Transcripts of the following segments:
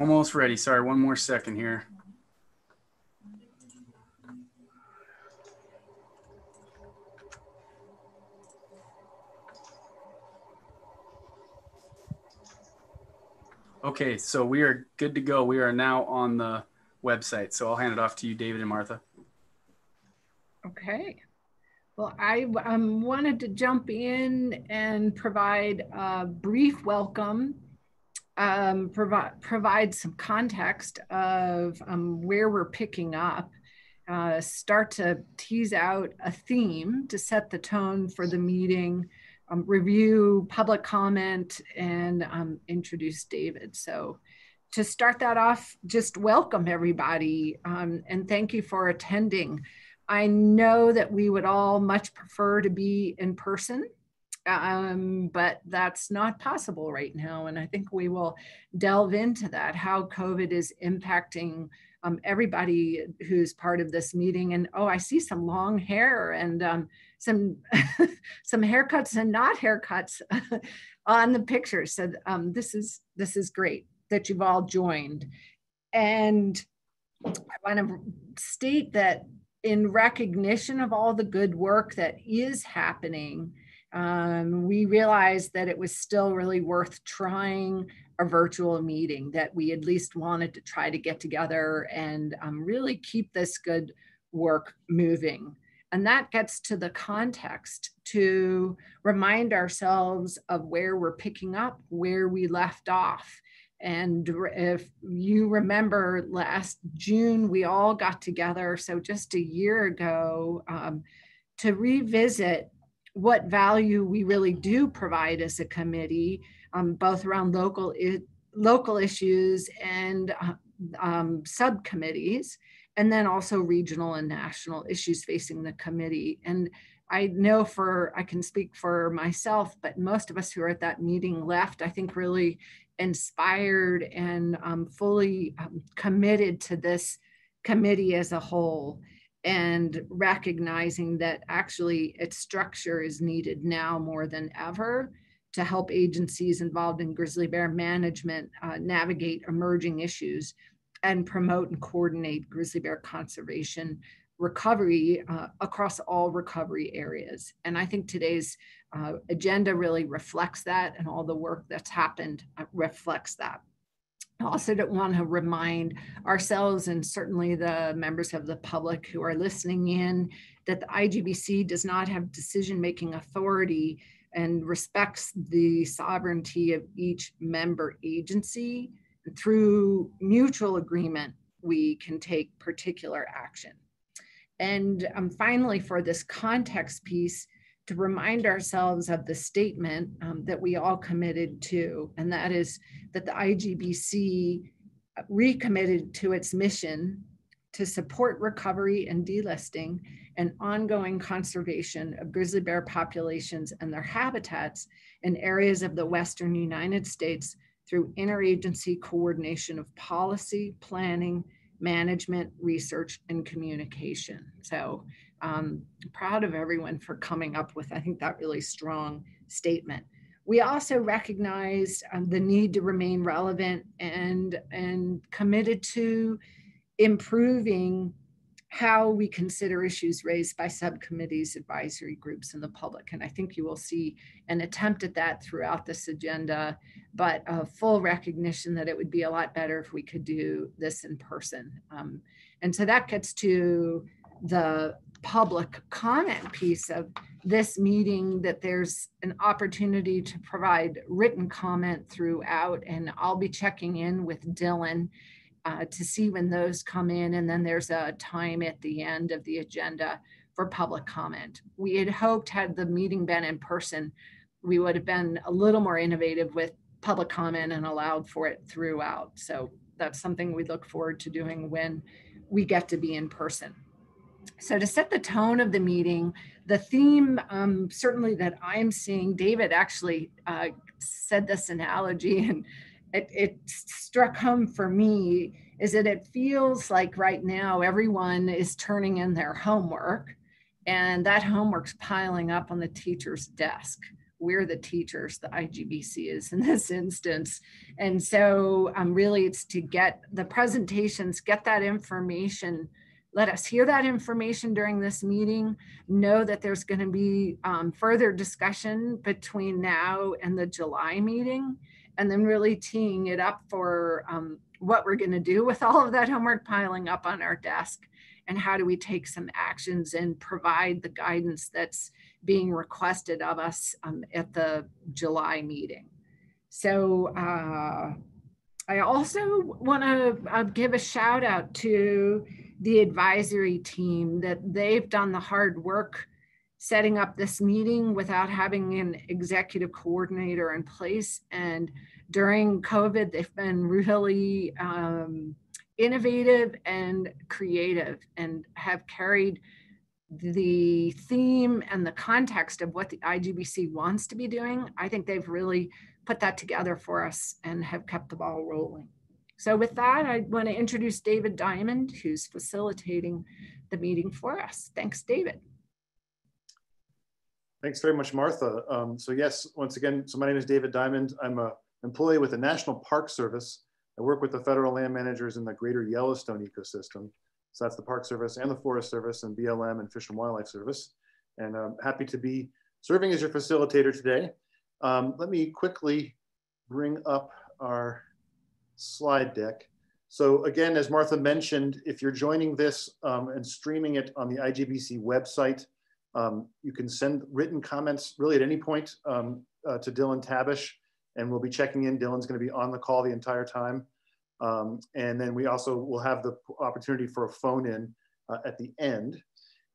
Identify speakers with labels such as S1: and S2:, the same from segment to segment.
S1: Almost ready. Sorry, one more second here. Okay, so we are good to go. We are now on the website. So I'll hand it off to you, David and Martha.
S2: Okay. Well, I um, wanted to jump in and provide a brief welcome, um, provide, provide some context of um, where we're picking up, uh, start to tease out a theme to set the tone for the meeting, um, review public comment, and um, introduce David. So to start that off, just welcome everybody um, and thank you for attending. I know that we would all much prefer to be in person, um, but that's not possible right now. And I think we will delve into that, how COVID is impacting um, everybody who's part of this meeting. And oh, I see some long hair and um, some some haircuts and not haircuts on the picture. So um, this is this is great that you've all joined. And I want to state that in recognition of all the good work that is happening, um, we realized that it was still really worth trying a virtual meeting, that we at least wanted to try to get together and um, really keep this good work moving. And that gets to the context to remind ourselves of where we're picking up, where we left off. And if you remember last June, we all got together, so just a year ago, um, to revisit what value we really do provide as a committee, um, both around local, local issues and uh, um, subcommittees, and then also regional and national issues facing the committee. And I know for, I can speak for myself, but most of us who are at that meeting left, I think really inspired and um, fully um, committed to this committee as a whole and recognizing that actually its structure is needed now more than ever to help agencies involved in grizzly bear management uh, navigate emerging issues and promote and coordinate grizzly bear conservation recovery uh, across all recovery areas. And I think today's uh, agenda really reflects that and all the work that's happened uh, reflects that. Also don't want to remind ourselves and certainly the members of the public who are listening in that the IGBC does not have decision-making authority and respects the sovereignty of each member agency. Through mutual agreement, we can take particular action. And um, finally, for this context piece, to remind ourselves of the statement um, that we all committed to, and that is that the IGBC recommitted to its mission to support recovery and delisting and ongoing conservation of grizzly bear populations and their habitats in areas of the Western United States through interagency coordination of policy, planning, management, research, and communication. So um, proud of everyone for coming up with, I think, that really strong statement. We also recognized um, the need to remain relevant and, and committed to improving how we consider issues raised by subcommittees, advisory groups, and the public. And I think you will see an attempt at that throughout this agenda, but a full recognition that it would be a lot better if we could do this in person. Um, and so that gets to the public comment piece of this meeting that there's an opportunity to provide written comment throughout and I'll be checking in with Dylan uh, to see when those come in. And then there's a time at the end of the agenda for public comment. We had hoped had the meeting been in person, we would have been a little more innovative with public comment and allowed for it throughout. So that's something we look forward to doing when we get to be in person. So to set the tone of the meeting, the theme um, certainly that I'm seeing, David actually uh, said this analogy and it, it struck home for me is that it feels like right now everyone is turning in their homework and that homework's piling up on the teacher's desk we're the teachers, the IGBC is in this instance. And so um, really it's to get the presentations, get that information, let us hear that information during this meeting, know that there's gonna be um, further discussion between now and the July meeting, and then really teeing it up for um, what we're gonna do with all of that homework piling up on our desk and how do we take some actions and provide the guidance that's being requested of us um, at the July meeting. So uh, I also want to uh, give a shout out to the advisory team that they've done the hard work setting up this meeting without having an executive coordinator in place. And during COVID, they've been really um, innovative and creative and have carried the theme and the context of what the IGBC wants to be doing. I think they've really put that together for us and have kept the ball rolling. So with that, I want to introduce David Diamond, who's facilitating the meeting for us. Thanks, David.
S3: Thanks very much, Martha. Um, so yes, once again, so my name is David Diamond. I'm a employee with the National Park Service I work with the federal land managers in the greater Yellowstone ecosystem. So that's the Park Service and the Forest Service and BLM and Fish and Wildlife Service. And I'm happy to be serving as your facilitator today. Um, let me quickly bring up our slide deck. So again, as Martha mentioned, if you're joining this um, and streaming it on the IGBC website, um, you can send written comments really at any point um, uh, to Dylan Tabish and we'll be checking in. Dylan's going to be on the call the entire time. Um, and then we also will have the opportunity for a phone in uh, at the end.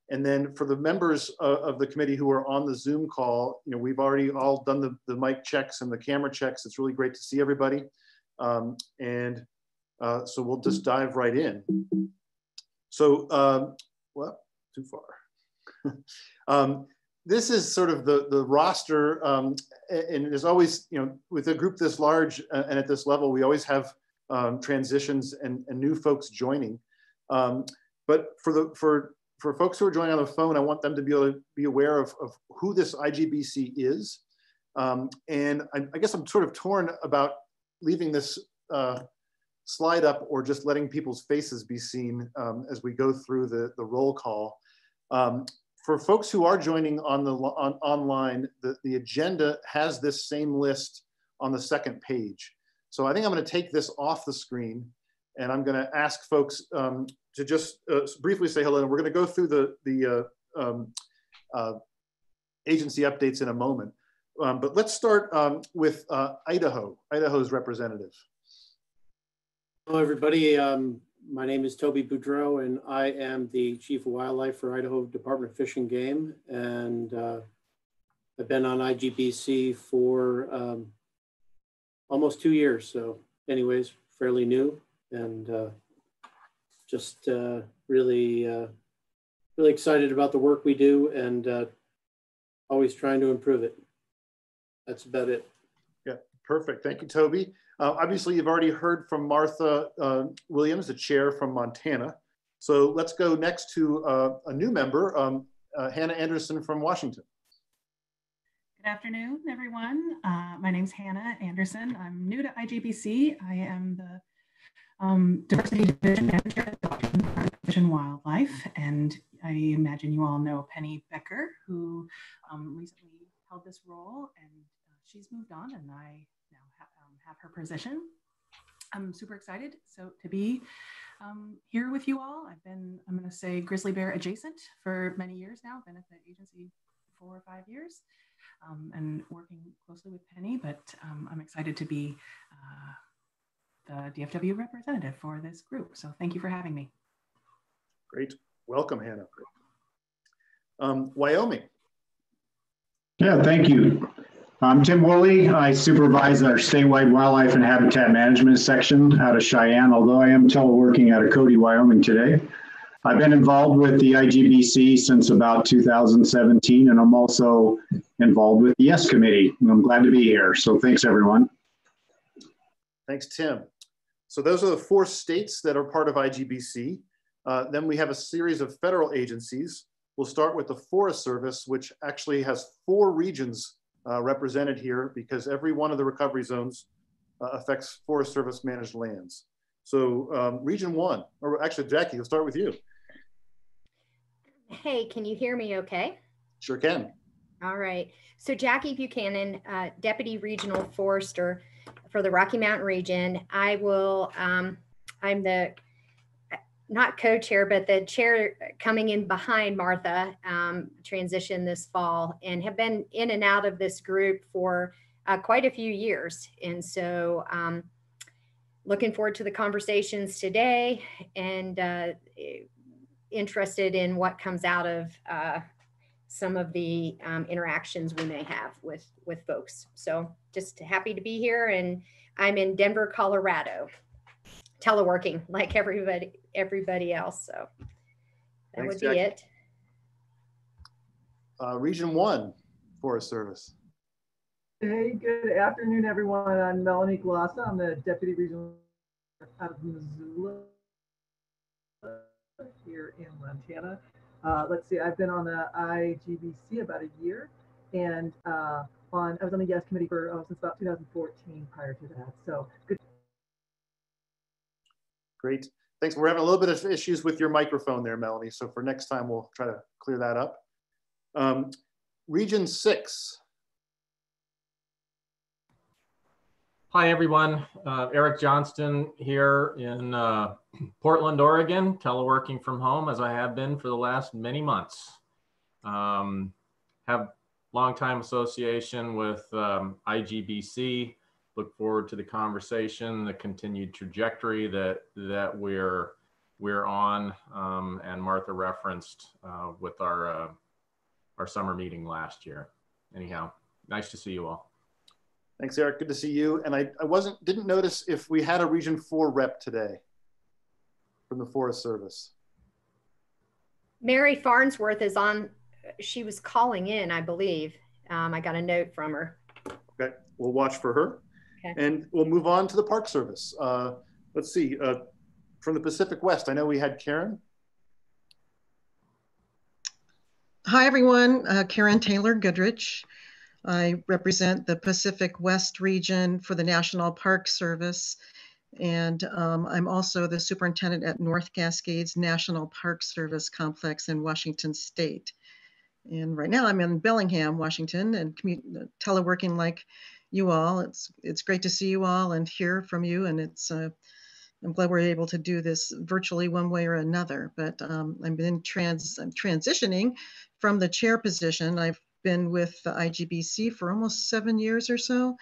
S3: And then for the members of, of, the committee who are on the Zoom call, you know, we've already all done the, the mic checks and the camera checks. It's really great to see everybody. Um, and uh, so we'll just dive right in. So, um, well, too far. um, this is sort of the, the roster, um, and there's always, you know, with a group this large uh, and at this level, we always have um, transitions and, and, new folks joining. Um, but for the for for folks who are joining on the phone, I want them to be able to be aware of, of who this IGBC is. Um, and I, I, guess I'm sort of torn about leaving this uh, slide up or just letting people's faces be seen um, as we go through the, the roll call. Um, for folks who are joining on the on, online, the, the agenda has this same list on the second page. So I think I'm going to take this off the screen and I'm going to ask folks um, to just uh, briefly say hello. And we're going to go through the, the uh, um, uh, agency updates in a moment. Um, but let's start um, with uh, Idaho, Idaho's representative.
S4: Hello, everybody. Um, my name is Toby Boudreau, and I am the Chief of Wildlife for Idaho Department of Fish and Game. And uh, I've been on IGBC for um, almost two years. So, anyways, fairly new and uh, just uh, really, uh, really excited about the work we do and uh, always trying to improve it. That's about it.
S3: Yeah, perfect. Thank you, Toby. Uh, obviously, you've already heard from Martha uh, Williams, the chair from Montana. So let's go next to uh, a new member, um, uh, Hannah Anderson from Washington.
S5: Good afternoon, everyone. Uh, my name is Hannah Anderson. I'm new to IGBC. I am the um, Diversity Division Manager at the Fish Wildlife, and I imagine you all know Penny Becker, who um, recently held this role, and uh, she's moved on, and I now have her position. I'm super excited so to be um, here with you all. I've been, I'm going to say grizzly bear adjacent for many years now. I've been at the agency four or five years um, and working closely with Penny, but um, I'm excited to be uh, the DFW representative for this group. So thank you for having me.
S3: Great. Welcome, Hannah. Um, Wyoming.
S6: Yeah, thank you. I'm Tim Woolley. I supervise our statewide wildlife and habitat management section out of Cheyenne, although I am teleworking out of Cody, Wyoming today. I've been involved with the IGBC since about 2017, and I'm also involved with the YES committee. And I'm glad to be here. So thanks, everyone.
S3: Thanks, Tim. So those are the four states that are part of IGBC. Uh, then we have a series of federal agencies. We'll start with the Forest Service, which actually has four regions uh, represented here because every one of the recovery zones uh, affects Forest Service managed lands. So um, region one, or actually Jackie, we'll start with you.
S7: Hey, can you hear me okay?
S3: Sure can.
S7: All right. So Jackie Buchanan, uh, Deputy Regional Forester for the Rocky Mountain region. I will, um, I'm the, not co-chair, but the chair coming in behind Martha, um, transition this fall and have been in and out of this group for uh, quite a few years. And so um, looking forward to the conversations today and uh, interested in what comes out of uh, some of the um, interactions we may have with with folks. So just happy to be here, and I'm in Denver, Colorado, teleworking like everybody everybody else. So that
S3: Thanks,
S7: would be
S3: Jackie.
S7: it.
S3: Uh, region one, Forest Service.
S8: Hey, good afternoon, everyone. I'm Melanie Glossa. I'm the Deputy Regional out of Missoula here in Montana. Uh, let's see, I've been on the IGBC about a year and uh, on, I was on the YES committee for, uh, since about 2014 prior to that. So good.
S3: Great. Thanks. We're having a little bit of issues with your microphone there, Melanie. So for next time, we'll try to clear that up. Um, region six.
S9: Hi, everyone. Uh, Eric Johnston here in uh, Portland, Oregon, teleworking from home as I have been for the last many months. Um, have longtime association with um, IGBC. Look forward to the conversation, the continued trajectory that that we're we're on, um, and Martha referenced uh, with our uh, our summer meeting last year. Anyhow, nice to see you all.
S3: Thanks, Eric. Good to see you. And I, I wasn't didn't notice if we had a Region Four rep today from the Forest Service.
S7: Mary Farnsworth is on. She was calling in, I believe. Um, I got a note from her.
S3: Okay, we'll watch for her.
S7: Okay.
S3: And we'll move on to the Park Service. Uh, let's see, uh, from the Pacific West, I know we had Karen.
S10: Hi, everyone. Uh, Karen Taylor Goodrich. I represent the Pacific West region for the National Park Service. And um, I'm also the superintendent at North Cascades National Park Service Complex in Washington State. And right now I'm in Bellingham, Washington, and commu- teleworking like you all. It's it's great to see you all and hear from you. And it's uh, I'm glad we're able to do this virtually one way or another. But um, I'm in trans I'm transitioning from the chair position. I've been with the IGBC for almost seven years or so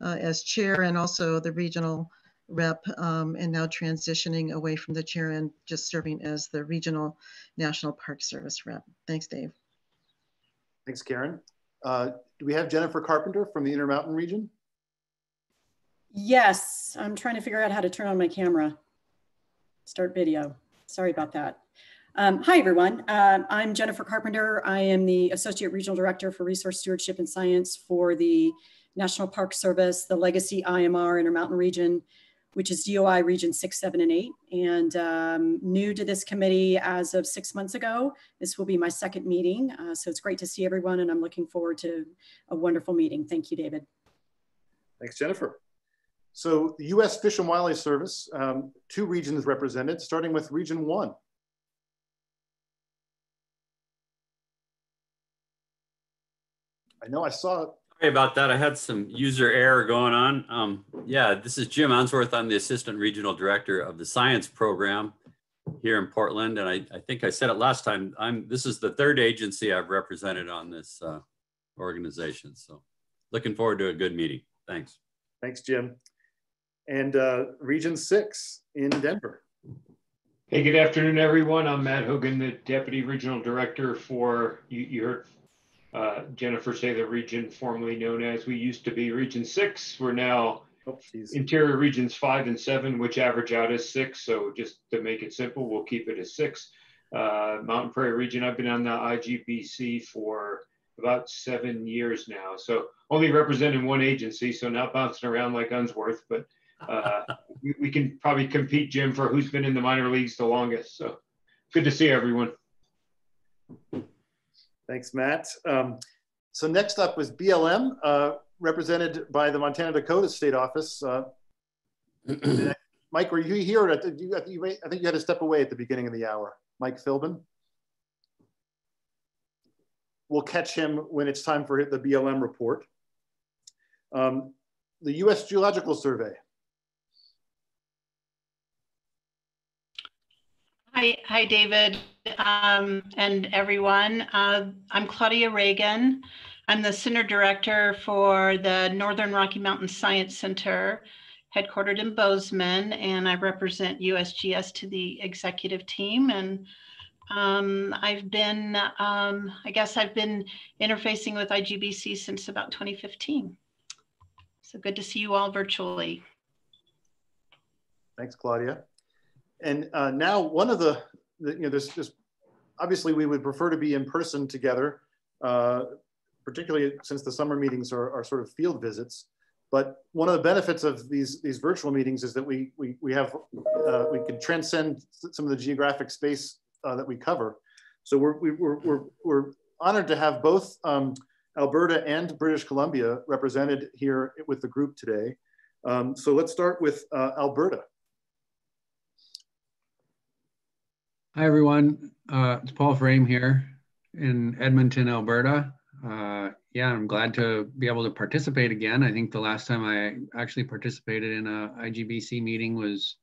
S10: uh, as chair and also the regional rep, um, and now transitioning away from the chair and just serving as the regional National Park Service rep. Thanks, Dave.
S3: Thanks, Karen. Uh, do we have Jennifer Carpenter from the Intermountain region?
S11: Yes, I'm trying to figure out how to turn on my camera. Start video. Sorry about that. Um, hi, everyone. Um, I'm Jennifer Carpenter. I am the Associate Regional Director for Resource Stewardship and Science for the National Park Service, the Legacy IMR Intermountain Region, which is DOI Region 6, 7, and 8. And um, new to this committee as of six months ago. This will be my second meeting. Uh, so it's great to see everyone, and I'm looking forward to a wonderful meeting. Thank you, David.
S3: Thanks, Jennifer. So the U.S. Fish and Wildlife Service, um, two regions represented, starting with Region 1. I know I saw
S12: Sorry about that. I had some user error going on. Um, yeah, this is Jim Unsworth. I'm the Assistant Regional Director of the Science Program here in Portland. And I, I think I said it last time. I'm this is the third agency I've represented on this uh, organization. So looking forward to a good meeting. Thanks.
S3: Thanks, Jim. And uh, Region 6 in Denver.
S13: Hey, good afternoon, everyone. I'm Matt Hogan, the Deputy Regional Director for, you, you heard uh, Jennifer say the region formerly known as, we used to be Region 6. We're now
S3: Oh.
S13: Interior Regions 5 and 7, which average out as 6. So just to make it simple, we'll keep it as 6. Uh, Mountain Prairie Region, I've been on the IGBC for about seven years now. So only representing one agency, so not bouncing around like Unsworth, but uh, we, we can probably compete, Jim, for who's been in the minor leagues the longest. So good to see everyone.
S3: Thanks, Matt. Um, so next up was BLM, uh, represented by the Montana Dakota State Office. Uh, Mike, were you here? I think you, had to step away at the beginning of the hour. Mike Philbin. We'll catch him when it's time for the BLM report. Um, the U.S. Geological Survey.
S14: Hi, hi, David, um, and everyone. Uh, I'm Claudia Reagan. I'm the Center Director for the Northern Rocky Mountain Science Center, headquartered in Bozeman, and I represent USGS to the executive team. And um, I've been, um, I guess I've been interfacing with IGBC since about 2015. So good to see you all virtually.
S3: Thanks, Claudia. And uh, now one of the, the, you know, there's just, obviously we would prefer to be in person together, uh, particularly since the summer meetings are, are sort of field visits. But one of the benefits of these, these virtual meetings is that we, we, we have, uh, we can transcend some of the geographic space uh, that we cover. So we're, we, we're, we're, we're honored to have both um, Alberta and British Columbia represented here with the group today. Um, so let's start with uh, Alberta.
S15: Hi, everyone. Uh, it's Paul Frame here in Edmonton, Alberta. Uh, yeah, I'm glad to be able to participate again. I think the last time I actually participated in a IGBC meeting was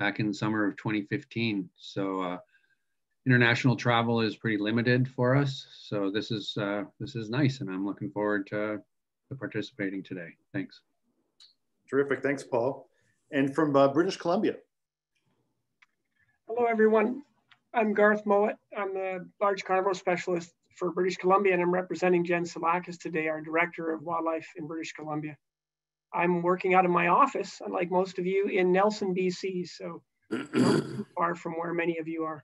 S15: back in summer of 2015. So uh, international travel is pretty limited for us. So this is uh, this is nice, and I'm looking forward to, to participating today. Thanks.
S3: Terrific. Thanks, Paul. And from uh, British Columbia.
S16: Hello, everyone. I'm Garth Mowat. I'm the large carnivore specialist for British Columbia, and I'm representing Jen Psyllakis today, our Director of Wildlife in British Columbia. I'm working out of my office, unlike most of you, in Nelson, BC, so far from where many of you are.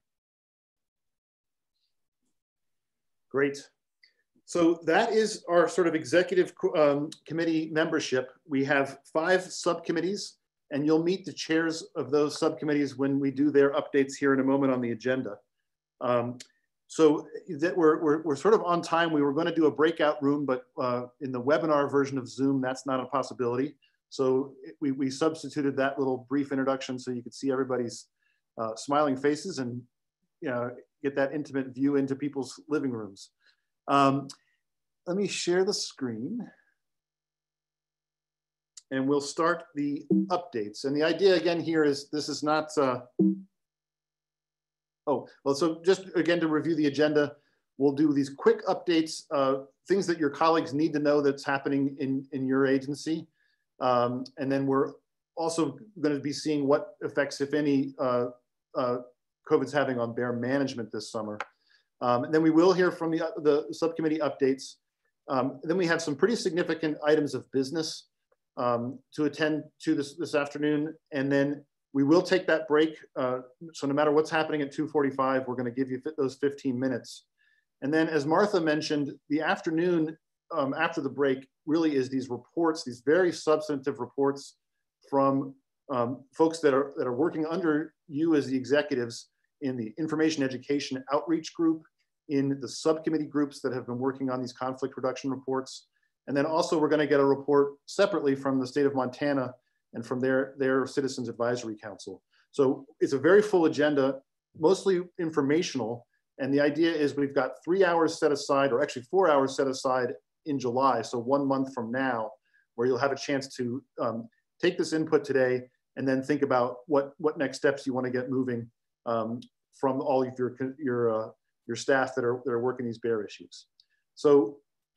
S3: Great. So that is our sort of executive um, committee membership. We have five subcommittees and you'll meet the chairs of those subcommittees when we do their updates here in a moment on the agenda. Um, so that we're, we're, we're, sort of on time. We were going to do a breakout room, but uh, in the webinar version of Zoom, that's not a possibility. So we, we substituted that little brief introduction so you could see everybody's uh, smiling faces and you know, get that intimate view into people's living rooms. Um, let me share the screen and we'll start the updates. And the idea again here is this is not, uh, oh, well, so just again to review the agenda, we'll do these quick updates, uh, things that your colleagues need to know that's happening in, in your agency. Um, and then we're also going to be seeing what effects, if any, uh, uh, COVID's having on bear management this summer. Um, and then we will hear from the, the subcommittee updates. Um, then we have some pretty significant items of business um, to attend to this, this afternoon. And then we will take that break. Uh, so no matter what's happening at 2.45, we're gonna give you those 15 minutes. And then as Martha mentioned, the afternoon um, after the break really is these reports, these very substantive reports from um, folks that are, that are working under you as the executives in the information education outreach group, in the subcommittee groups that have been working on these conflict reduction reports, and then also we're gonna get a report separately from the state of Montana and from their, their Citizens Advisory Council. So it's a very full agenda, mostly informational. And the idea is we've got three hours set aside, or actually four hours set aside in July, so one month from now, where you'll have a chance to um, take this input today and then think about what, what next steps you want to get moving um, from all of your, your, uh, your staff that are, that are working these bear issues. So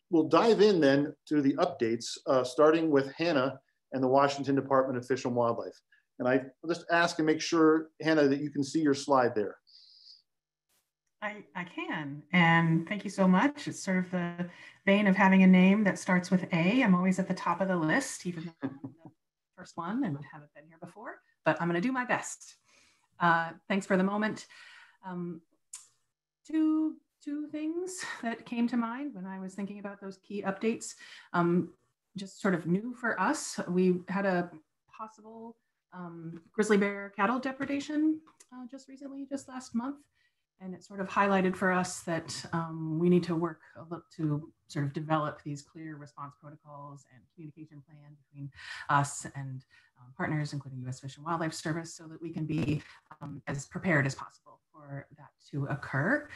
S3: we'll dive in then to the updates, uh, starting with Hannah and the Washington Department of Fish and Wildlife. And I just ask and make sure, Hannah, that you can see your slide there.
S5: I, I can, and thank you so much. It's sort of the vein of having a name that starts with A. I'm always at the top of the list, even though I'm the first one and haven't been here before, but I'm gonna do my best. Uh, thanks for the moment. Um, to two things that came to mind when I was thinking about those key updates. Um, just sort of new for us. We had a possible um, grizzly bear cattle depredation uh, just recently, just last month. and it sort of highlighted for us that um, we need to work to sort of develop these clear response protocols and communication plan between us and um, partners, including U.S. Fish and Wildlife Service, so that we can be um, as prepared as possible for that to occur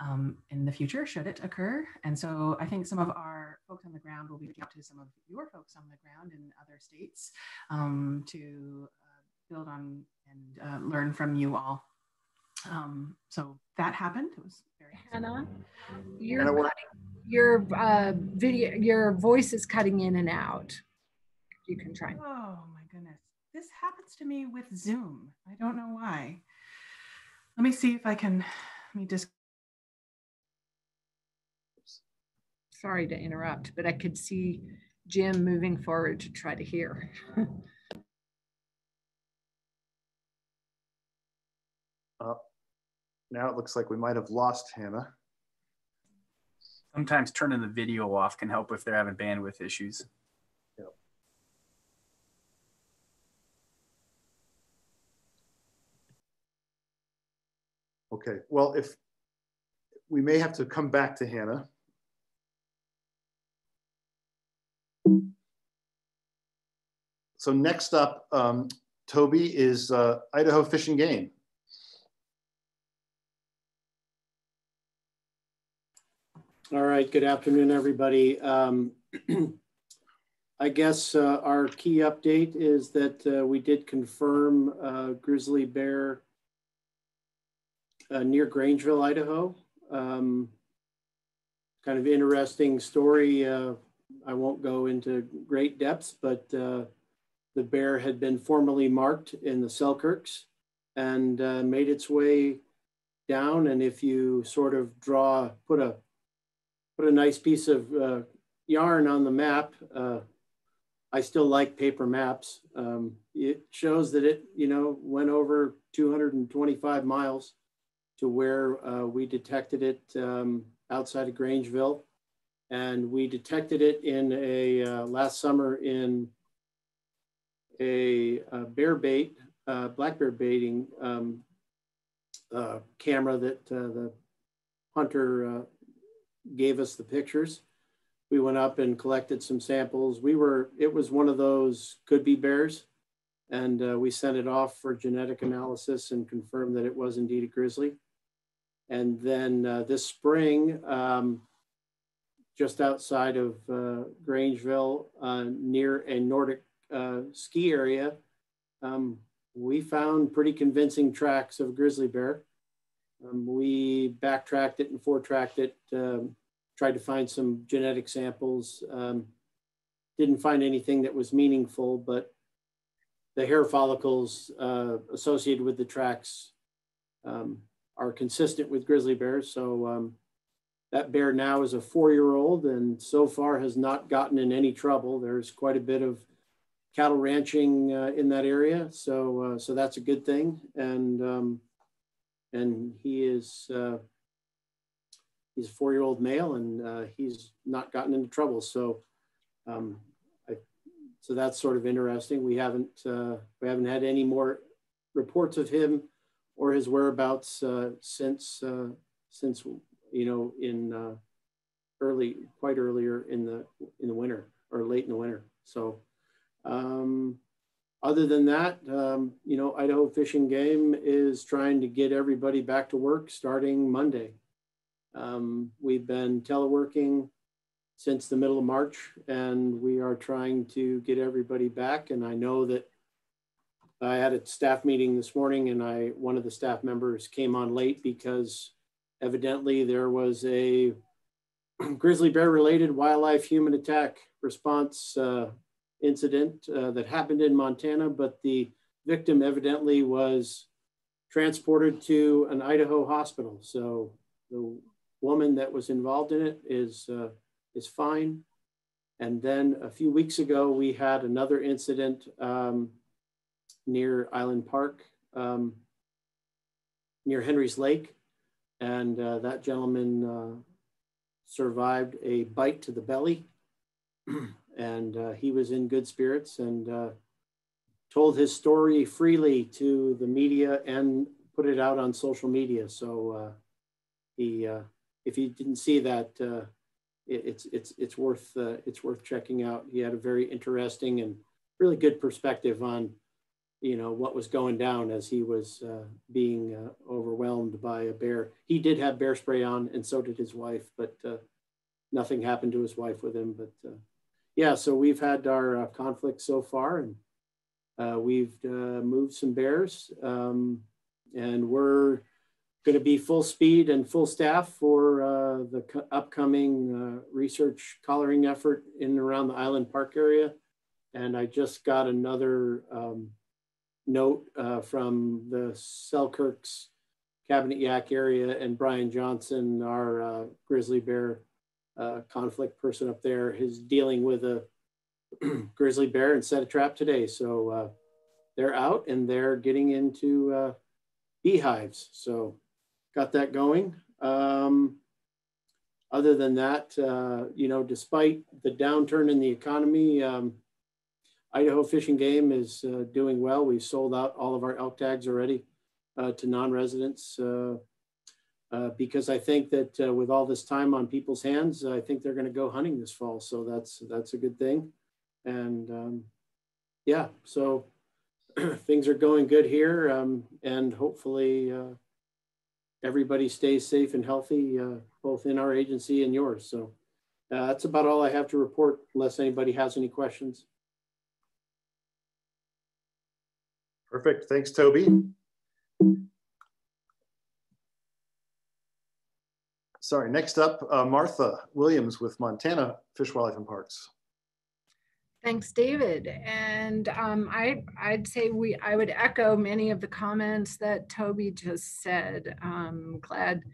S5: um, in the future, should it occur. And so I think some of our folks on the ground will be reaching out to some of your folks on the ground in other states um, to uh, build on and uh, learn from you all. Um, so that happened. It was very
S2: Hannah, your your uh, video, your voice is cutting in and out. You can try.
S5: Oh my goodness, this happens to me with Zoom. I don't know why. Let me see if I can. Let me just
S2: sorry to interrupt, but I could see Jim moving forward to try to hear.
S3: uh, now it looks like we might have lost Hannah.
S1: Sometimes turning the video off can help if they're having bandwidth issues.
S3: Yep. Okay, well, if we may have to come back to Hannah. So next up, um, Toby is uh, Idaho Fish and Game.
S4: All right, good afternoon, everybody. Um, I guess uh, our key update is that uh, we did confirm uh, grizzly bear uh, near Grangeville, Idaho. Um, kind of interesting story. I won't go into great depths, but uh, the bear had been formally marked in the Selkirks and uh, made its way down. And if you sort of draw, put a put a nice piece of uh, yarn on the map, uh, I still like paper maps. Um, it shows that it, you know, went over 225 miles to where uh, we detected it um, outside of Grangeville. And we detected it in a uh, last summer in a, a bear bait, uh, black bear baiting um, uh, camera that uh, the hunter uh, gave us the pictures. We went up and collected some samples. We were, it was one of those could be bears. And uh, we sent it off for genetic analysis and confirmed that it was indeed a grizzly. And then this spring, um, just outside of uh, Grangeville, uh, near a Nordic uh, ski area, um, we found pretty convincing tracks of grizzly bear. Um, we backtracked it and four-tracked it, um, tried to find some genetic samples. Um, didn't find anything that was meaningful, but the hair follicles uh, associated with the tracks um, are consistent with grizzly bears. So um, that bear now is a four-year-old and so far has not gotten in any trouble. There's quite a bit of cattle ranching uh, in that area. So, uh, so that's a good thing. And, um, and he is, uh, he's a four-year-old male and uh, he's not gotten into trouble. So, um, I, so that's sort of interesting. We haven't, uh, we haven't had any more reports of him or his whereabouts uh, since, since, you know, in uh, early, quite earlier in the, in the winter or late in the winter. So, um, other than that, um, you know, Idaho Fishing Game is trying to get everybody back to work starting Monday. Um, we've been teleworking since the middle of March, and we are trying to get everybody back. And I know that I had a staff meeting this morning, and I one of the staff members came on late because evidently there was a grizzly bear related wildlife human attack response uh, incident uh, that happened in Montana, but the victim evidently was transported to an Idaho hospital. So the woman that was involved in it is, uh, is fine. And then a few weeks ago, we had another incident um, near Island Park, um, near Henry's Lake. And uh, that gentleman uh, survived a bite to the belly and uh, he was in good spirits and uh, told his story freely to the media and put it out on social media. So uh, he, if you didn't see that, it, it's it's it's worth it's worth checking out. He had a very interesting and really good perspective on, you know, what was going down as he was uh, being uh, overwhelmed by a bear. He did have bear spray on, and so did his wife, but nothing happened to his wife with him. But yeah, so we've had our conflict so far, and uh, we've uh, moved some bears um, and we're going to be full speed and full staff for uh, the upcoming uh, research collaring effort in and around the Island Park area. And I just got another um, note uh, from the Selkirk's Cabinet Yaak area and Brian Johnson, our uh, grizzly bear conflict person up there, is dealing with a grizzly bear and set a trap today. So uh, they're out and they're getting into uh, beehives. So got that going. Um, other than that, uh, you know, despite the downturn in the economy, um, Idaho Fish and Game is uh, doing well. We've sold out all of our elk tags already uh, to non-residents uh, because I think that with all this time on people's hands, I think they're going to go hunting this fall. So that's that's a good thing. And um, yeah, so things are going good here. Um, and hopefully uh, everybody stays safe and healthy, uh, both in our agency and yours. So uh, that's about all I have to report, unless anybody has any questions.
S3: Perfect. Thanks, Toby. Sorry, next up, uh, Martha Williams with Montana Fish, Wildlife and Parks.
S2: Thanks, David. And um, I, I'd say we, I would echo many of the comments that Toby just said. I'm glad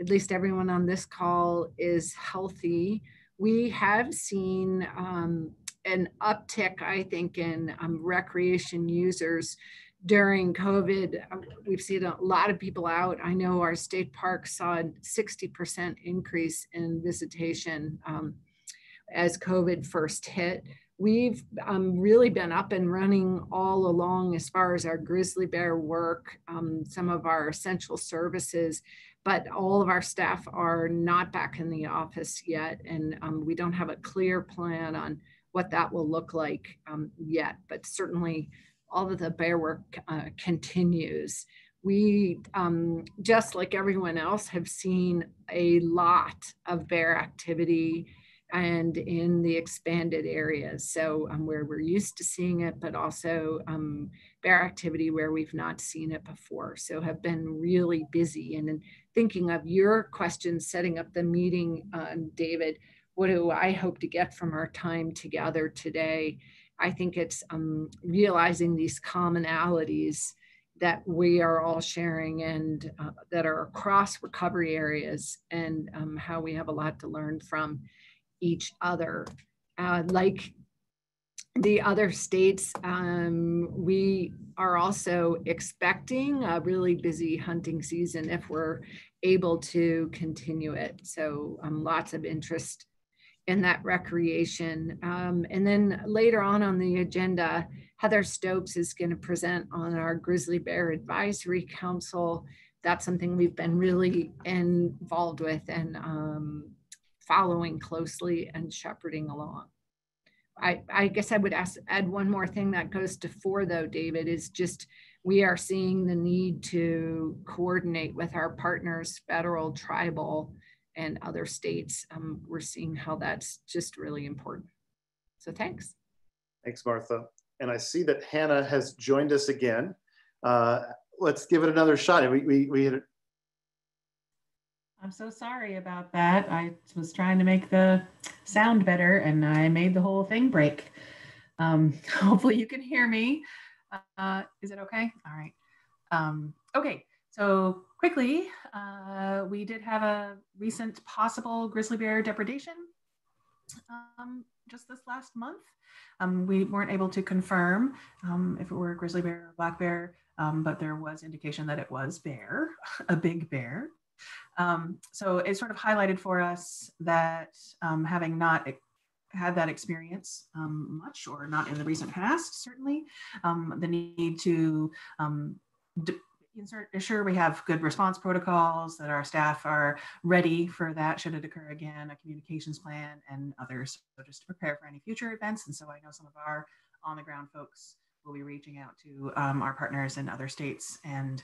S2: at least everyone on this call is healthy. We have seen um, an uptick, I think, in um, recreation users during COVID. We've seen a lot of people out. I know our state park saw a 60% increase in visitation um, as COVID first hit we've um, really been up and running all along as far as our grizzly bear work, um, some of our essential services, but all of our staff are not back in the office yet. And um, we don't have a clear plan on what that will look like um, yet, but certainly all of the bear work uh, continues. We, um, just like everyone else, have seen a lot of bear activity and in the expanded areas. So um, where we're used to seeing it, but also um, bear activity where we've not seen it before. So have been really busy. And in thinking of your questions, setting up the meeting, um, David, what do I hope to get from our time together today? I think it's um, realizing these commonalities that we are all sharing and uh, that are across recovery areas and um, how we have a lot to learn from each other. Uh, like the other states, um, we are also expecting a really busy hunting season if we're able to continue it. So um, lots of interest in that recreation. Um, and then later on on the agenda, Heather Stokes is going to present on our Grizzly Bear Advisory Council. That's something we've been really involved with and um, following closely and shepherding along. I, I guess I would ask, add one more thing that goes to four though, David, is just we are seeing the need to coordinate with our partners, federal, tribal, and other states. Um, we're seeing how that's just really important. So thanks.
S3: Thanks, Martha. And I see that Hannah has joined us again. Uh, let's give it another shot. We, we, we had
S5: I'm so sorry about that. I was trying to make the sound better and I made the whole thing break. Um, hopefully you can hear me. Uh, is it okay? All right. Um, okay, so quickly, uh, we did have a recent possible grizzly bear depredation um, just this last month. Um, we weren't able to confirm um, if it were a grizzly bear or black bear, um, but there was indication that it was bear, a big bear. Um, so it sort of highlighted for us that um, having not had that experience much or not in the recent past, certainly, the need to um, making sure we have good response protocols, that our staff are ready for that should it occur again, a communications plan and others. So just to prepare for any future events. And so I know some of our on the ground folks will be reaching out to um, our partners in other states and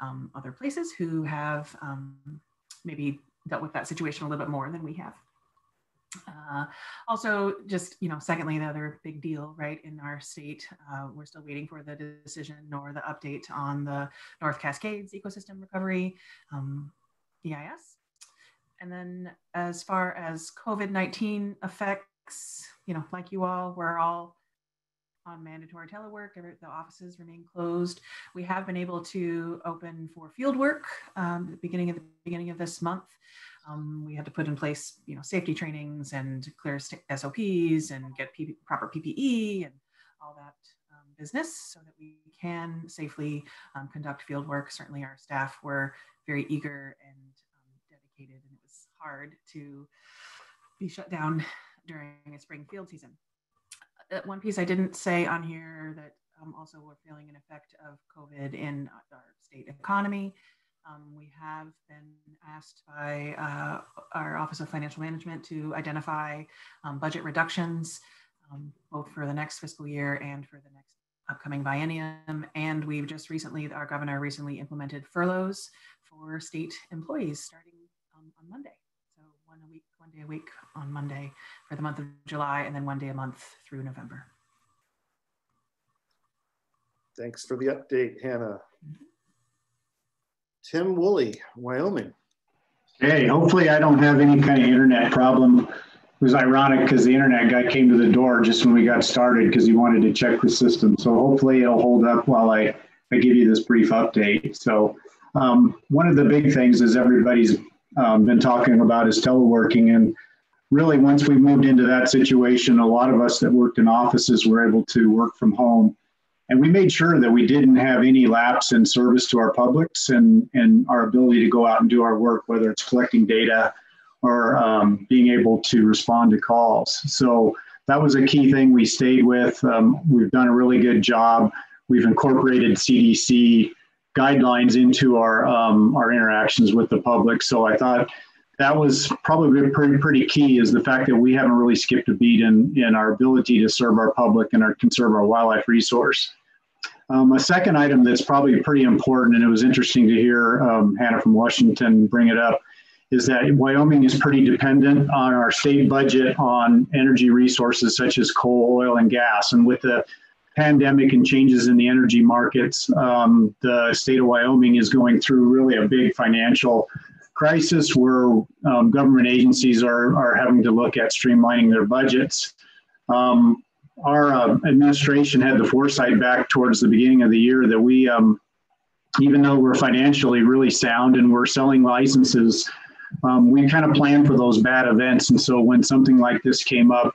S5: um, other places who have um, maybe dealt with that situation a little bit more than we have. Uh, also, just, you know, secondly, the other big deal, right, in our state, uh, we're still waiting for the decision or the update on the North Cascades ecosystem recovery, um, EIS. And then as far as COVID-19 effects, you know, like you all, we're all on mandatory telework. The offices remain closed. We have been able to open for field work um, the beginning of the beginning of this month. Um, we had to put in place, you know, safety trainings and clear SOPs and get P proper PPE and all that um, business so that we can safely um, conduct field work. Certainly our staff were very eager and um, dedicated and it was hard to be shut down during a spring field season. Uh, one piece I didn't say on here that um, also we're feeling an effect of COVID in our state economy. Um, we have been asked by uh, our Office of Financial Management to identify um, budget reductions, um, both for the next fiscal year and for the next upcoming biennium. And we've just recently, our governor recently implemented furloughs for state employees starting um, on Monday. So one a week, one day a week on Monday for the month of July, and then one day a month through November.
S3: Thanks for the update, Hannah. Tim Woolley, Wyoming.
S6: Hey, hopefully I don't have any kind of internet problem. It was ironic because the internet guy came to the door just when we got started because he wanted to check the system. So hopefully it'll hold up while I, I give you this brief update. So um, one of the big things is everybody's um, been talking about is teleworking. And really once we moved into that situation, a lot of us that worked in offices were able to work from home. And we made sure that we didn't have any lapse in service to our publics and, and our ability to go out and do our work, whether it's collecting data or um, being able to respond to calls. So that was a key thing we stayed with. Um, we've done a really good job. We've incorporated CDC guidelines into our um, our interactions with the public. So I thought that was probably pretty pretty key is the fact that we haven't really skipped a beat in in our ability to serve our public and our conserve our wildlife resource. Um, a second item that's probably pretty important, and it was interesting to hear um, Hannah from Washington bring it up, is that Wyoming is pretty dependent on our state budget on energy resources such as coal, oil, and gas. And with the pandemic and changes in the energy markets, um, the state of Wyoming is going through really a big financial crisis where um, government agencies are, are having to look at streamlining their budgets. Um, our uh, administration had the foresight back towards the beginning of the year that we, um, even though we're financially really sound and we're selling licenses, um, we kind of planned for those bad events. And so when something like this came up,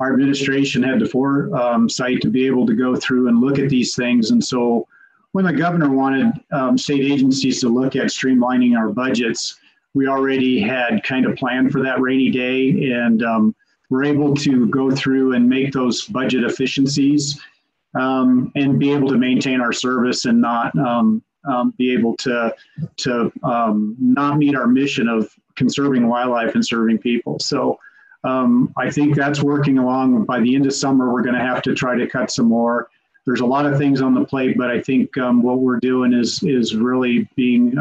S6: our administration had the foresight to be able to go through and look at these things. And so when the governor wanted um, state agencies to look at streamlining our budgets, we already had kind of planned for that rainy day. And um, we're able to go through and make those budget efficiencies um, and be able to maintain our service and not um, um, be able to to um, not meet our mission of conserving wildlife and serving people. So um, I think that's working along. By the end of summer, we're going to have to try to cut some more. There's a lot of things on the plate, but I think um, what we're doing is is really being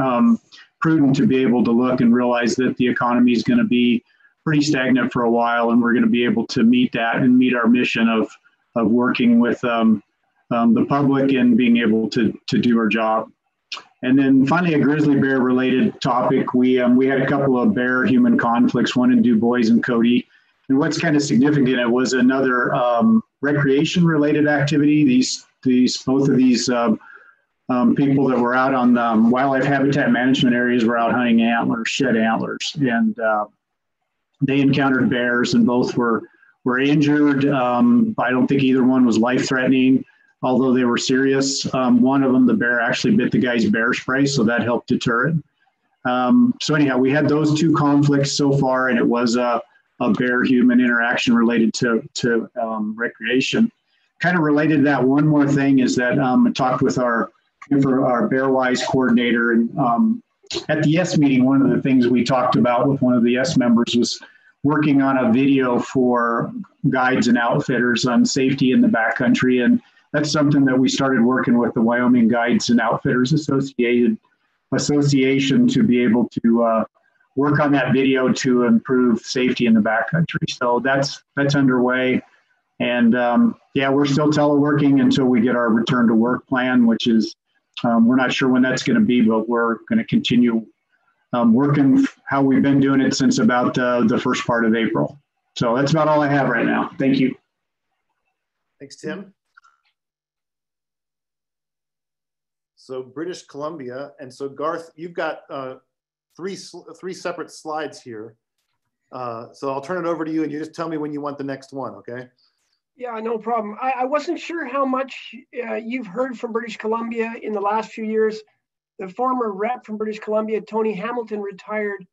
S6: prudent to be able to look and realize that the economy is going to be pretty stagnant for a while, and we're going to be able to meet that and meet our mission of of working with um, um, the public and being able to to do our job. And then finally, a grizzly bear related topic. We um, we had a couple of bear human conflicts, one in Dubois and Cody. And what's kind of significant, it was another um, recreation related activity. These these both of these um, um, people that were out on um, wildlife habitat management areas were out hunting antlers, shed antlers, and uh, they encountered bears and both were were injured. Um, I don't think either one was life threatening, although they were serious. Um, one of them, the bear, actually bit the guy's bear spray, so that helped deter it. Um, so anyhow, we had those two conflicts so far, and it was a, a bear-human interaction related to to um, recreation. Kind of related to that, one more thing is that um, I talked with our our Bearwise coordinator. And um, at the YES meeting, one of the things we talked about with one of the YES members was working on a video for guides and outfitters on safety in the backcountry. And that's something that we started working with the Wyoming Guides and Outfitters Associated Association to be able to uh, work on that video to improve safety in the backcountry. So that's that's underway. And um, yeah, we're still teleworking until we get our return to work plan, which is um, we're not sure when that's going to be, but we're going to continue um, working how we've been doing it since about uh, the first part of April. So that's about all I have right now. Thank you.
S3: Thanks, Tim. So British Columbia, and so Garth, you've got uh, three three separate slides here. Uh, so I'll turn it over to you, and you just tell me when you want the next one, okay?
S16: Yeah, no problem. I, I wasn't sure how much uh, you've heard from British Columbia in the last few years. The former rep from British Columbia, Tony Hamilton, retired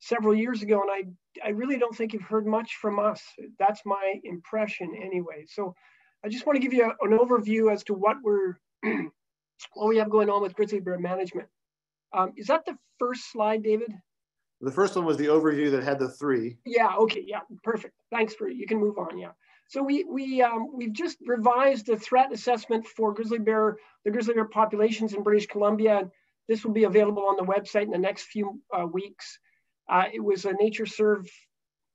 S16: several years ago, and I, I really don't think you've heard much from us. That's my impression anyway. So I just want to give you a, an overview as to what we're what we have going on with grizzly bear management. Um, is that the first slide, David?
S3: The first one was the overview that had the three.
S16: Yeah. Okay. Yeah. Perfect. Thanks for you can move on. Yeah. So we we um, we've just revised the threat assessment for grizzly bear the grizzly bear populations in British Columbia. This will be available on the website in the next few uh, weeks. Uh, it was a NatureServe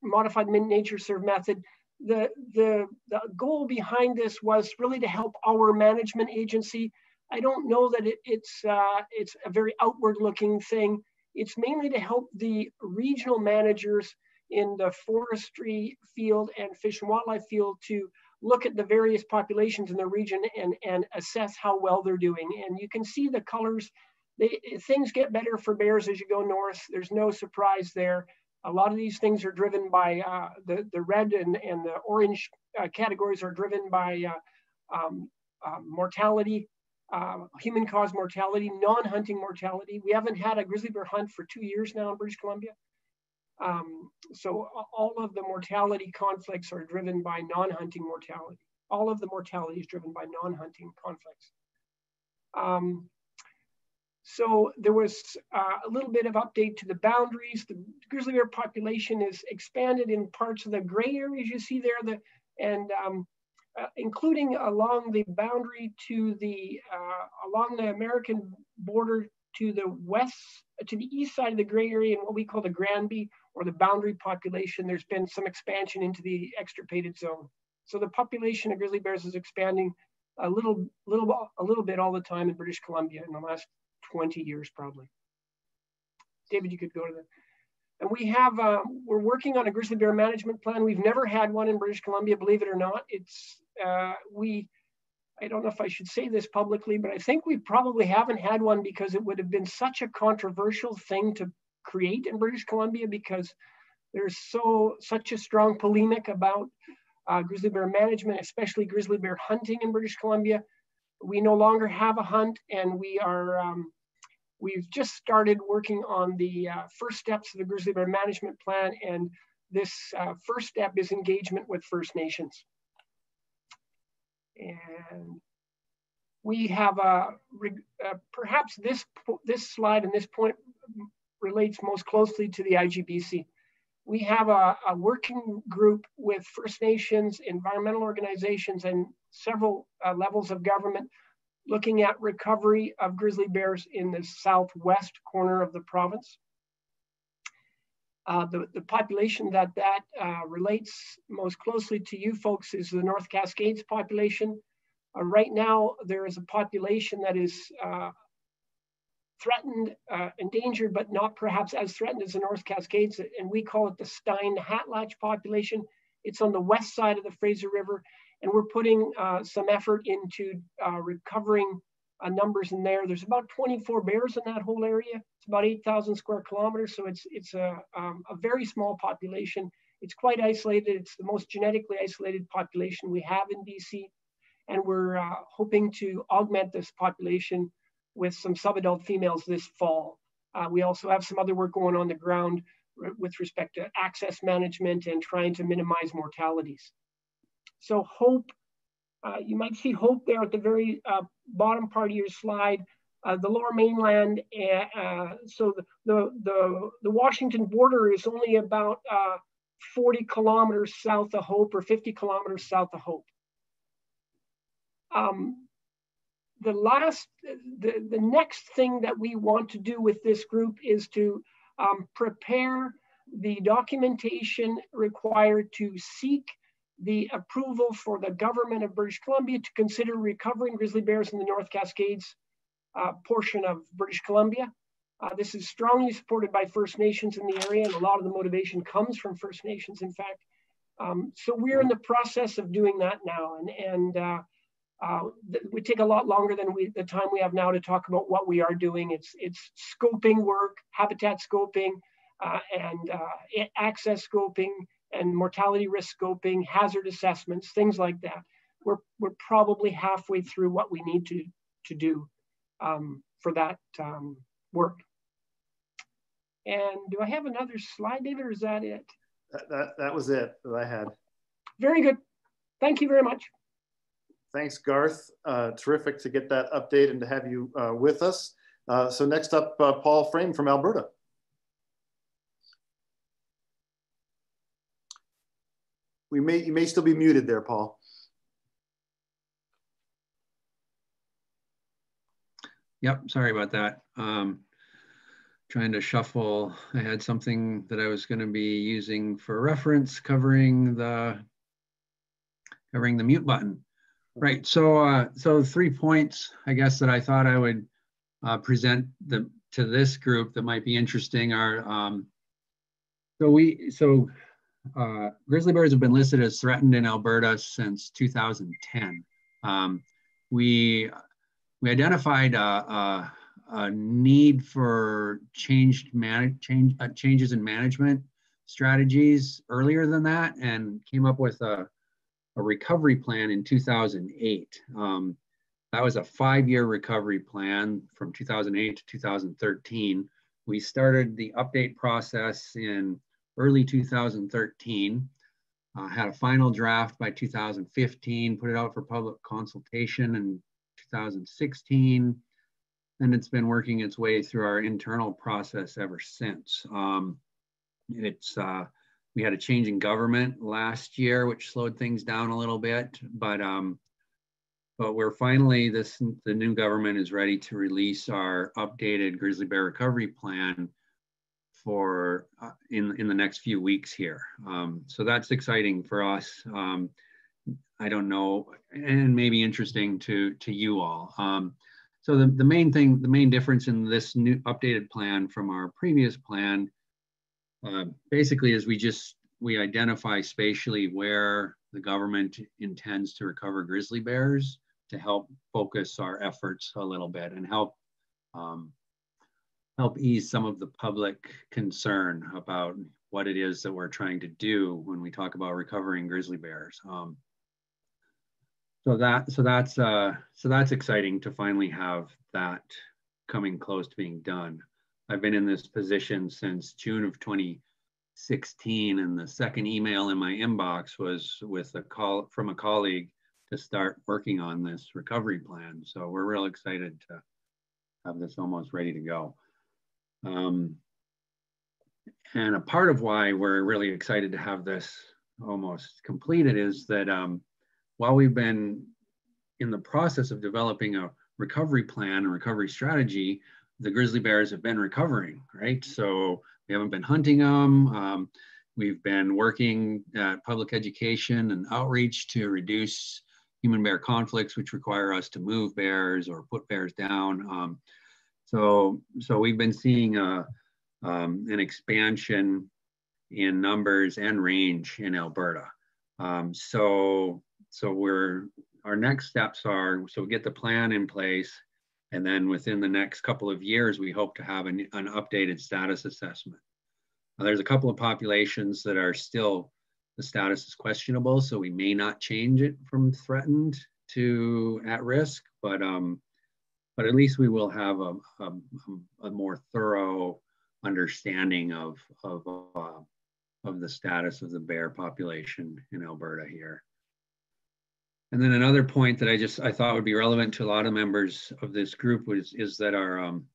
S16: modified NatureServe method. The, the the goal behind this was really to help our management agency. I don't know that it, it's uh, it's a very outward looking thing. It's mainly to help the regional managers in the forestry field and fish and wildlife field to look at the various populations in the region and, and assess how well they're doing. And you can see the colors. They, things get better for bears as you go north. There's no surprise there. A lot of these things are driven by uh, the, the red and, and the orange uh, categories are driven by uh, um, um mortality, uh, human caused mortality, non-hunting mortality. We haven't had a grizzly bear hunt for two years now in British Columbia. Um, so all of the mortality conflicts are driven by non-hunting mortality. All of the mortality is driven by non-hunting conflicts. Um, so there was uh, a little bit of update to the boundaries. The grizzly bear population is expanded in parts of the gray areas you see there, the, and um, uh, including along the boundary to the, uh, along the American border to the west, to the east side of the gray area in what we call the Granby or the boundary population, there's been some expansion into the extirpated zone. So the population of grizzly bears is expanding a little, little, a little bit all the time in British Columbia in the last 20 years, probably. David, you could go to that. And we have, uh, we're working on a grizzly bear management plan. We've never had one in British Columbia, believe it or not. It's, uh, we, I don't know if I should say this publicly, but I think we probably haven't had one because it would have been such a controversial thing to create in British Columbia because there's so such a strong polemic about uh, grizzly bear management, especially grizzly bear hunting in British Columbia. We no longer have a hunt, and we are um, we've just started working on the uh, first steps of the grizzly bear management plan, and this uh, first step is engagement with First Nations. And we have a uh, perhaps this this slide and this point relates most closely to the IGBC. We have a, a, working group with First Nations, environmental organizations, and several uh, levels of government looking at recovery of grizzly bears in the southwest corner of the province. Uh, the, the population that that uh, relates most closely to you folks is the North Cascades population. Uh, right now, there is a population that is uh, threatened, uh, endangered, but not perhaps as threatened as the North Cascades, and we call it the Stein-Nahatlatch population. It's on the west side of the Fraser River, and we're putting uh, some effort into uh, recovering uh, numbers in there. There's about 24 bears in that whole area. It's about 8,000 square kilometers, so it's it's a, um, a very small population. It's quite isolated. It's the most genetically isolated population we have in BC, and we're uh, hoping to augment this population with some subadult females this fall. Uh, we also have some other work going on the ground with respect to access management and trying to minimize mortalities. So Hope, uh, you might see Hope there at the very uh, bottom part of your slide. uh, the lower mainland. Uh, so the, the, the, the, Washington border is only about uh, 40 kilometers south of Hope or 50 kilometers south of Hope. Um, the last, the, the next thing that we want to do with this group is to um, prepare the documentation required to seek the approval for the government of British Columbia to consider recovering grizzly bears in the North Cascades uh, portion of British Columbia. Uh, this is strongly supported by First Nations in the area, and a lot of the motivation comes from First Nations, in fact. Um, so we're in the process of doing that now, and, and uh, uh, we take a lot longer than we, the time we have now to talk about what we are doing. It's, it's scoping work, habitat scoping, uh, and uh, access scoping, and mortality risk scoping, hazard assessments, things like that. We're, we're probably halfway through what we need to, to do um, for that um, work. And do I have another slide, David, or is that it?
S3: That, that, that was it that I had.
S16: Very good. Thank you very much.
S3: Thanks, Garth. Uh, terrific to get that update and to have you uh, with us. Uh, so next up, uh, Paul Frame from Alberta. We may, you may still be muted there, Paul.
S15: Yep, sorry about that. Um, trying to shuffle. I had something that I was going to be using for reference covering the covering the mute button. Right. So uh, so three points I guess that I thought I would uh, present the to this group that might be interesting are um, so we so uh, grizzly bears have been listed as threatened in Alberta since 2010. Um, we we identified a, a, a need for changed man, change, uh, changes in management strategies earlier than that and came up with a, a recovery plan in 2008. Um, that was a five-year recovery plan from 2008 to 2013. We started the update process in early 2013. Uh, had a final draft by 2015, put it out for public consultation in 2016, and it's been working its way through our internal process ever since. Um, it's uh, we had a change in government last year, which slowed things down a little bit, but um, but we're finally this the new government is ready to release our updated grizzly bear recovery plan for uh, in in the next few weeks here. Um, so that's exciting for us. Um, I don't know, and maybe interesting to to you all. Um, so the, the main thing, the main difference in this new updated plan from our previous plan, uh, basically is we just, we identify spatially where the government intends to recover grizzly bears to help focus our efforts a little bit and help um, help ease some of the public concern about what it is that we're trying to do when we talk about recovering grizzly bears. Um, so that so that's uh, so that's exciting to finally have that coming close to being done. I've been in this position since June of 2016, and the second email in my inbox was with a call from a colleague to start working on this recovery plan. So we're real excited to have this almost ready to go. Um, and a part of why we're really excited to have this almost completed is that um, while we've been in the process of developing a recovery plan and recovery strategy, the grizzly bears have been recovering, right? So we haven't been hunting them. Um, we've been working at public education and outreach to reduce human bear conflicts, which require us to move bears or put bears down. Um, so, so we've been seeing a, um, an expansion in numbers and range in Alberta. Um, so, so we're our next steps are so we get the plan in place, and then within the next couple of years, we hope to have an, an updated status assessment. Now, there's a couple of populations that are still the status is questionable, so we may not change it from threatened to at risk, but um, but at least we will have a, a, a more thorough understanding of, of, uh, of the status of the bear population in Alberta here. And then another point that I just I thought would be relevant to a lot of members of this group was is that our um,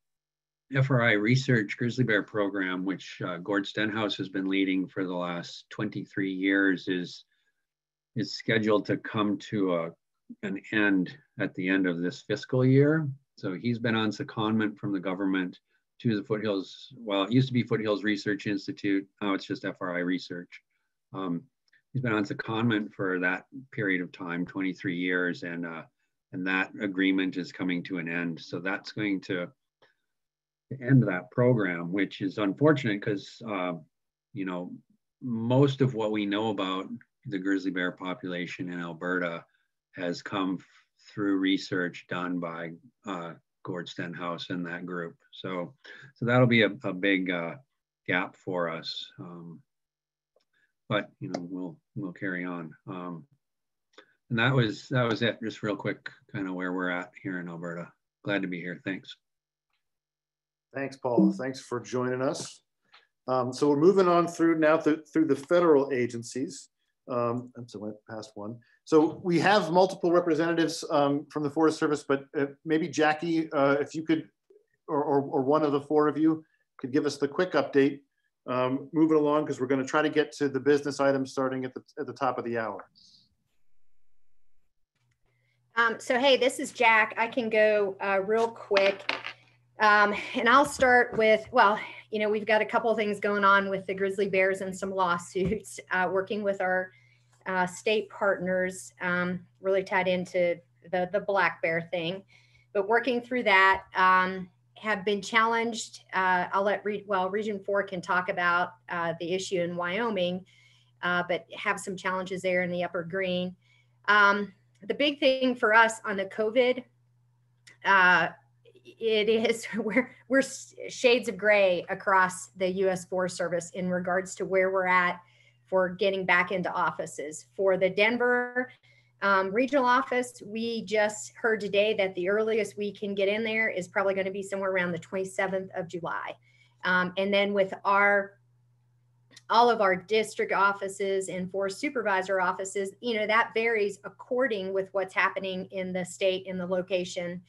S15: FRI research grizzly bear program, which uh, Gord Stenhouse has been leading for the last 23 years, is is scheduled to come to a an end at the end of this fiscal year. So he's been on secondment from the government to the Foothills. Well, it used to be Foothills Research Institute. Now it's just FRI Research. Um, he's been on secondment for that period of time, 23 years, and uh, and that agreement is coming to an end. So that's going to end that program, which is unfortunate because uh, you know most of what we know about the grizzly bear population in Alberta has come through research done by uh, Gord Stenhouse and that group. So, so that'll be a, a big uh, gap for us. Um, but you know, we'll we'll carry on. Um, and that was that was it. Just real quick, kind of where we're at here in Alberta. Glad to be here. Thanks.
S3: Thanks, Paul. Thanks for joining us. Um, so we're moving on through now th through the federal agencies. Um, I'm so went past one. So we have multiple representatives um, from the Forest Service, but uh, maybe Jackie, uh, if you could, or, or, or, one of the four of you could give us the quick update, um, moving along, because we're gonna try to get to the business items starting at the, at the top of the hour.
S7: Um, so, hey, this is Jack. I can go uh, real quick. Um, and I'll start with, well, you know, we've got a couple of things going on with the grizzly bears and some lawsuits, uh, working with our uh, state partners, um, really tied into the, the black bear thing. But working through that, um, have been challenged. Uh, I'll let, Re- well, Region 4 can talk about uh, the issue in Wyoming, uh, but have some challenges there in the Upper Green. Um, the big thing for us on the COVID uh, it is we're we're shades of gray across the U.S. Forest Service in regards to where we're at for getting back into offices. For the Denver um, regional office, we just heard today that the earliest we can get in there is probably going to be somewhere around the 27th of July. Um, and then with our all of our district offices and forest supervisor offices, you know, that varies according with what's happening in the state in the location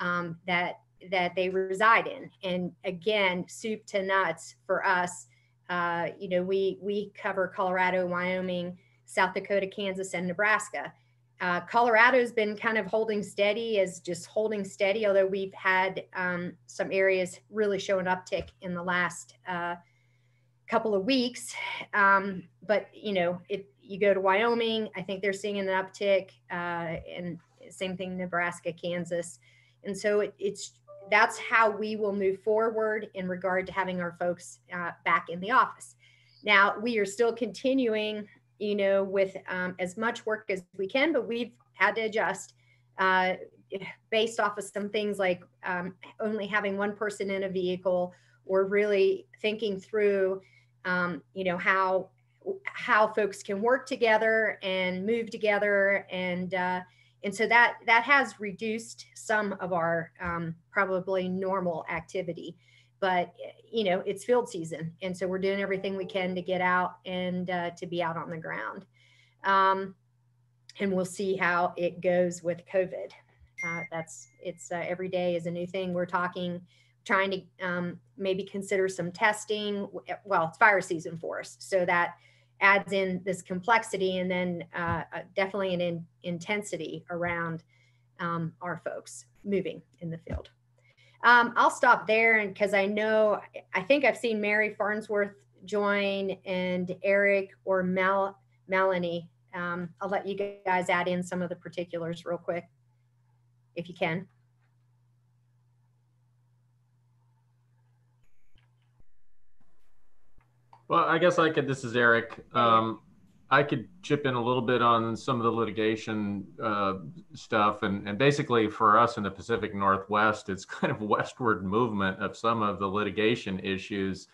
S7: um, that that they reside in. And again, soup to nuts for us. Uh, you know, we we cover Colorado, Wyoming, South Dakota, Kansas, and Nebraska. Uh, Colorado's been kind of holding steady as just holding steady, although we've had um, some areas really showing uptick in the last uh, couple of weeks. Um, but you know, if you go to Wyoming, I think they're seeing an uptick, uh, and same thing Nebraska, Kansas, and so it, it's that's how we will move forward in regard to having our folks uh, back in the office. Now, we are still continuing, you know, with um, as much work as we can, but we've had to adjust uh, based off of some things like um, only having one person in a vehicle or really thinking through, um, you know, how how folks can work together and move together. And uh, and so that that has reduced some of our um, probably normal activity but you know it's field season and so we're doing everything we can to get out and uh, to be out on the ground. Um, and we'll see how it goes with covid. Uh, that's it's uh, every day is a new thing. We're talking trying to um, maybe consider some testing well it's fire season for us so that adds in this complexity and then uh, uh, definitely an in, intensity around um, our folks moving in the field. Um, I'll stop there and because I know I think I've seen Mary Farnsworth join and Eric or Mel Melanie. Um, I'll let you guys add in some of the particulars real quick if you can.
S9: Well, I guess I could. This is Eric. Um, I could chip in a little bit on some of the litigation uh, stuff, and, and basically for us in the Pacific Northwest, it's kind of westward movement of some of the litigation issues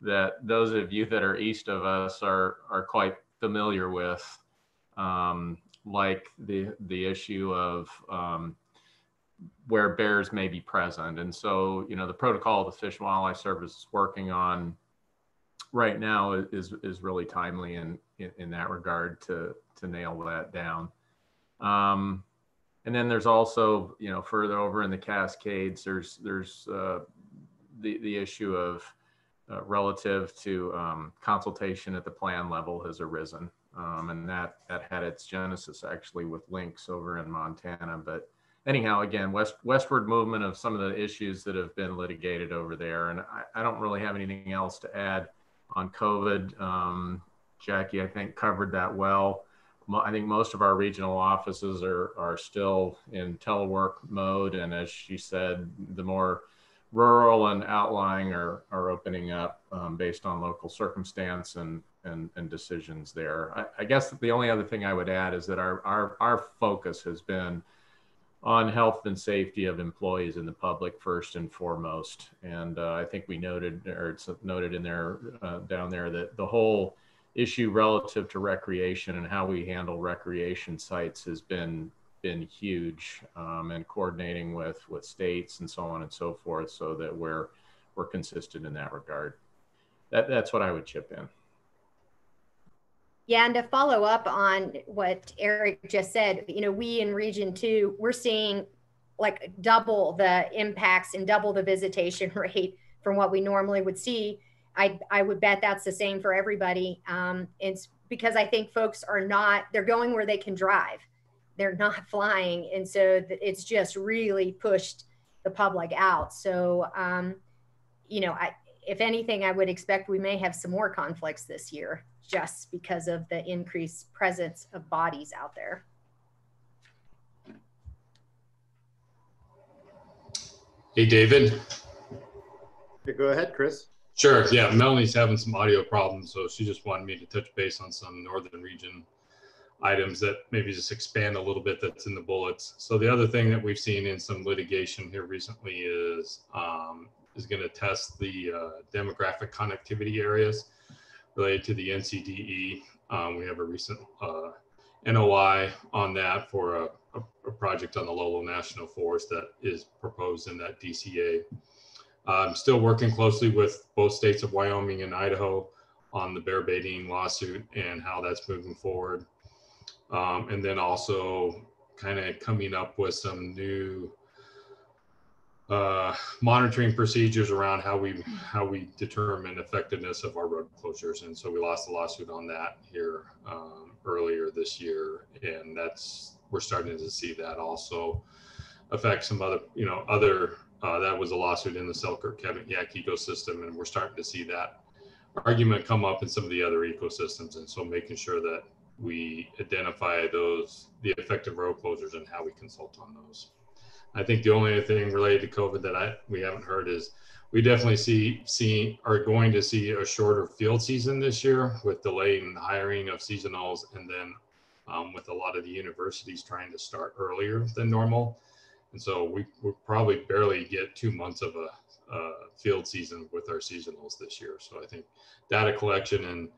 S9: that those of you that are east of us are are quite familiar with, um, like the the issue of um, where bears may be present, and so you know the protocol the Fish and Wildlife Service is working on right now is is really timely in, in, in that regard to to nail that down. Um, and then there's also, you know, further over in the Cascades, there's there's uh, the the issue of uh, relative to um, consultation at the plan level has arisen, um, and that that had its genesis actually with lynx over in Montana. But anyhow, again, west westward movement of some of the issues that have been litigated over there, and I, I don't really have anything else to add on COVID. Um, Jackie, I think covered that well. I think most of our regional offices are, are still in telework mode. And as she said, the more rural and outlying are, are opening up um, based on local circumstance and, and, and decisions there. I, I, guess the only other thing I would add is that our, our, our focus has been on health and safety of employees and the public first and foremost. And uh, I think we noted, or it's noted in there uh, down there that the whole issue relative to recreation and how we handle recreation sites has been been huge um, and coordinating with with states and so on and so forth so that we're we're consistent in that regard that that's what i would chip in
S7: yeah and to follow up on what eric just said you know we in region two we're seeing like double the impacts and double the visitation rate from what we normally would see I, I would bet that's the same for everybody. Um, it's because I think folks are not, they're going where they can drive. They're not flying. And so it's just really pushed the public out. So, um, you know, I, if anything, I would expect we may have some more conflicts this year just because of the increased presence of bodies out there.
S17: Hey, David.
S3: go ahead, Chris.
S17: Sure. Yeah, Melanie's having some audio problems, so she just wanted me to touch base on some northern region items that maybe just expand a little bit that's in the bullets. So the other thing that we've seen in some litigation here recently is um, is going to test the uh, demographic connectivity areas related to the NCDE. Um, we have a recent uh, NOI on that for a, a, a project on the Lolo National Forest that is proposed in that DCA. I'm still working closely with both states of Wyoming and Idaho on the bear baiting lawsuit and how that's moving forward. Um, and then also kind of coming up with some new uh, monitoring procedures around how we how we determine effectiveness of our road closures. And so we lost a lawsuit on that here um, earlier this year, and that's we're starting to see that also affect some other you know other uh, that was a lawsuit in the Selkirk Yaak ecosystem, and we're starting to see that argument come up in some of the other ecosystems. And so making sure that we identify those, the effective road closures and how we consult on those. I think the only thing related to COVID that I we haven't heard is we definitely see see are going to see a shorter field season this year with the hiring of seasonals and then um, with a lot of the universities trying to start earlier than normal. And so we we probably barely get two months of a, a field season with our seasonals this year. So I think data collection and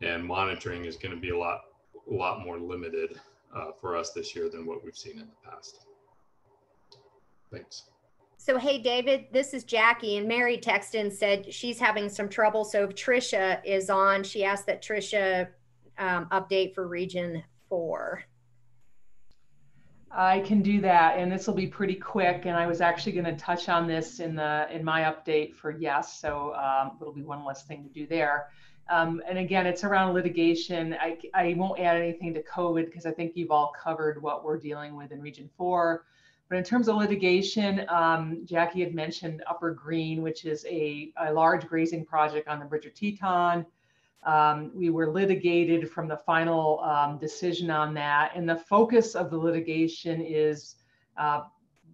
S17: and monitoring is going to be a lot a lot more limited uh, for us this year than what we've seen in the past. Thanks.
S7: So, hey, David, this is Jackie, and Mary texted and said she's having some trouble. So, if Trisha is on, she asked that Trisha um, update for Region 4.
S18: I can do that, and this will be pretty quick. And I was actually going to touch on this in the in my update for yes, so um, it'll be one less thing to do there. Um, and again, it's around litigation. I, I won't add anything to COVID because I think you've all covered what we're dealing with in Region 4. But in terms of litigation, um, Jackie had mentioned Upper Green, which is a, a large grazing project on the Bridger Teton. Um, we were litigated from the final um, decision on that. And the focus of the litigation is uh,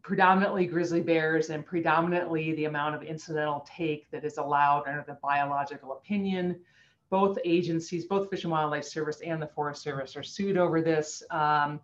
S18: predominantly grizzly bears and predominantly the amount of incidental take that is allowed under the biological opinion. Both agencies, both Fish and Wildlife Service and the Forest Service, are sued over this. Um,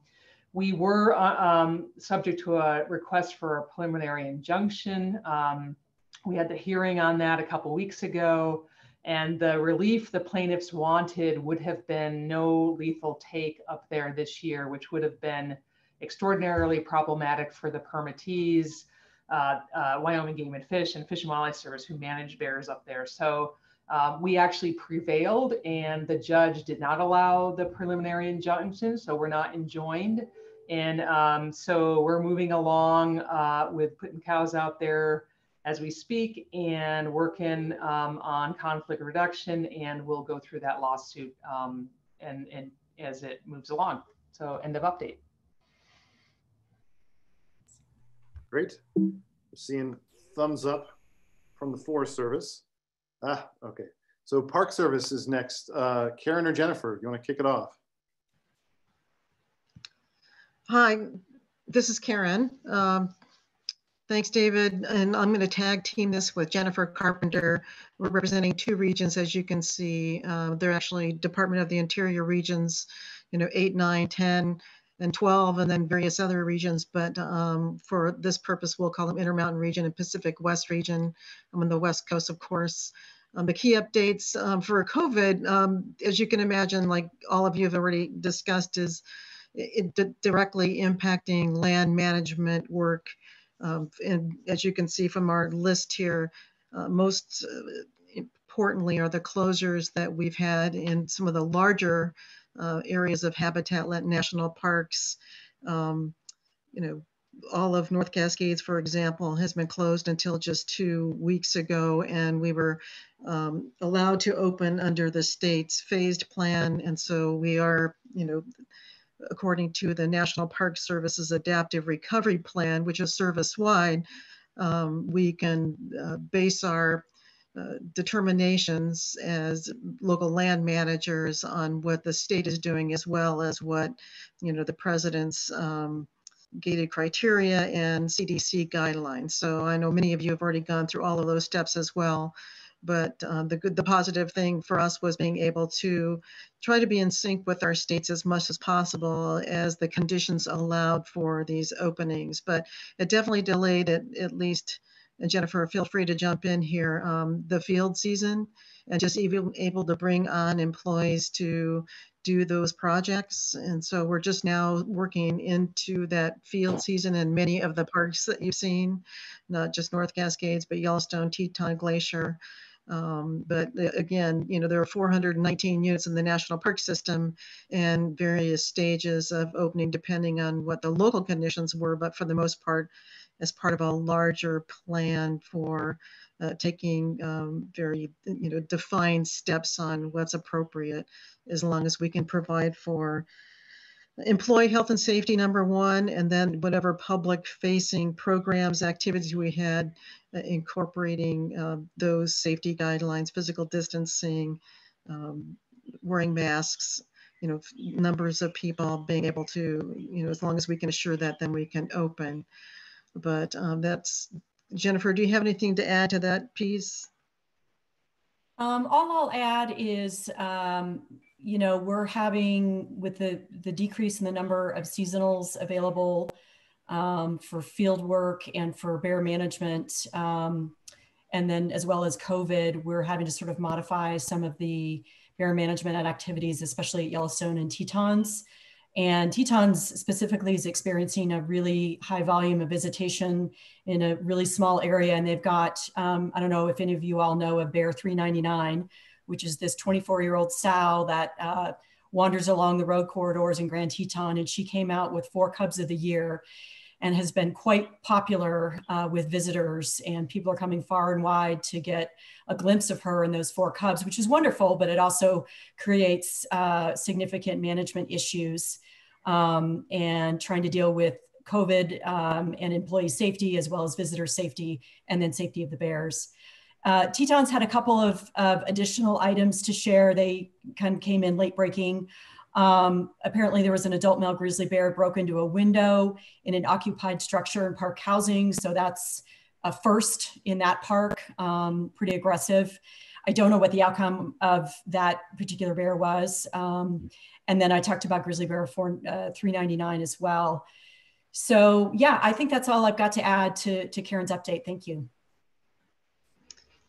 S18: we were uh, um, subject to a request for a preliminary injunction. Um, we had the hearing on that a couple weeks ago. And the relief the plaintiffs wanted would have been no lethal take up there this year, which would have been extraordinarily problematic for the permittees, uh, uh, Wyoming Game and Fish, and Fish and Wildlife Service, who manage bears up there. So um, we actually prevailed, and the judge did not allow the preliminary injunction, so we're not enjoined. And um, so we're moving along uh, with putting cows out there as we speak and working um, on conflict reduction. And we'll go through that lawsuit um, and, and as it moves along. So end of update.
S3: Great. I'm seeing thumbs up from the Forest Service. Ah, okay. So Park Service is next. Uh, Karen or Jennifer, you want to kick it off?
S10: Hi, this is Karen. Um, thanks, David. And I'm going to tag team this with Jennifer Carpenter. We're representing two regions, as you can see. Uh, they're actually Department of the Interior regions, you know, 8, 9, 10, and 12, and then various other regions. But um, for this purpose, we'll call them Intermountain region and Pacific West region. I'm on the West Coast, of course. Um, the key updates um, for COVID, um, as you can imagine, like all of you have already discussed, is directly impacting land management work. Um, and as you can see from our list here, uh, most uh, importantly are the closures that we've had in some of the larger uh, areas of habitat national parks. Um, you know, all of North Cascades, for example, has been closed until just two weeks ago, and we were um, allowed to open under the state's phased plan. And so we are, you know, according to the National Park Service's Adaptive Recovery Plan, which is service-wide, um, we can uh, base our determinations as local land managers on what the state is doing as well as what you know the president's um, gated criteria and CDC guidelines. So I know many of you have already gone through all of those steps as well. But um, the good, the positive thing for us was being able to try to be in sync with our states as much as possible as the conditions allowed for these openings. But it definitely delayed it at least. And Jennifer, feel free to jump in here. Um, the field season and just even able to bring on employees to do those projects. And so we're just now working into that field season in many of the parks that you've seen, not just North Cascades, but Yellowstone, Teton Glacier. Um, but again, you know, there are 419 units in the national park system and various stages of opening depending on what the local conditions were. But for the most part, as part of a larger plan for uh, taking um, very, you know, defined steps on what's appropriate, as long as we can provide for employee health and safety number one and then whatever public facing programs activities we had uh, incorporating uh, those safety guidelines physical distancing um, wearing masks you know numbers of people being able to you know as long as we can assure that then we can open but um, that's jennifer do you have anything to add to that piece
S11: um, all I'll add is um, you know, we're having with the, the decrease in the number of seasonals available um, for field work and for bear management, um, and then as well as COVID, we're having to sort of modify some of the bear management activities, especially at Yellowstone and Tetons. And Tetons specifically is experiencing a really high volume of visitation in a really small area. And they've got, um, I don't know if any of you all know of Bear 399, which is this 24 year old sow that uh, wanders along the road corridors in Grand Teton. And she came out with four cubs of the year and has been quite popular uh, with visitors. And people are coming far and wide to get a glimpse of her and those four cubs, which is wonderful, but it also creates uh, significant management issues um, and trying to deal with COVID um, and employee safety as well as visitor safety and then safety of the bears. Uh, Tetons had a couple of, of, additional items to share. They kind of came in late breaking. Um, apparently, there was an adult male grizzly bear broke into a window in an occupied structure in park housing. So that's a first in that park, um, pretty aggressive. I don't know what the outcome of that particular bear was. Um, and then I talked about grizzly bear for uh, 399 as well. So yeah, I think that's all I've got to add to, to Karen's update. Thank you.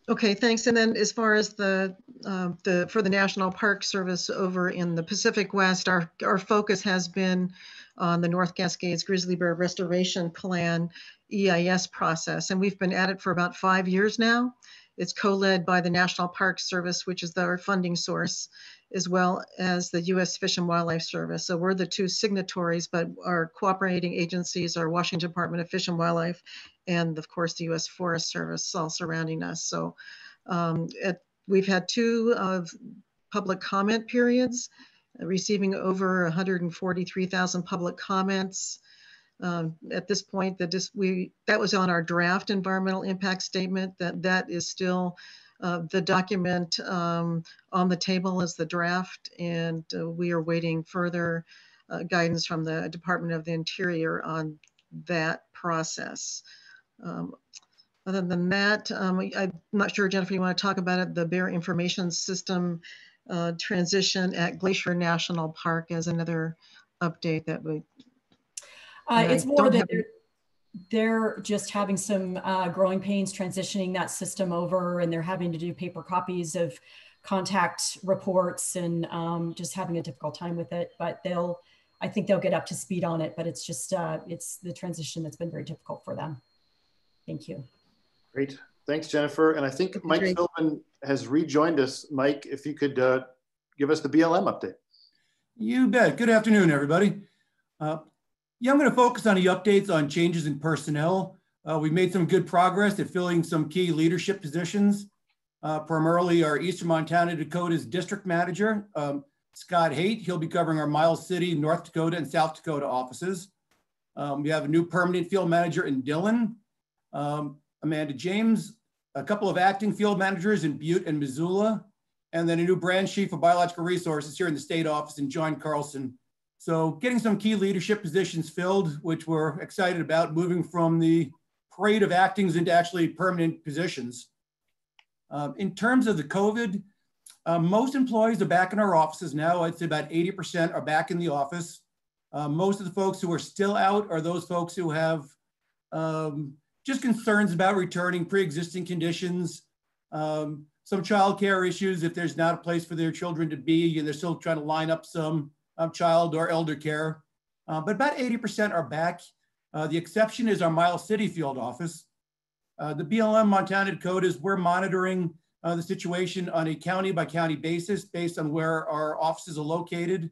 S10: Okay, thanks. And then as far as the uh, the for the National Park Service over in the Pacific West, our our focus has been on the North Cascades Grizzly Bear Restoration Plan EIS process, and we've been at it for about five years now. it's co-led by the National Park Service, which is our funding source, as well as the U.S. Fish and Wildlife Service. So we're the two signatories, but our cooperating agencies are Washington Department of Fish and Wildlife, and of course the U.S. Forest Service, all surrounding us. So um, at, we've had two public comment periods, receiving over 143,000 public comments. Um, at this point, we that was on our draft environmental impact statement. That that is still uh, the document um, on the table is the draft, and uh, we are waiting further uh, guidance from the Department of the Interior on that process. Um, other than that, um, I'm not sure, Jennifer, you want to talk about it, the Bear Information System uh, transition at Glacier National Park as another update that we
S11: uh, it's more that they're, they're, just having some uh, growing pains transitioning that system over, and they're having to do paper copies of contact reports and um, just having a difficult time with it. But they'll, I think they'll get up to speed on it. But it's just, uh, it's the transition that's been very difficult for them. Thank you.
S3: Great. Thanks, Jennifer. And I think Mike Philbin has rejoined us. Mike, if you could uh, give us the BLM update.
S19: You bet. Good afternoon, everybody. Yeah, I'm going to focus on the updates on changes in personnel. Uh, we've made some good progress at filling some key leadership positions. Uh, primarily our Eastern Montana Dakota's district manager, um, Scott Haight. He'll be covering our Miles City, North Dakota, and South Dakota offices. Um, we have a new permanent field manager in Dillon, um, Amanda James, a couple of acting field managers in Butte and Missoula, and then a new branch chief of biological resources here in the state office in John Carlson. So getting some key leadership positions filled, which we're excited about, moving from the parade of actings into actually permanent positions. Um, in terms of the COVID, uh, most employees are back in our offices now. I'd say about 80% are back in the office. Uh, most of the folks who are still out are those folks who have um, just concerns about returning pre-existing conditions, um, some childcare issues if there's not a place for their children to be and they're still trying to line up some child or elder care, uh, but about 80% are back. Uh, the exception is our Miles City field office. Uh, the BLM Montana code is we're monitoring uh, the situation on a county by county basis based on where our offices are located.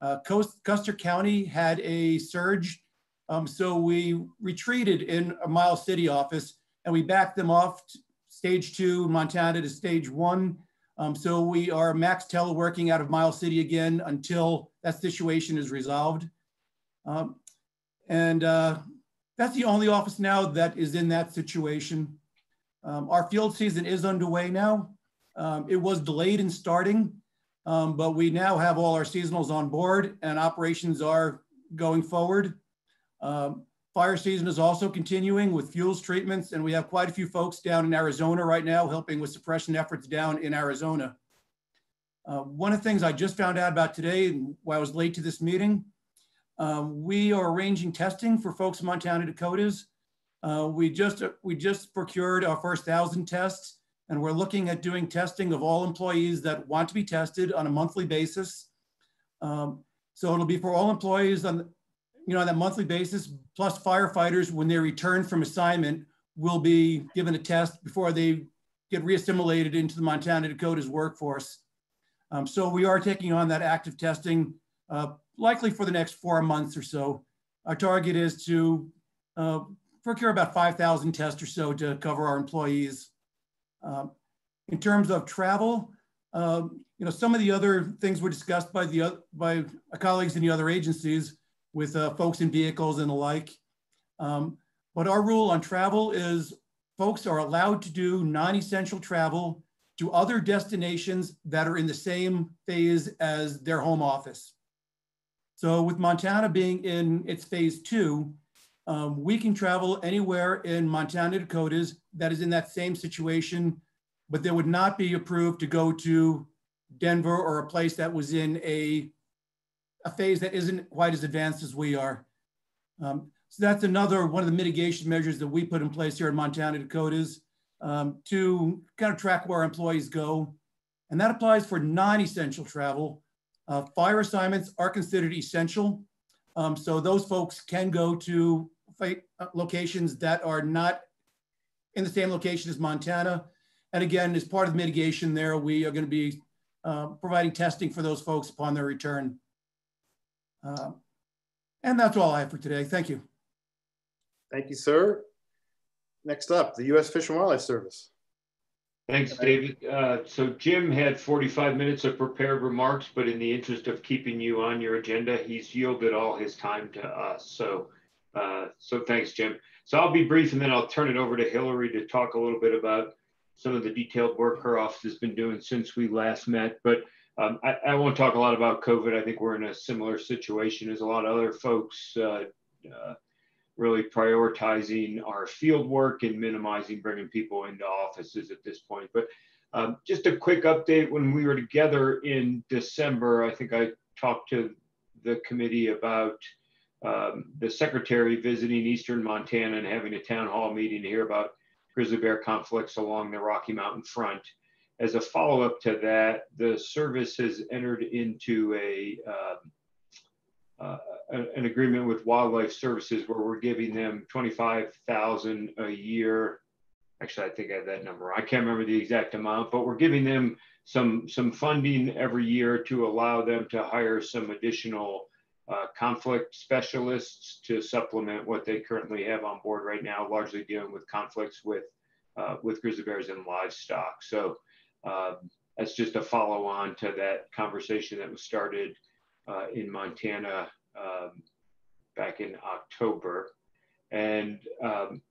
S19: Uh, Coast, Custer County had a surge, um, so we retreated in a Miles City office and we backed them off stage two Montana to stage one um, so we are max teleworking out of Miles City again until that situation is resolved. Um, and uh, that's the only office now that is in that situation. Um, our field season is underway now. Um, it was delayed in starting, um, but we now have all our seasonals on board and operations are going forward. Um, Fire season is also continuing with fuels treatments, and we have quite a few folks down in Arizona right now helping with suppression efforts down in Arizona. Uh, one of the things I just found out about today, while I was late to this meeting, um, we are arranging testing for folks in Montana Dakotas. Uh, we just we just procured our first thousand tests, and we're looking at doing testing of all employees that want to be tested on a monthly basis. Um, so it'll be for all employees on you know, on that monthly basis, plus firefighters, when they return from assignment, will be given a test before they get reassimilated into the Montana Dakota's workforce. Um, so we are taking on that active testing, uh, likely for the next four months or so. Our target is to uh, procure about 5,000 tests or so to cover our employees. Um, in terms of travel, um, you know, some of the other things were discussed by the by colleagues in the other agencies with uh, folks in vehicles and the like. Um, but our rule on travel is folks are allowed to do non-essential travel to other destinations that are in the same phase as their home office. So with Montana being in its phase two, um, we can travel anywhere in Montana Dakotas that is in that same situation, but they would not be approved to go to Denver or a place that was in a a phase that isn't quite as advanced as we are. Um, so that's another one of the mitigation measures that we put in place here in Montana Dakotas um, to kind of track where our employees go. And that applies for non-essential travel. Uh, fire assignments are considered essential. Um, so those folks can go to uh, locations that are not in the same location as Montana. And again, as part of the mitigation there, we are going to be uh, providing testing for those folks upon their return. Uh, and that's all I have for today. Thank you.
S3: Thank you, sir. Next up, the U.S. Fish and Wildlife Service.
S13: Thanks, David. Uh, so Jim had 45 minutes of prepared remarks, but in the interest of keeping you on your agenda, he's yielded all his time to us. So, uh, so thanks, Jim. So I'll be brief and then I'll turn it over to Hillary to talk a little bit about some of the detailed work her office has been doing since we last met. But um, I, I, won't talk a lot about COVID. I think we're in a similar situation as a lot of other folks, uh, uh, really prioritizing our field work and minimizing bringing people into offices at this point. But um, just a quick update when we were together in December, I think I talked to the committee about um, the secretary visiting Eastern Montana and having a town hall meeting to hear about grizzly bear conflicts along the Rocky Mountain front. As a follow up to that, the service has entered into a um, uh, an agreement with Wildlife Services where we're giving them 25,000 a year. Actually, I think I have that number. I can't remember the exact amount, but we're giving them some some funding every year to allow them to hire some additional uh, conflict specialists to supplement what they currently have on board right now, largely dealing with conflicts with uh, with grizzly bears and livestock. So um, that's just a follow on to that conversation that was started uh, in Montana um, back in October. And um,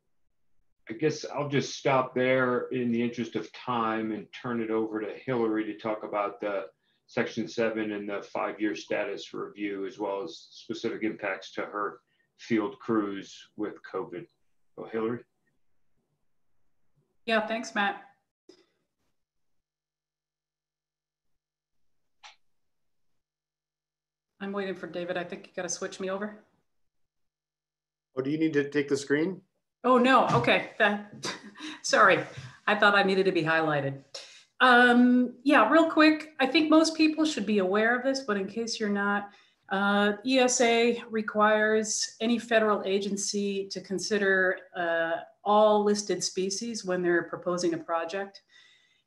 S13: I guess I'll just stop there in the interest of time and turn it over to Hillary to talk about the Section 7 and the five-year status review, as well as specific impacts to her field crews with COVID. So Hillary?
S20: Yeah, thanks, Matt. I'm waiting for David. I think you got to switch me over.
S3: Oh, do you need to take the screen?
S20: Oh, no. Okay. That, sorry. I thought I needed to be highlighted. Um, yeah, real quick. I think most people should be aware of this, but in case you're not, uh, ESA requires any federal agency to consider uh, all listed species when they're proposing a project.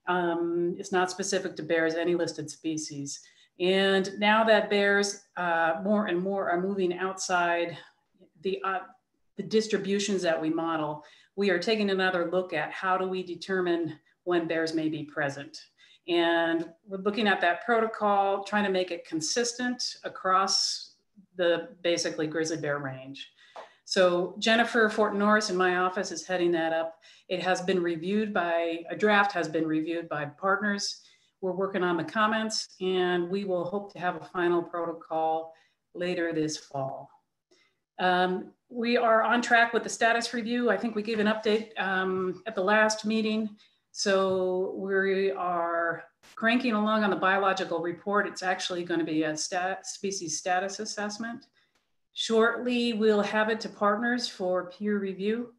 S20: Um, it's not specific to bears, any listed species. And now that bears uh, more and more are moving outside the, uh, the distributions that we model, we are taking another look at how do we determine when bears may be present. And we're looking at that protocol, trying to make it consistent across the basically grizzly bear range. So Jennifer Fortin-Noreus in my office is heading that up. It has been reviewed by, a draft has been reviewed by partners we're working on the comments and we will hope to have a final protocol later this fall. Um, we are on track with the status review. I think we gave an update um, at the last meeting. So we are cranking along on the biological report. It's actually going to be a stat species status assessment. Shortly, we'll have it to partners for peer review.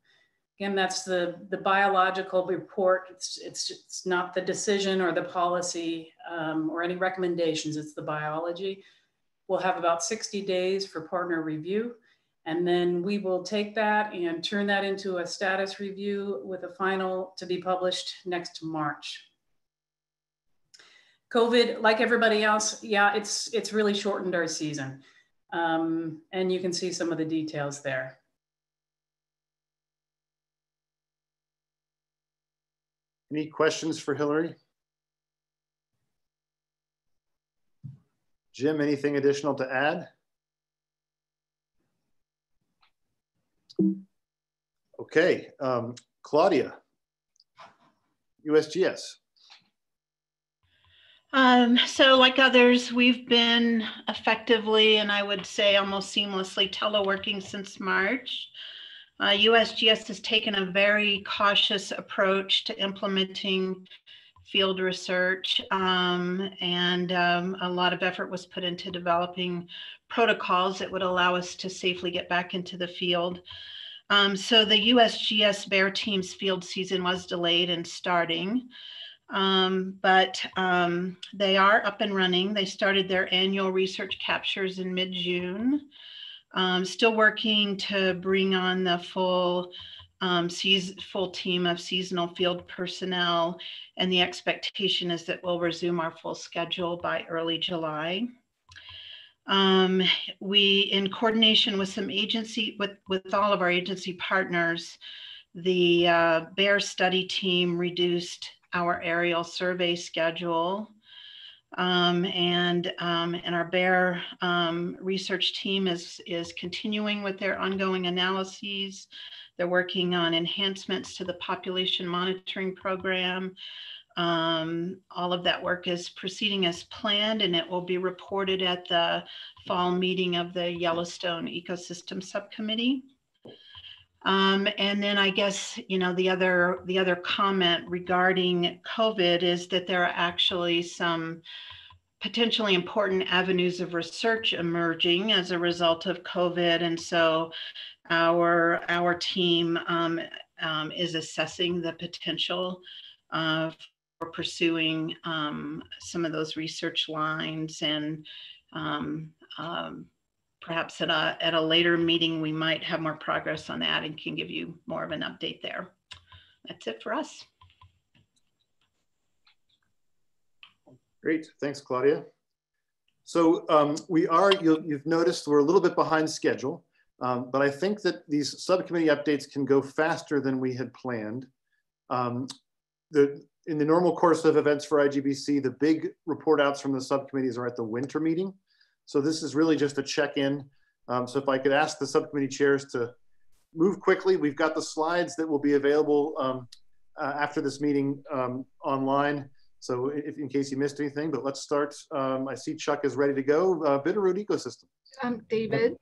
S20: Again, that's the, the biological report. It's, it's, it's not the decision or the policy um, or any recommendations, it's the biology. We'll have about 60 days for partner review. And then we will take that and turn that into a status review with a final to be published next March. COVID, like everybody else, yeah, it's, it's really shortened our season. Um, and you can see some of the details there.
S3: Any questions for Hillary? Jim, anything additional to add? Okay, um, Claudia, USGS.
S14: Um, so like others, we've been effectively, and I would say almost seamlessly teleworking since March. Uh, USGS has taken a very cautious approach to implementing field research, um, and um, a lot of effort was put into developing protocols that would allow us to safely get back into the field. Um, so the USGS Bear Team's field season was delayed in starting, um, but um, they are up and running. They started their annual research captures in mid-June. Um, still working to bring on the full um, full team of seasonal field personnel, and the expectation is that we'll resume our full schedule by early July. Um, we, in coordination with some agency, with, with all of our agency partners, the uh, bear study team reduced our aerial survey schedule. Um, and um, and our bear um, research team is is continuing with their ongoing analyses. They're working on enhancements to the population monitoring program. Um, all of that work is proceeding as planned and it will be reported at the fall meeting of the Yellowstone Ecosystem Subcommittee. Um, and then I guess, you know, the other, the other comment regarding COVID is that there are actually some potentially important avenues of research emerging as a result of COVID. And so our, our team um, um, is assessing the potential uh, for pursuing um, some of those research lines and um, um, perhaps at a, at a later meeting, we might have more progress on that and can give you more of an update there. That's it for us.
S3: Great, thanks, Claudia. So um, we are, you have noticed we're a little bit behind schedule, um, but I think that these subcommittee updates can go faster than we had planned. Um, the, in the normal course of events for IGBC, the big report outs from the subcommittees are at the winter meeting. So this is really just a check-in. Um, so if I could ask the subcommittee chairs to move quickly, we've got the slides that will be available um, uh, after this meeting um, online. So if, in case you missed anything, but let's start. Um, I see Chuck is ready to go. Uh, Bitterroot ecosystem.
S2: Um, David.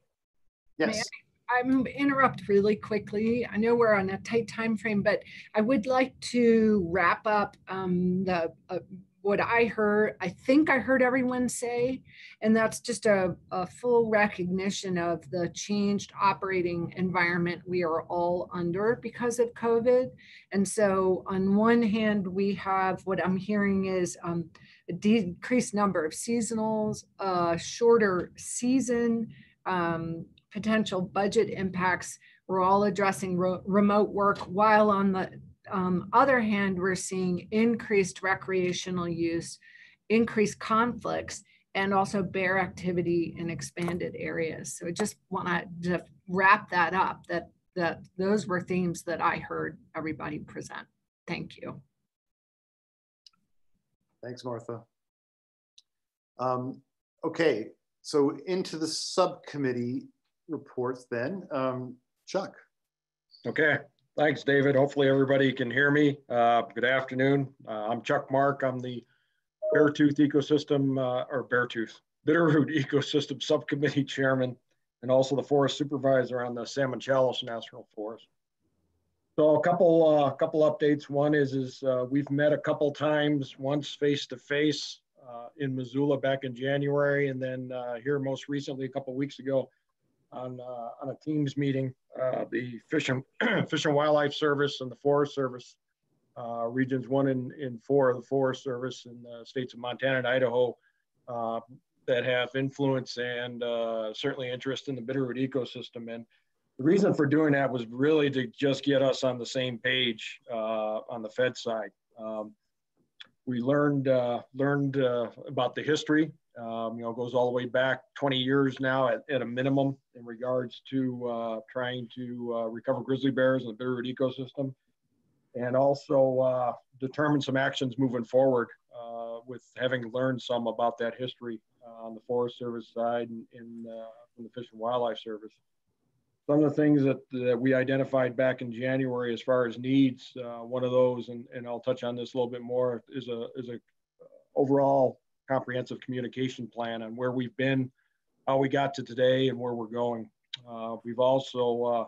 S3: Yes.
S2: I'm interrupt really quickly. I know we're on a tight time frame, but I would like to wrap up um, the uh, what I heard, I think I heard everyone say, and that's just a, a, full recognition of the changed operating environment we are all under because of COVID. And so, on one hand, we have what I'm hearing is um, a decreased number of seasonals, a shorter season, um, potential budget impacts. We're all addressing remote work while on the um, other hand, we're seeing increased recreational use, increased conflicts, and also bear activity in expanded areas. So I just want to wrap that up, that, that those were themes that I heard everybody present. Thank you.
S3: Thanks, Martha. Um, okay, so into the subcommittee reports then. Um, Chuck.
S21: Okay, Thanks, David. Hopefully everybody can hear me. Uh, good afternoon. Uh, I'm Chuck Mark. I'm the Beartooth Ecosystem, uh, or Beartooth, Bitterroot Ecosystem Subcommittee Chairman, and also the Forest Supervisor on the Salmon-Challis National Forest. So a couple, uh, couple updates. One is, is uh, we've met a couple times, once face-to-face -face, in Missoula back in January, and then here most recently, a couple weeks ago, on, uh, on a Teams meeting. Uh, the Fish and, Fish and Wildlife Service and the Forest Service, uh, regions one and, and four of the Forest Service in the states of Montana and Idaho uh, that have influence and uh, certainly interest in the Bitterroot ecosystem. And the reason for doing that was really to just get us on the same page uh, on the Fed side. Um, we learned learned about the history um, you know, goes all the way back 20 years now at, at a minimum in regards to uh, trying to uh, recover grizzly bears in the Bitterroot ecosystem and also uh, determine some actions moving forward uh, with having learned some about that history uh, on the Forest Service side and in, uh, from the Fish and Wildlife Service. Some of the things that, that we identified back in January as far as needs, one of those, and, and I'll touch on this a little bit more, is a, is a overall comprehensive communication plan on where we've been, how we got to today, and where we're going. Uh, we've also uh,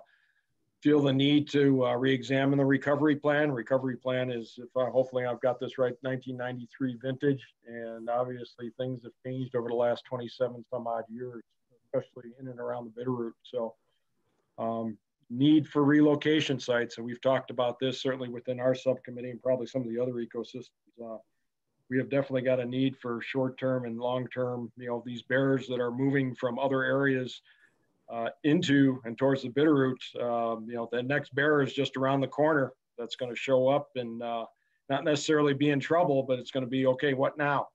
S21: feel the need to uh, re-examine the recovery plan. Recovery plan is, if I, hopefully I've got this right, 1993 vintage, and obviously things have changed over the last 27 some odd years, especially in and around the Bitterroot. So um, need for relocation sites, and we've talked about this certainly within our subcommittee and probably some of the other ecosystems. Uh, we have definitely got a need for short-term and long-term, you know, these bears that are moving from other areas uh, into and towards the Bitterroot, um, you know, the next bear is just around the corner that's going to show up and uh, not necessarily be in trouble, but it's going to be okay. What now?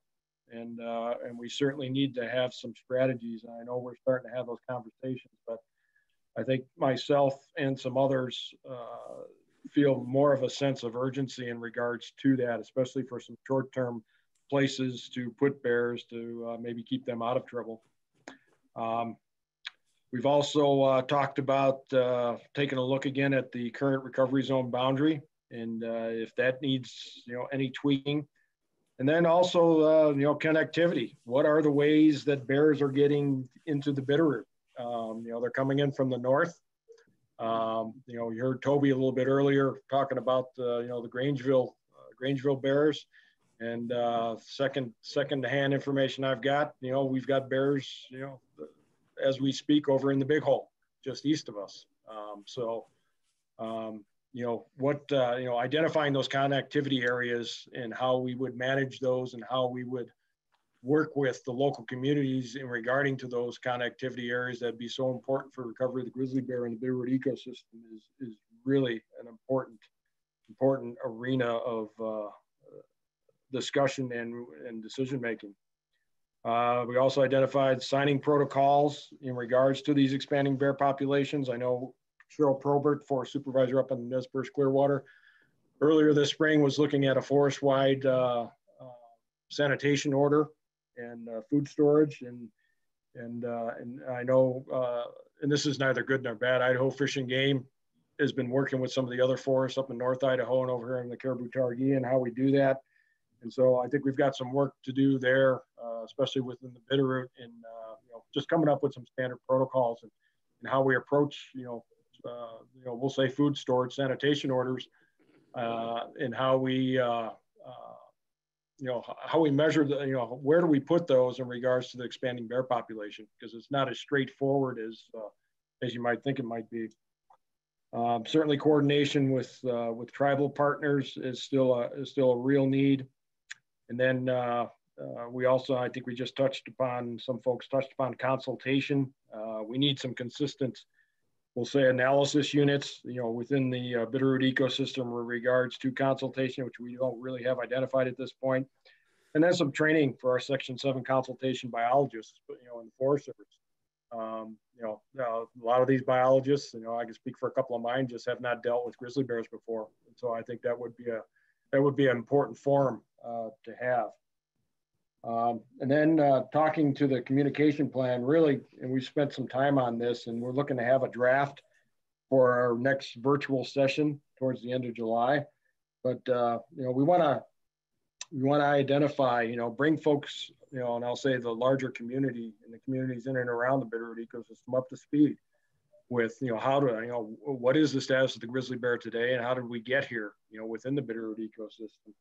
S21: And uh, and we certainly need to have some strategies. I know we're starting to have those conversations, but I think myself and some others uh, feel more of a sense of urgency in regards to that, especially for some short-term places to put bears to uh, maybe keep them out of trouble. Um, we've also uh, talked about uh, taking a look again at the current recovery zone boundary and uh, if that needs you know any tweaking. And then also uh, you know connectivity. What are the ways that bears are getting into the Bitterroot? Um, you know they're coming in from the north. Um, you know you heard Toby a little bit earlier talking about uh, you know the Grangeville Grangeville Bears. And uh, second second hand information I've got, you know, we've got bears, you know, as we speak over in the Big Hole, just east of us. Um, so, um, you know, what uh, you know, identifying those connectivity areas and how we would manage those and how we would work with the local communities in regarding to those connectivity areas that'd be so important for recovery of the grizzly bear and the Bitterroot ecosystem is is really an important important arena of uh, discussion and, and decision making. Uh, we also identified signing protocols in regards to these expanding bear populations. I know Cheryl Probert, forest supervisor up in Nez Perce Clearwater, earlier this spring was looking at a forest-wide uh, uh, sanitation order and uh, food storage. And, and, uh, and I know, uh, and this is neither good nor bad, Idaho Fish and Game has been working with some of the other forests up in North Idaho and over here in the Caribou Targhee and how we do that. And so I think we've got some work to do there, uh, especially within the Bitterroot and uh, you know, just coming up with some standard protocols and, and how we approach, you know, uh, you know, we'll say food storage, sanitation orders, and how we, you know, how we measure the, you know, where do we put those in regards to the expanding bear population? Because it's not as straightforward as, as you might think it might be. Um, certainly, coordination with with tribal partners is still a, is still a real need. And then uh, uh, we also, I think we just touched upon, some folks touched upon consultation. Uh, we need some consistent, we'll say analysis units, you know, within the uh, Bitterroot ecosystem with regards to consultation, which we don't really have identified at this point. And then some training for our Section 7 consultation biologists, you know, in the Forest Service. Um, you know, a lot of these biologists, you know, I can speak for a couple of mine, just have not dealt with grizzly bears before. And so I think that would be a that would be an important forum uh, to have. Um, and then uh, talking to the communication plan, really, and we spent some time on this, and we're looking to have a draft for our next virtual session towards the end of July. But uh, you know, we want to we want to identify, you know, bring folks, you know, and I'll say the larger community and the communities in and around the Bitterroot ecosystem up to speed with, you know, how to, you know, what is the status of the grizzly bear today, and how did we get here, you know, within the Bitterroot ecosystem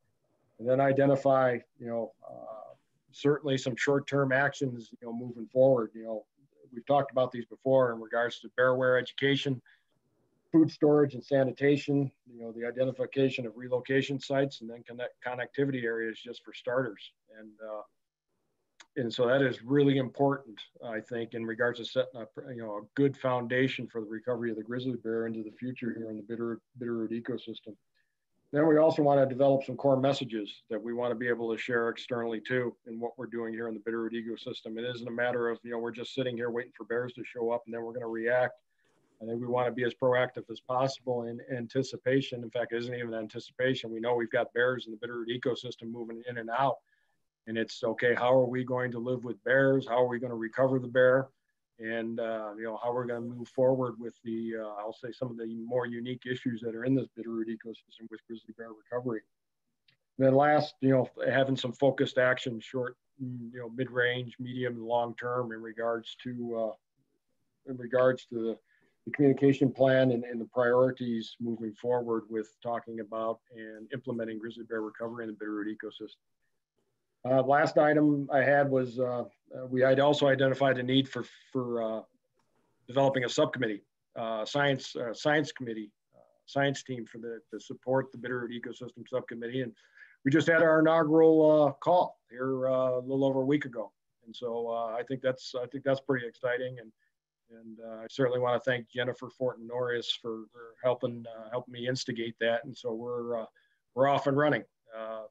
S21: and then identify, you know, uh, certainly some short-term actions, you know, moving forward. You know, we've talked about these before in regards to bearware education, food storage and sanitation, you know, the identification of relocation sites and then connect connectivity areas just for starters. And, uh, and so that is really important, I think, in regards to setting up, you know, a good foundation for the recovery of the grizzly bear into the future here in the Bitter, Bitterroot ecosystem. Then we also want to develop some core messages that we want to be able to share externally too in what we're doing here in the Bitterroot ecosystem. It isn't a matter of, you know, we're just sitting here waiting for bears to show up and then we're going to react. I think we want to be as proactive as possible in anticipation. In fact, it isn't even anticipation. We know we've got bears in the Bitterroot ecosystem moving in and out. And it's okay, how are we going to live with bears? How are we going to recover the bear? And uh, you know how we're going to move forward with the uh, I'll say some of the more unique issues that are in this Bitterroot ecosystem with grizzly bear recovery. And then last, you know, having some focused action, short, mm, you know, mid-range, medium, and long term in regards to uh, in regards to the, the communication plan and, and, the priorities moving forward with talking about and implementing grizzly bear recovery in the Bitterroot ecosystem. Uh, last item I had was uh, we had also identified a need for for uh, developing a subcommittee, uh, science uh, science committee, science team for the to support the Bitterroot Ecosystem Subcommittee, and we just had our inaugural call here a little over a week ago, and so I think that's I think that's pretty exciting, and And I certainly want to thank Jennifer Fortin-Noreus for, for helping helping me instigate that. And so we're we're off and running. Uh,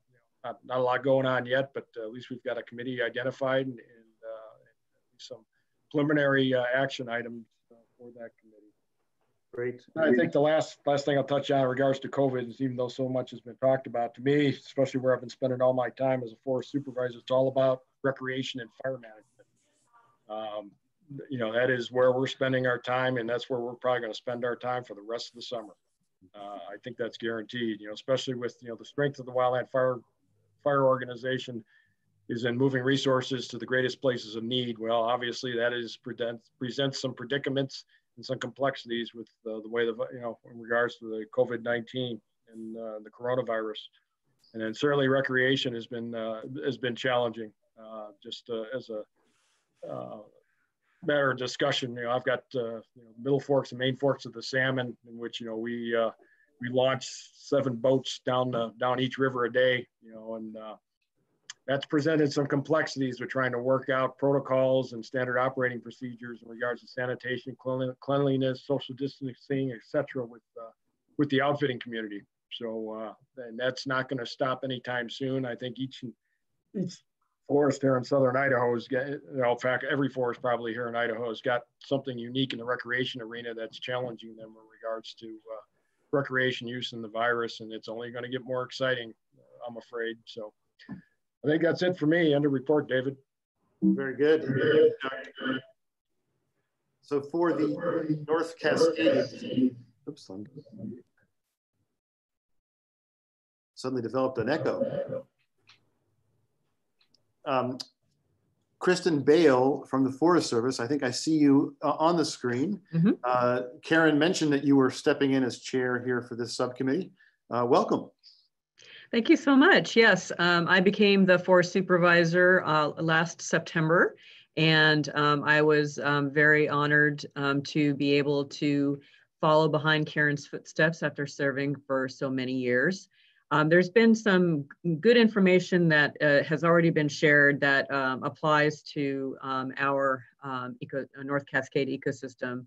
S21: not, not a lot going on yet, but at least we've got a committee identified and, and, and some preliminary action items for that committee.
S3: Great.
S21: I think the last last thing I'll touch on in regards to COVID is even though so much has been talked about, to me, especially where I've been spending all my time as a forest supervisor, it's all about recreation and fire management. Um, you know, that is where we're spending our time, and that's where we're probably going to spend our time for the rest of the summer. Uh, I think that's guaranteed. You know, especially with you know the strength of the Wildland Fire Fire Organization is in moving resources to the greatest places of need. Well, obviously that is present, presents some predicaments and some complexities with uh, the way the you know in regards to the COVID-19 and uh, the coronavirus, and then certainly recreation has been uh, has been challenging. Uh, just uh, as a uh, matter of discussion, you know, I've got you know, middle forks and main forks of the salmon, in which you know we we launch seven boats down the, down each river a day, you know, and that's presented some complexities with trying to work out protocols and standard operating procedures in regards to sanitation, cleanliness, social distancing, etc. with, uh, with the outfitting community. So, uh, and that's not going to stop anytime soon. I think each, each forest here in southern Idaho is, got, you know, in fact, every forest probably here in Idaho has got something unique in the recreation arena that's challenging them in regards to uh, recreation use in the virus. And it's only going to get more exciting, I'm afraid. So, I think that's it for me. End of report, David.
S3: Very good. So for the North Cascades, oops, suddenly developed an echo. Um, Kristin Bail from the Forest Service, I think I see you uh, on the screen. Mm -hmm. uh, Karen mentioned that you were stepping in as chair here for this subcommittee. Uh, welcome.
S22: Thank you so much. Yes, um, I became the forest supervisor uh, last September, and um, I was um, very honored um, to be able to follow behind Karen's footsteps after serving for so many years. Um, there's been some good information that uh, has already been shared that um, applies to our eco, North Cascade ecosystem.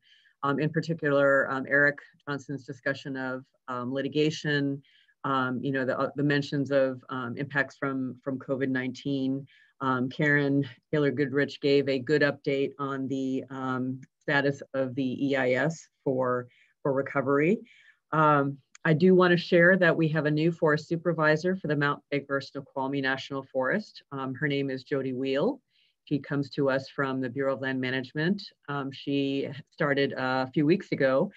S22: in particular, Eric Johnson's discussion of litigation, um, you know, the, uh, the mentions of um, impacts from, from COVID-19. Um, Karen Taylor Goodrich gave a good update on the um, status of the EIS for, for recovery. Um, I do want to share that we have a new forest supervisor for the Mount Baker Snoqualmie National Forest. Um, her name is Jody Weil. She comes to us from the Bureau of Land Management. she started a few weeks ago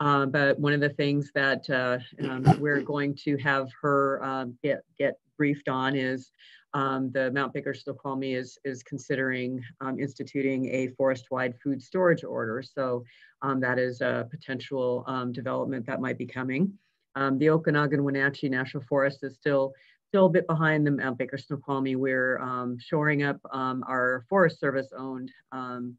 S22: uh, but one of the things that uh, um, we're going to have her um, get, get briefed on is um, the Mount Baker Snoqualmie is, is considering um, instituting a forest-wide food storage order. So um, that is a potential um, development that might be coming. The Okanogan Wenatchee National Forest is still still a bit behind the Mount Baker Snoqualmie. We're shoring up our Forest Service owned um,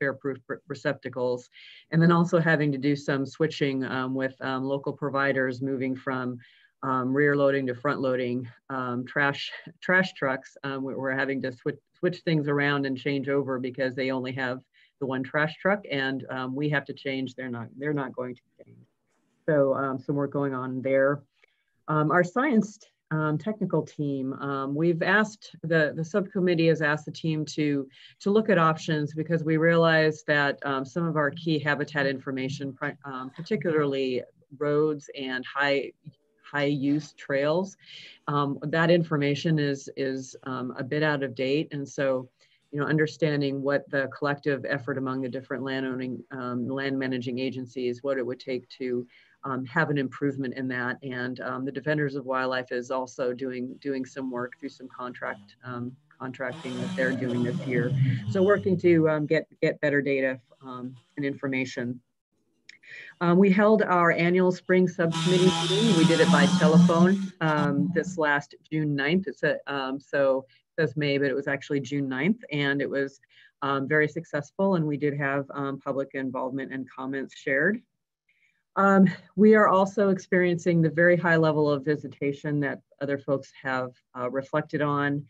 S22: bear proof receptacles. And then also having to do some switching um, with um, local providers moving from um, rear loading to front loading um, trash trash trucks. Um, we're having to switch, switch things around and change over because they only have the one trash truck and um, we have to change. They're not, they're not going to change. So some work going on there. our science um, technical team. Um, we've asked, the, the subcommittee has asked the team to, to look at options because we realize that um, some of our key habitat information, um, particularly roads and high, high use trails, um, that information is, is um, a bit out of date. And so, you know, understanding what the collective effort among the different land owning, land managing agencies, what it would take to um, have an improvement in that. And um, the Defenders of Wildlife is also doing doing some work through some contract um, contracting that they're doing this year. So working to um, get get better data um, and information. Um, we held our annual spring subcommittee meeting. We did it by telephone this last June 9th. It's a, so it says May, but it was actually June 9th, and it was very successful. And we did have public involvement and comments shared. Um, we are also experiencing the very high level of visitation that other folks have uh, reflected on.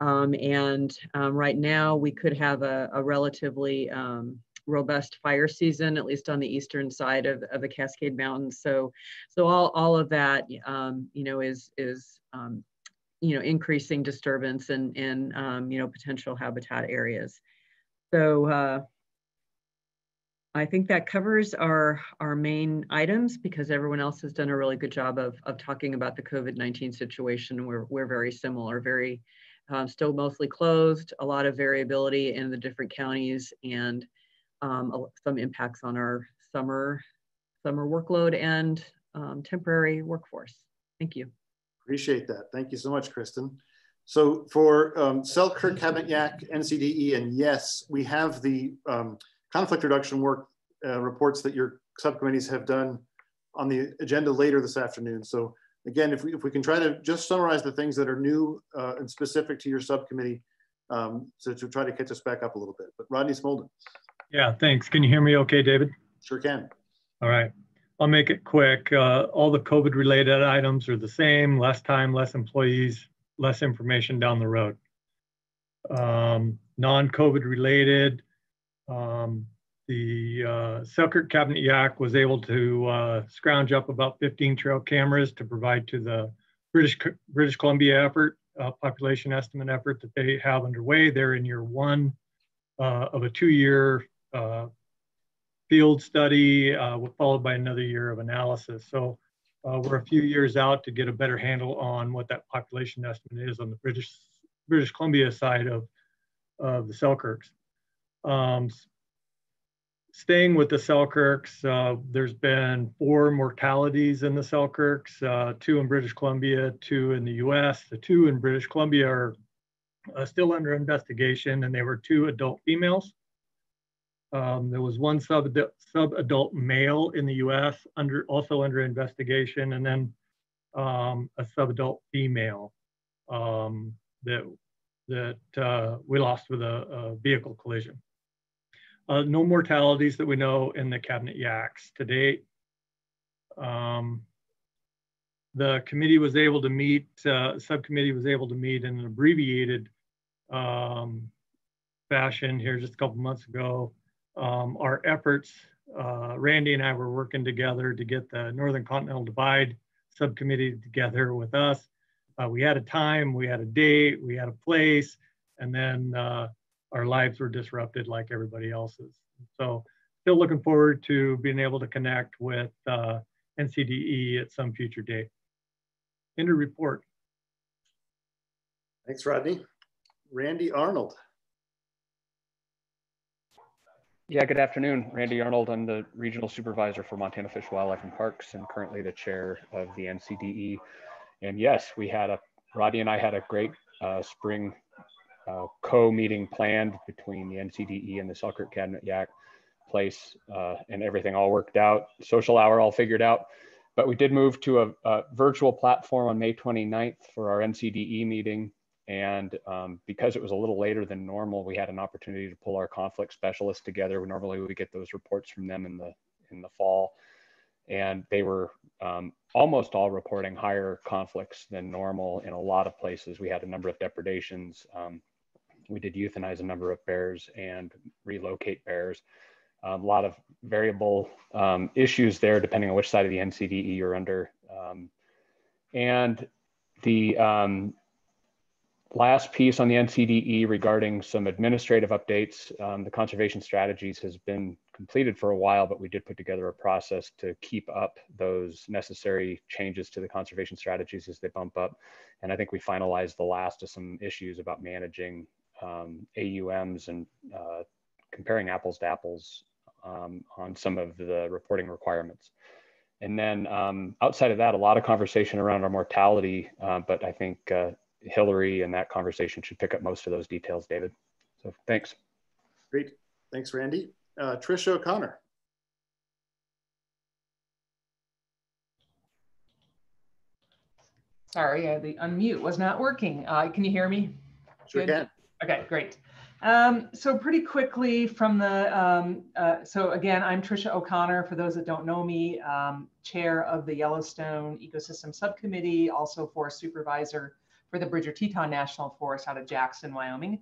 S22: Um, and um, right now we could have a, a relatively um, robust fire season, at least on the eastern side of, of the Cascade Mountains. So, so all, all of that, um, you know, is, is um, you know, increasing disturbance and, and you know, potential habitat areas. So uh, I think that covers our, our main items because everyone else has done a really good job of, of talking about the COVID-19 situation. We're, we're very similar, very um, still mostly closed, a lot of variability in the different counties and um, some impacts on our summer, summer workload and um, temporary workforce. Thank you.
S3: Appreciate that. Thank you so much, Kristin. So for um, Selkirk, Cabinet NCDE, and yes, we have the um, conflict reduction work uh, reports that your subcommittees have done on the agenda later this afternoon. So again, if we, if we can try to just summarize the things that are new uh, and specific to your subcommittee, um, so to try to catch us back up a little bit. But Rodney Smolden.
S23: Yeah, thanks. Can you hear me okay, David?
S3: Sure can.
S23: All right. I'll make it quick. Uh, all the COVID related items are the same, less time, less employees, less information down the road. Um, Non-COVID related, um, the uh, Selkirk Cabinet Yaak was able to uh, scrounge up about 15 trail cameras to provide to the British British Columbia effort, uh, population estimate effort that they have underway. They're in year one uh, of a two-year uh, field study, uh, followed by another year of analysis. So we're a few years out to get a better handle on what that population estimate is on the British British Columbia side of of the Selkirks. Um, staying with the Selkirks, uh, there's been four mortalities in the Selkirks, uh, two in British Columbia, two in the US. The two in British Columbia are uh, still under investigation and they were two adult females. Um, there was one sub-adult sub male in the US under also under investigation and then um, a sub-adult female um, that, that uh, we lost with a, a vehicle collision. Uh, no mortalities that we know in the cabinet Yaaks to date. Um, the committee was able to meet, uh, subcommittee was able to meet in an abbreviated um, fashion here just a couple months ago. Um, our efforts, uh, Randy and I were working together to get the Northern Continental Divide subcommittee together with us. Uh, we had a time, we had a date, we had a place, and then uh, our lives were disrupted like everybody else's. So still looking forward to being able to connect with uh, NCDE at some future date. End of report.
S3: Thanks, Rodney. Randy Arnold.
S24: Yeah, good afternoon. Randy Arnold. I'm the regional supervisor for Montana Fish, Wildlife, and Parks, and currently the chair of the NCDE. And yes, we had a, Rodney and I had a great uh, spring uh, co-meeting planned between the NCDE and the Selkirk Cabinet Yaak place uh, and everything all worked out. Social hour all figured out. But we did move to a, a virtual platform on May 29th for our NCDE meeting. And um, because it was a little later than normal, we had an opportunity to pull our conflict specialists together. Normally we get those reports from them in the, in the fall. And they were um, almost all reporting higher conflicts than normal in a lot of places. We had a number of depredations, um, we did euthanize a number of bears and relocate bears. A lot of variable um, issues there, depending on which side of the NCDE you're under. Um, and the um, last piece on the NCDE regarding some administrative updates, um, the conservation strategies has been completed for a while, but we did put together a process to keep up those necessary changes to the conservation strategies as they bump up. And I think we finalized the last of some issues about managing um, AUMs and uh, comparing apples to apples um, on some of the reporting requirements. And then um, outside of that, a lot of conversation around our mortality, uh, but I think uh, Hillary and that conversation should pick up most of those details, David. So thanks.
S3: Great. Thanks, Randy. Uh, Tricia O'Connor.
S18: Sorry, uh, the unmute was not working. Uh, can you hear me?
S3: Sure Good? can.
S18: Okay, great. Um, so pretty quickly from the, um, uh, so again, I'm Tricia O'Connor, for those that don't know me, um, chair of the Yellowstone Ecosystem Subcommittee, also forest supervisor for the Bridger Teton National Forest out of Jackson, Wyoming.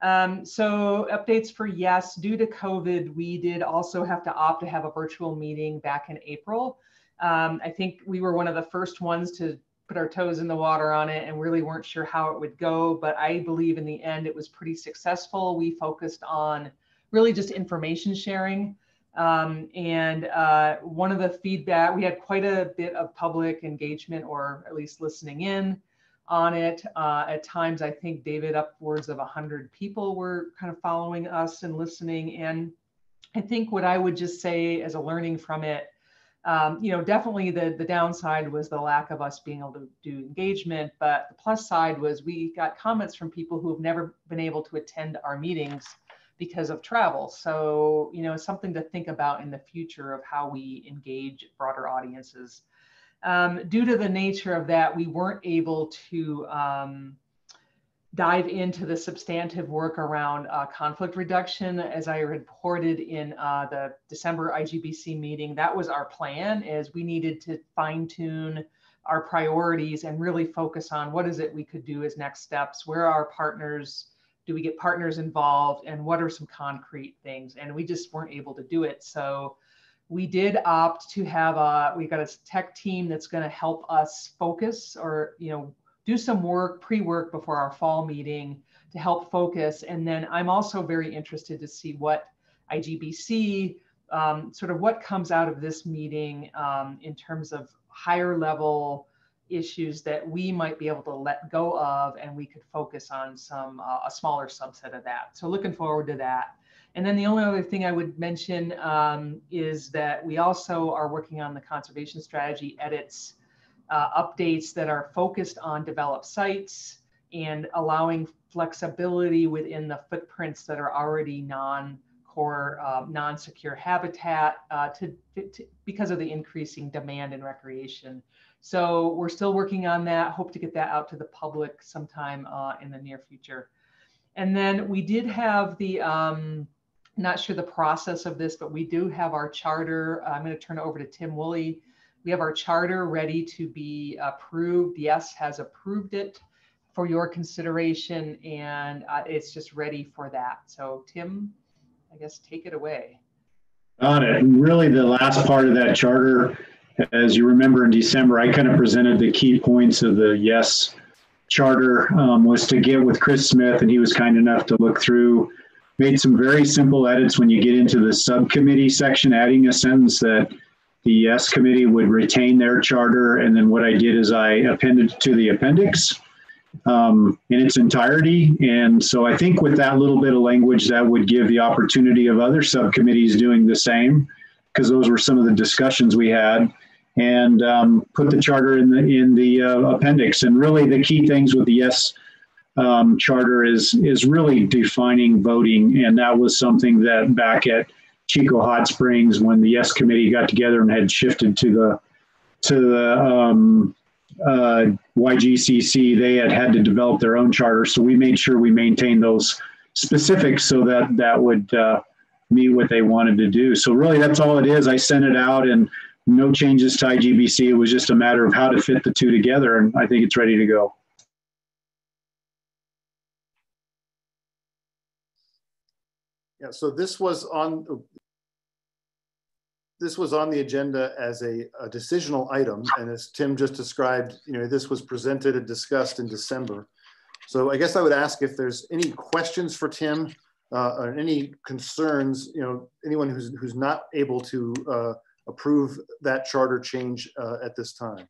S18: Um, so updates for yes, due to COVID, we did also have to opt to have a virtual meeting back in April. Um, I think we were one of the first ones to put our toes in the water on it and really weren't sure how it would go. But I believe in the end it was pretty successful. We focused on really just information sharing. Um, and uh, one of the feedback, we had quite a bit of public engagement or at least listening in on it. Uh, at times, I think David, upwards of 100 people were kind of following us and listening. And I think what I would just say as a learning from it um, you know, definitely the, the downside was the lack of us being able to do engagement, but the plus side was we got comments from people who have never been able to attend our meetings because of travel. So, you know, something to think about in the future of how we engage broader audiences. Um, due to the nature of that, we weren't able to um, dive into the substantive work around uh, conflict reduction. As I reported in uh, the December IGBC meeting, that was our plan is we needed to fine tune our priorities and really focus on what is it we could do as next steps, where are our partners, do we get partners involved and what are some concrete things? And we just weren't able to do it. So we did opt to have a, we got a tech team that's gonna help us focus or, you know, do some work, pre-work before our fall meeting to help focus. And then I'm also very interested to see what IGBC, um, sort of what comes out of this meeting um, in terms of higher level issues that we might be able to let go of and we could focus on some uh, a smaller subset of that so looking forward to that and then the only other thing i would mention um, is that we also are working on the conservation strategy edits uh, updates that are focused on developed sites and allowing flexibility within the footprints that are already non-core, uh, non-secure habitat uh, to, to, because of the increasing demand in recreation. So we're still working on that. Hope to get that out to the public sometime uh, in the near future. And then we did have the, um, not sure the process of this, but we do have our charter. I'm going to turn it over to Tim Woolley we have our charter ready to be approved. Yes has approved it for your consideration and uh, it's just ready for that. So Tim, I guess take it away.
S6: Got it. Really the last part of that charter, as you remember in December, I kind of presented the key points of the yes charter um, was to get with Chris Smith and he was kind enough to look through, made some very simple edits when you get into the subcommittee section, adding a sentence that the yes committee would retain their charter. And then what I did is I appended to the appendix um, in its entirety. And so I think with that little bit of language, that would give the opportunity of other subcommittees doing the same, because those were some of the discussions we had. And um, put the charter in the in the uh, appendix. And really, the key things with the yes um, charter is is really defining voting, and that was something that back at Chico Hot Springs when the Yes Committee got together and had shifted to the to the um, uh, YGCC, they had had to develop their own charter. So we made sure we maintained those specifics so that that would uh, meet what they wanted to do. So really, that's all it is. I sent it out and no changes to IGBC. It was just a matter of how to fit the two together, and I think it's ready to go.
S3: Yeah, so this was on this was on the agenda as a, a, decisional item, and as Tim just described, you know, this was presented and discussed in December. So I guess I would ask if there's any questions for Tim uh, or any concerns, you know, anyone who's who's not able to uh, approve that charter change uh, at this time.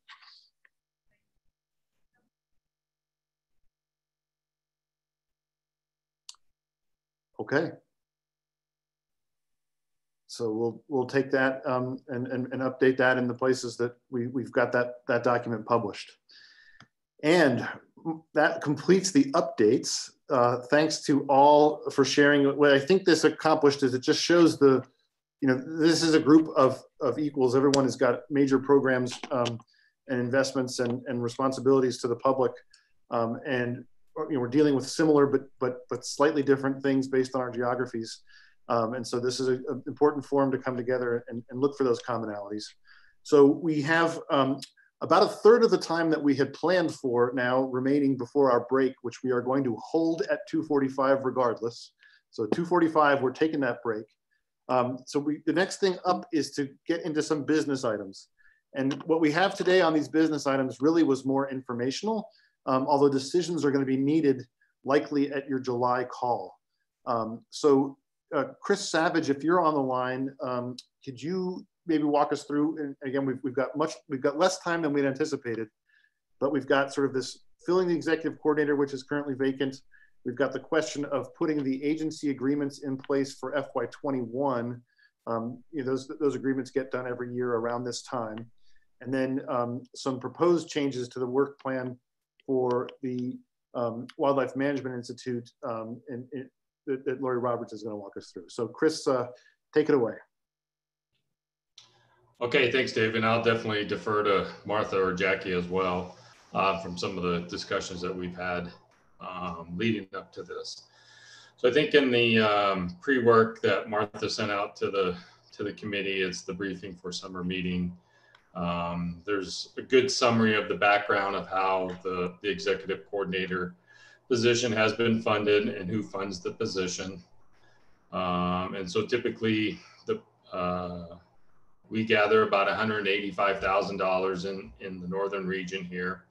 S3: Okay. So we'll we'll take that um, and, and, and update that in the places that we, we've got that, that document published. And that completes the updates. Uh, thanks to all for sharing. What I think this accomplished is it just shows the, you know, this is a group of, of equals. Everyone has got major programs um, and investments and, and responsibilities to the public. Um, and you know, we're dealing with similar but, but, but slightly different things based on our geographies. Um, and so this is an important forum to come together and, and, look for those commonalities. So we have um, about a third of the time that we had planned for now remaining before our break, which we are going to hold at 2.45 regardless. So 2.45, we're taking that break. Um, so we, the next thing up is to get into some business items. And what we have today on these business items really was more informational, um, although decisions are gonna be needed likely at your July call. Um, so uh, Chris Savage, if you're on the line, um, could you maybe walk us through, and again, we've, we've got much, we've got less time than we'd anticipated, but we've got sort of this filling the executive coordinator, which is currently vacant. We've got the question of putting the agency agreements in place for FY21. Um, you know, those, those agreements get done every year around this time. And then um, some proposed changes to the work plan for the um, Wildlife Management Institute um, and, and that, that Lori Roberts is going to walk us through. So Chris, uh, take it away.
S17: Okay, thanks, Dave. And I'll definitely defer to Martha or Jackie as well uh, from some of the discussions that we've had um, leading up to this. So I think in the um, pre-work that Martha sent out to the to the committee, it's the briefing for summer meeting. Um, there's a good summary of the background of how the, the executive coordinator position has been funded and who funds the position. Um, and so typically the uh, we gather about $185,000 in, in the northern region here.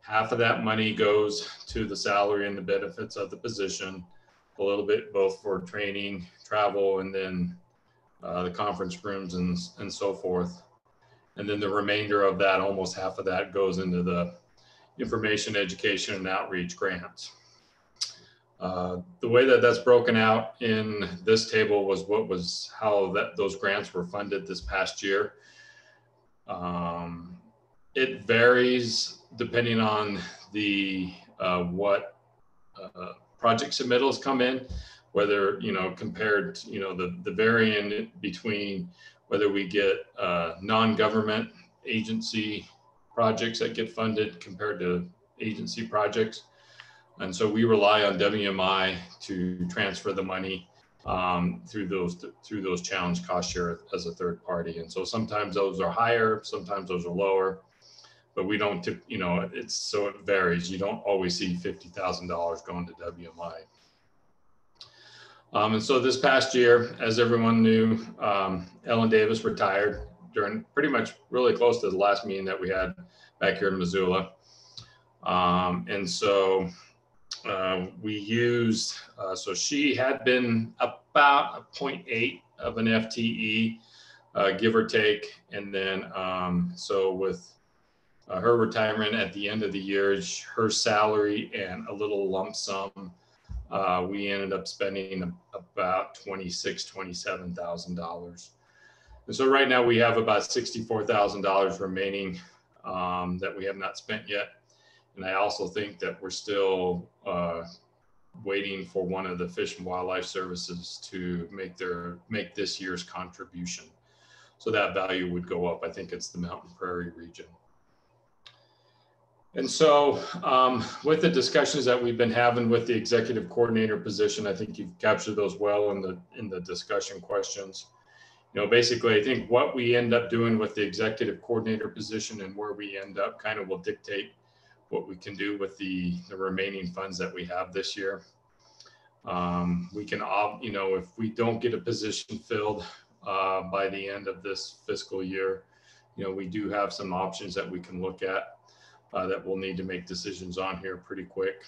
S17: Half of that money goes to the salary and the benefits of the position, a little bit both for training, travel, and then uh, the conference rooms and, and so forth. And then the remainder of that, almost half of that goes into the information, education, and outreach grants. Uh, the way that that's broken out in this table was what was how that those grants were funded this past year. Um, it varies depending on the uh, what uh, project submittals come in, whether you know compared you know the the variant between whether we get uh, non-government agency projects that get funded compared to agency projects. And so we rely on WMI to transfer the money um, through those through those challenge cost share as a third party. And so sometimes those are higher, sometimes those are lower, but we don't, you know, it's so it varies. You don't always see fifty thousand dollars going to WMI. Um, and so this past year, as everyone knew, um, Ellen Davis retired during pretty much really close to the last meeting that we had back here in Missoula. Um, and so uh, we used, uh, so she had been about a 0.8 of an FTE, uh, give or take. And then, um, so with uh, her retirement at the end of the year, her salary and a little lump sum, uh, we ended up spending about $26,000, $27,000. And so right now we have about $64,000 remaining um, that we have not spent yet. And I also think that we're still uh, waiting for one of the Fish and Wildlife Services to make their make this year's contribution. So that value would go up. I think it's the Mountain Prairie region. And so um, with the discussions that we've been having with the executive coordinator position, I think you've captured those well in the in the discussion questions. You know, basically, I think what we end up doing with the executive coordinator position and where we end up kind of will dictate what we can do with the, the remaining funds that we have this year. Um, we can, you know, if we don't get a position filled uh, by the end of this fiscal year, you know, we do have some options that we can look at uh, that we'll need to make decisions on here pretty quick.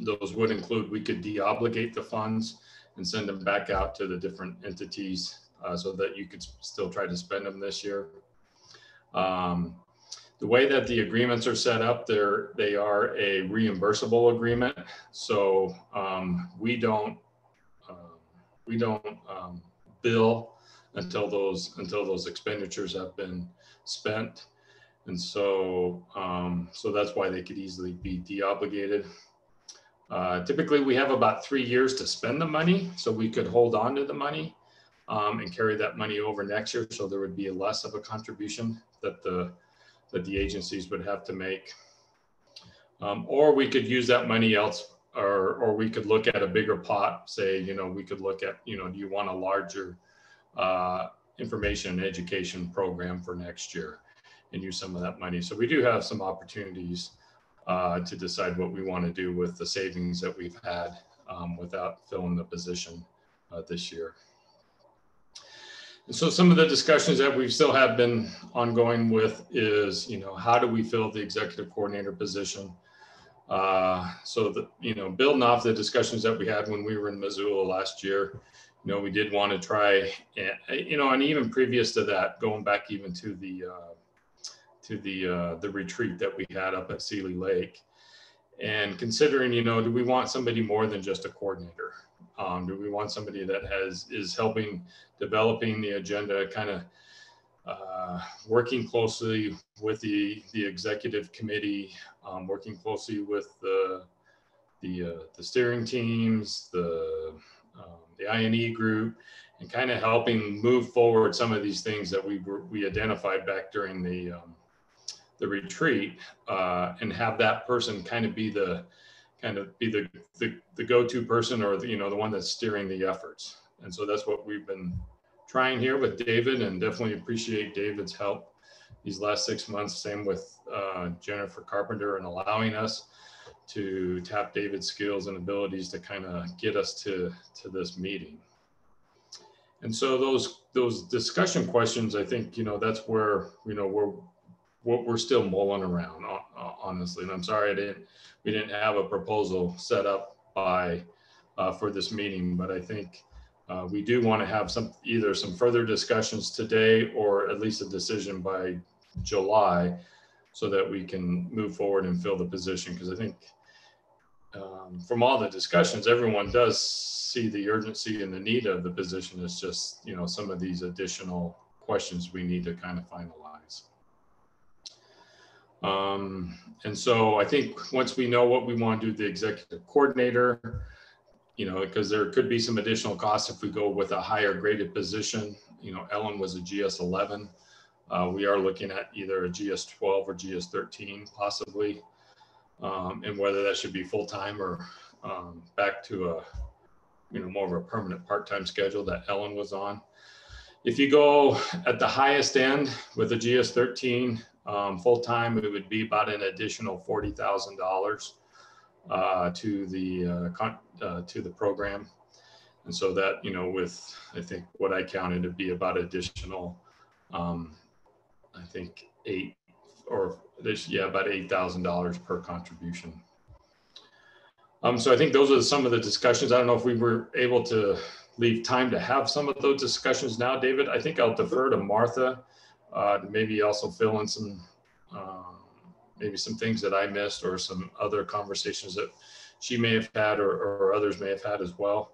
S17: Those would include, we could deobligate the funds and send them back out to the different entities uh, so that you could still try to spend them this year. Um, the way that the agreements are set up, they're, they are a reimbursable agreement. So um, we don't, uh, we don't um, bill until those, until those expenditures have been spent. And so, um, so that's why they could easily be deobligated. Uh, typically, we have about three years to spend the money, so we could hold on to the money um, and carry that money over next year. So there would be less of a contribution that the that the agencies would have to make. Um, or we could use that money else, or, or we could look at a bigger pot, say, you know, we could look at, you know, do you want a larger uh, information and education program for next year? and use some of that money. So we do have some opportunities uh, to decide what we want to do with the savings that we've had um, without filling the position uh, this year. So some of the discussions that we still have been ongoing with is, you know, how do we fill the executive coordinator position? Uh, so that, you know, building off the discussions that we had when we were in Missoula last year, you know, we did want to try, and, you know, and even previous to that, going back even to the, uh, to the, uh, the retreat that we had up at Seeley Lake. And considering, you know, do we want somebody more than just a coordinator? Um, do we want somebody that has is helping developing the agenda, kind of uh, working closely with the the executive committee, um, working closely with the the uh, the steering teams, the um, the I&E group, and kind of helping move forward some of these things that we were, we identified back during the um, the retreat, uh, and have that person kind of be the kind of be the, the, the go-to person or the, you know the one that's steering the efforts. And so that's what we've been trying here with david and definitely appreciate david's help these last six months. Same with uh, jennifer carpenter and allowing us to tap david's skills and abilities to kind of get us to to this meeting. And so those those discussion questions i think you know that's where you know we're we're still mulling around honestly and i'm sorry i didn't we didn't have a proposal set up by uh, for this meeting, but I think uh, we do want to have some either some further discussions today or at least a decision by July so that we can move forward and fill the position because I think um, from all the discussions, everyone does see the urgency and the need of the position. It's just, you know, some of these additional questions we need to kind of finalize. Um, and so I think once we know what we want to do, the executive coordinator, you know, because there could be some additional costs if we go with a higher graded position. You know, Ellen was a GS 11. Uh, we are looking at either a GS 12 or GS 13 possibly, um, and whether that should be full time or um, back to a, you know, more of a permanent part time schedule that Ellen was on. If you go at the highest end with a GS 13, um, full time, it would be about an additional forty thousand uh, dollars to the uh, uh, to the program, and so that you know, with I think what I counted to be about additional, um, I think eight or this yeah about eight thousand dollars per contribution. Um, so I think those are some of the discussions. I don't know if we were able to leave time to have some of those discussions now, David. I think I'll defer to Martha uh, maybe also fill in some, um, maybe some things that I missed or some other conversations that she may have had or, or others may have had as well.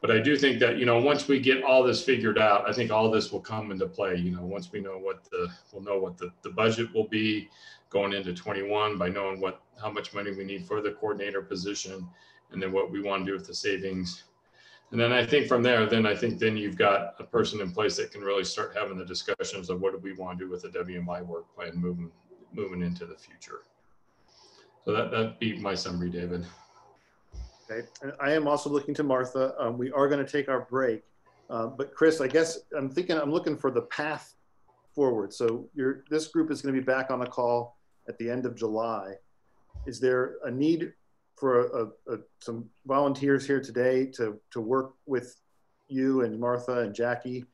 S17: But I do think that, you know, once we get all this figured out, I think all this will come into play. You know, once we know what the, we'll know what the, the budget will be going into 21 by knowing what, how much money we need for the coordinator position and then what we want to do with the savings and then I think from there, then I think then you've got a person in place that can really start having the discussions of what do we want to do with the WMI work plan moving moving into the future. So that that'd be my summary, David.
S3: Okay, and I am also looking to Martha. Um, we are going to take our break, uh, but Chris, I guess I'm thinking I'm looking for the path forward. So your this group is going to be back on the call at the end of July. Is there a need for a, a, some volunteers here today to, to work with you and Martha and Jackie,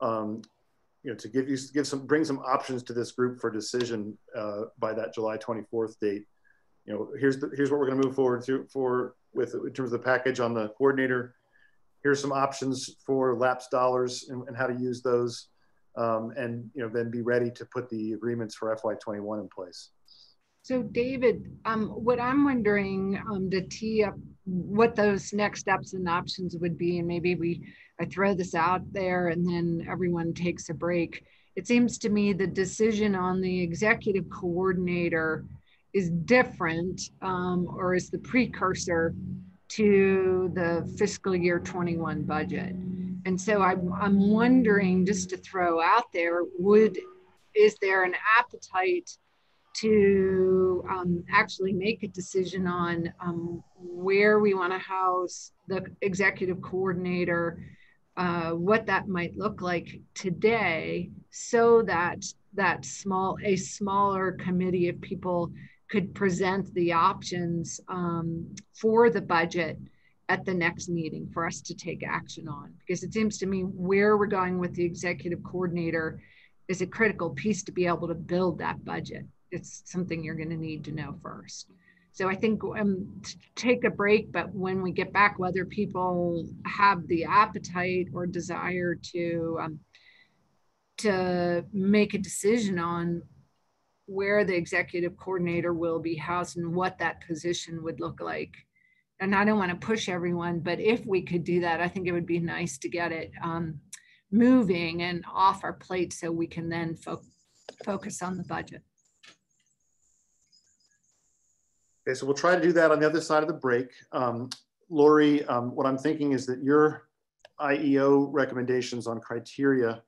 S3: um, you know, to give you give some bring some options to this group for decision uh, by that July 24th date. You know, here's the, here's what we're going to move forward to for with in terms of the package on the coordinator. Here's some options for lapse dollars and, and how to use those, um, and you know, then be ready to put the agreements for FY21 in place.
S2: So David, um, what I'm wondering um, to tee up what those next steps and options would be, and maybe we I throw this out there and then everyone takes a break. It seems to me the decision on the executive coordinator is different um, or is the precursor to the fiscal year 21 budget. And so I'm, I'm wondering just to throw out there, would is there an appetite to um, actually make a decision on um, where we want to house the executive coordinator uh, what that might look like today so that that small a smaller committee of people could present the options um, for the budget at the next meeting for us to take action on. Because it seems to me where we're going with the executive coordinator is a critical piece to be able to build that budget it's something you're going to need to know first so i think um, take a break but when we get back whether people have the appetite or desire to um, to make a decision on where the executive coordinator will be housed and what that position would look like and I don't want to push everyone, but if we could do that, I think it would be nice to get it um, moving and off our plate so we can then fo focus on the budget.
S3: Okay, so we'll try to do that on the other side of the break. Um, Lori, um, what I'm thinking is that your IEO recommendations on criteria,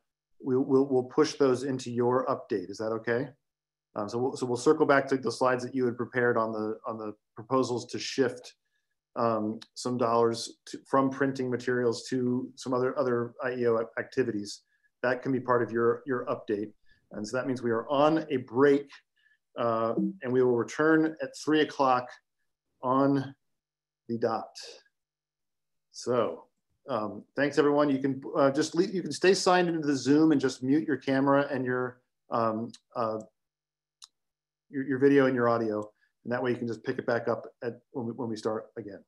S3: we, will we'll push those into your update. Is that okay? Um, so, we'll, so we'll circle back to the slides that you had prepared on the on the proposals to shift um, some dollars to, from printing materials to some other other IEO activities. That can be part of your your update, and so that means we are on a break, uh, and we will return at three o'clock on the dot. So. Um, thanks everyone. You can uh, just leave, you can stay signed into the Zoom and just mute your camera and your um, uh, your, your video and your audio. And that way you can just pick it back up at, when, we, when we start again.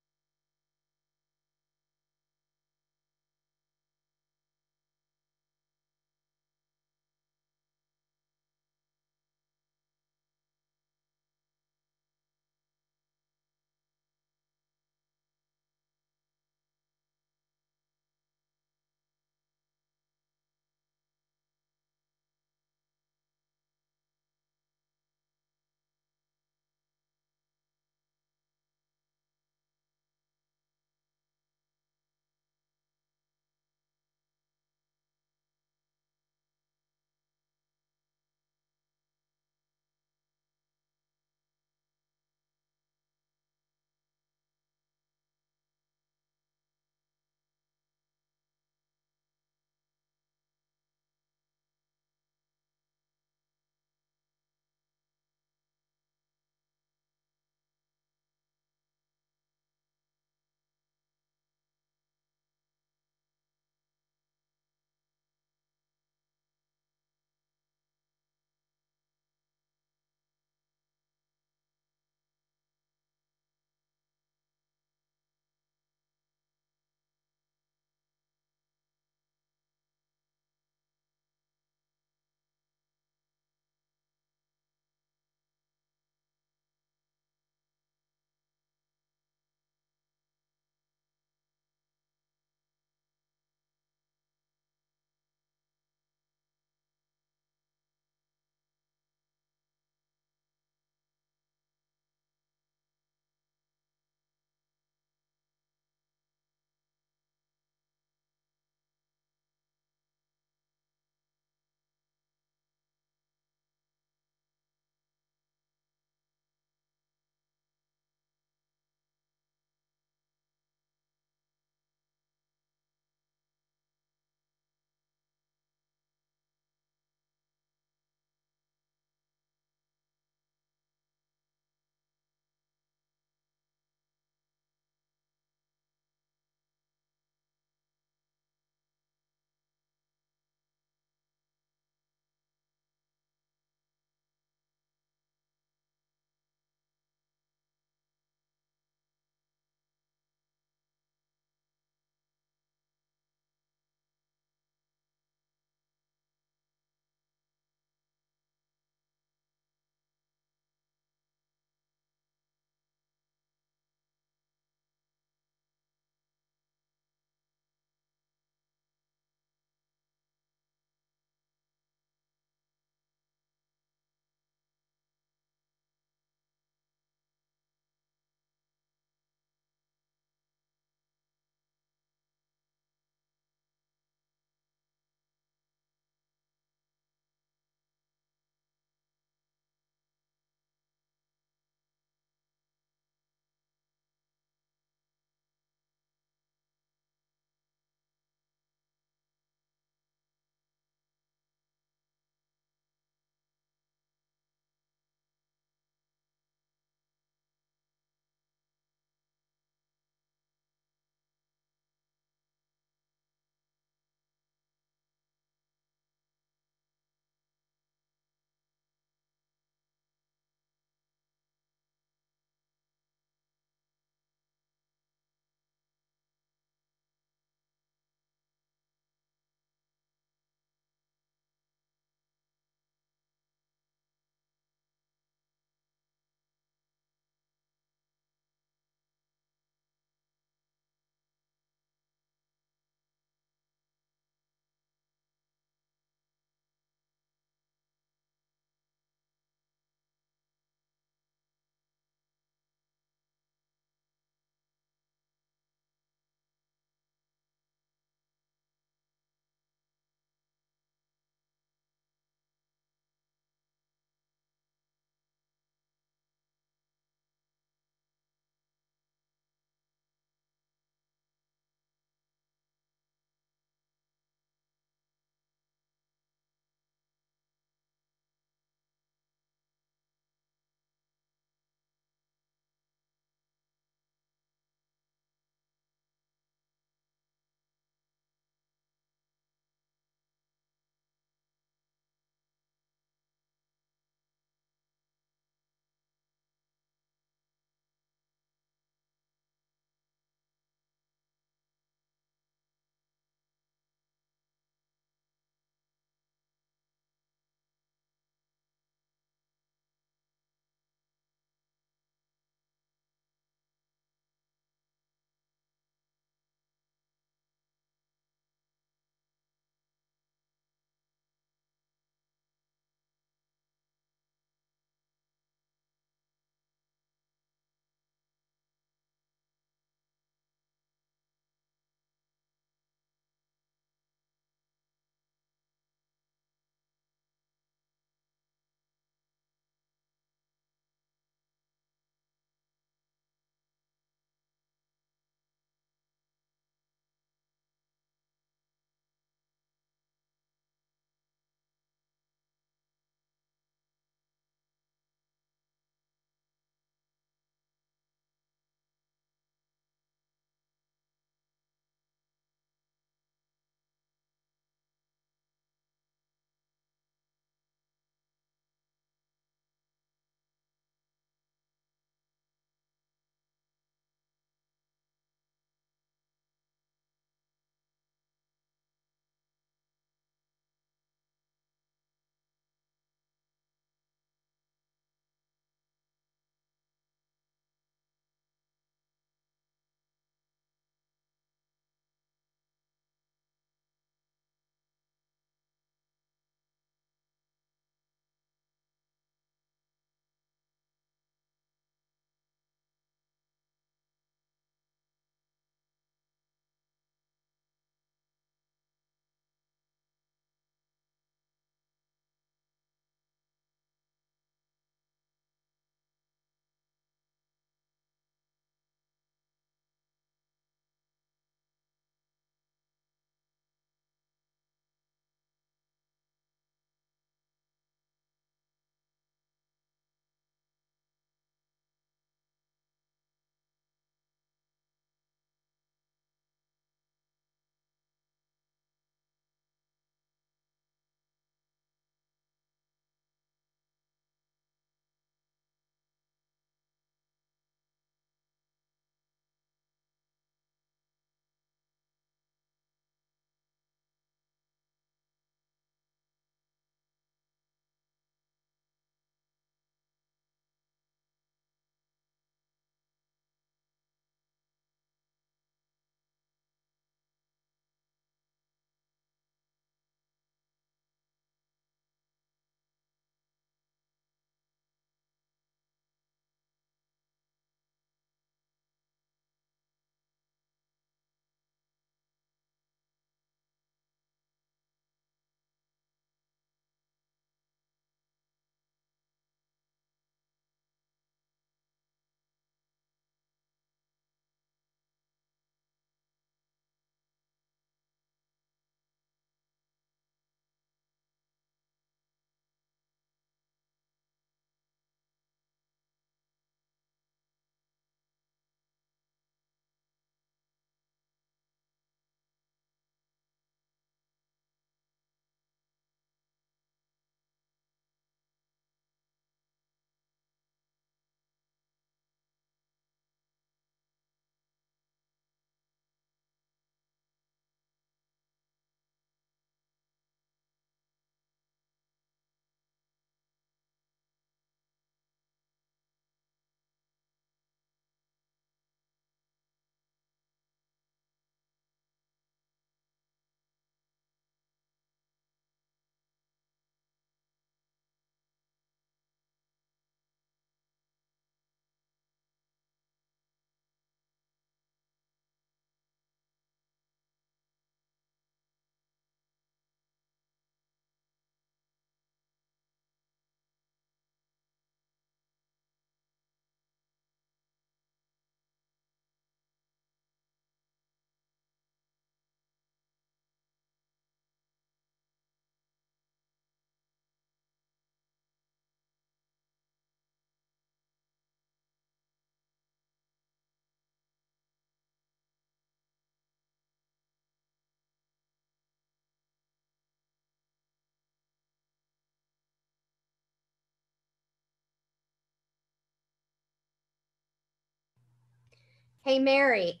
S7: Hey, Mary.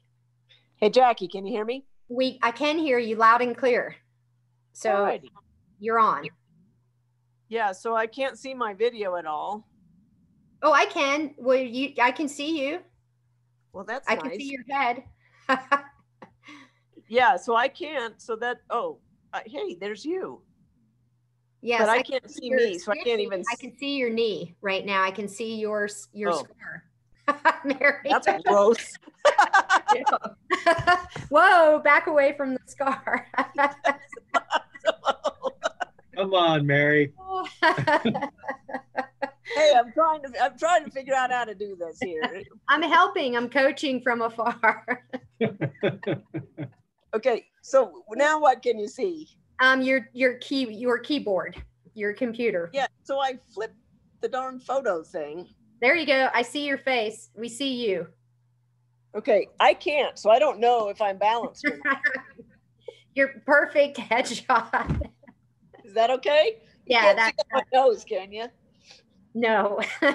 S25: Hey, Jackie, can you hear me?
S7: We, I can hear you loud and clear. So
S25: Alrighty.
S7: you're on.
S25: Yeah, so I can't see my video at all.
S7: Oh, I can. Well, you, I can see you.
S25: Well, that's
S7: I
S25: nice.
S7: can see your head.
S25: Yeah, so I can't. So that oh, uh, hey, there's you.
S7: Yes,
S25: but I,
S7: can
S25: can't
S7: see
S25: see
S7: your-
S25: me, so I can't even.
S7: I can see your knee right now. I can see your your
S25: Oh.
S7: scar. Mary.
S25: That's gross.
S7: Whoa, back away from the scar.
S23: Come on, Mary.
S25: Hey, I'm trying to. I'm trying to figure out how to do this here.
S7: I'm helping. I'm coaching from afar.
S25: Okay, so now what can you see?
S7: Um, your your key your keyboard, your computer.
S25: Yeah, so I flipped the darn photo thing.
S7: There you go. I see your face. We see you.
S25: Okay, I can't, so I don't know if I'm balanced. or not.
S7: Your perfect headshot.
S25: Is that okay? You
S7: Yeah, that's
S25: my nose, can you?
S7: no.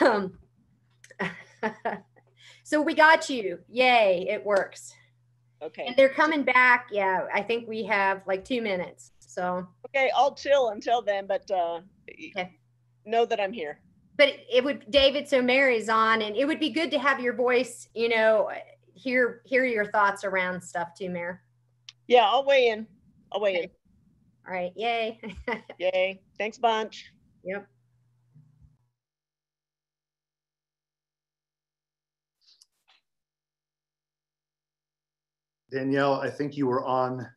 S7: All. so we got you. Yay, it works.
S25: Okay.
S7: And they're coming back. Yeah, I think we have like two minutes. So,
S25: Okay, I'll chill until then, but uh, know that I'm here.
S7: But it would, David, so Mary's on, and it would be good to have your voice, you know, hear hear your thoughts around stuff too, Mayor.
S25: Yeah, I'll weigh in. I'll weigh in.
S7: All right, yay.
S25: Yay. Thanks bunch.
S7: Yep.
S3: Danielle, I think you were on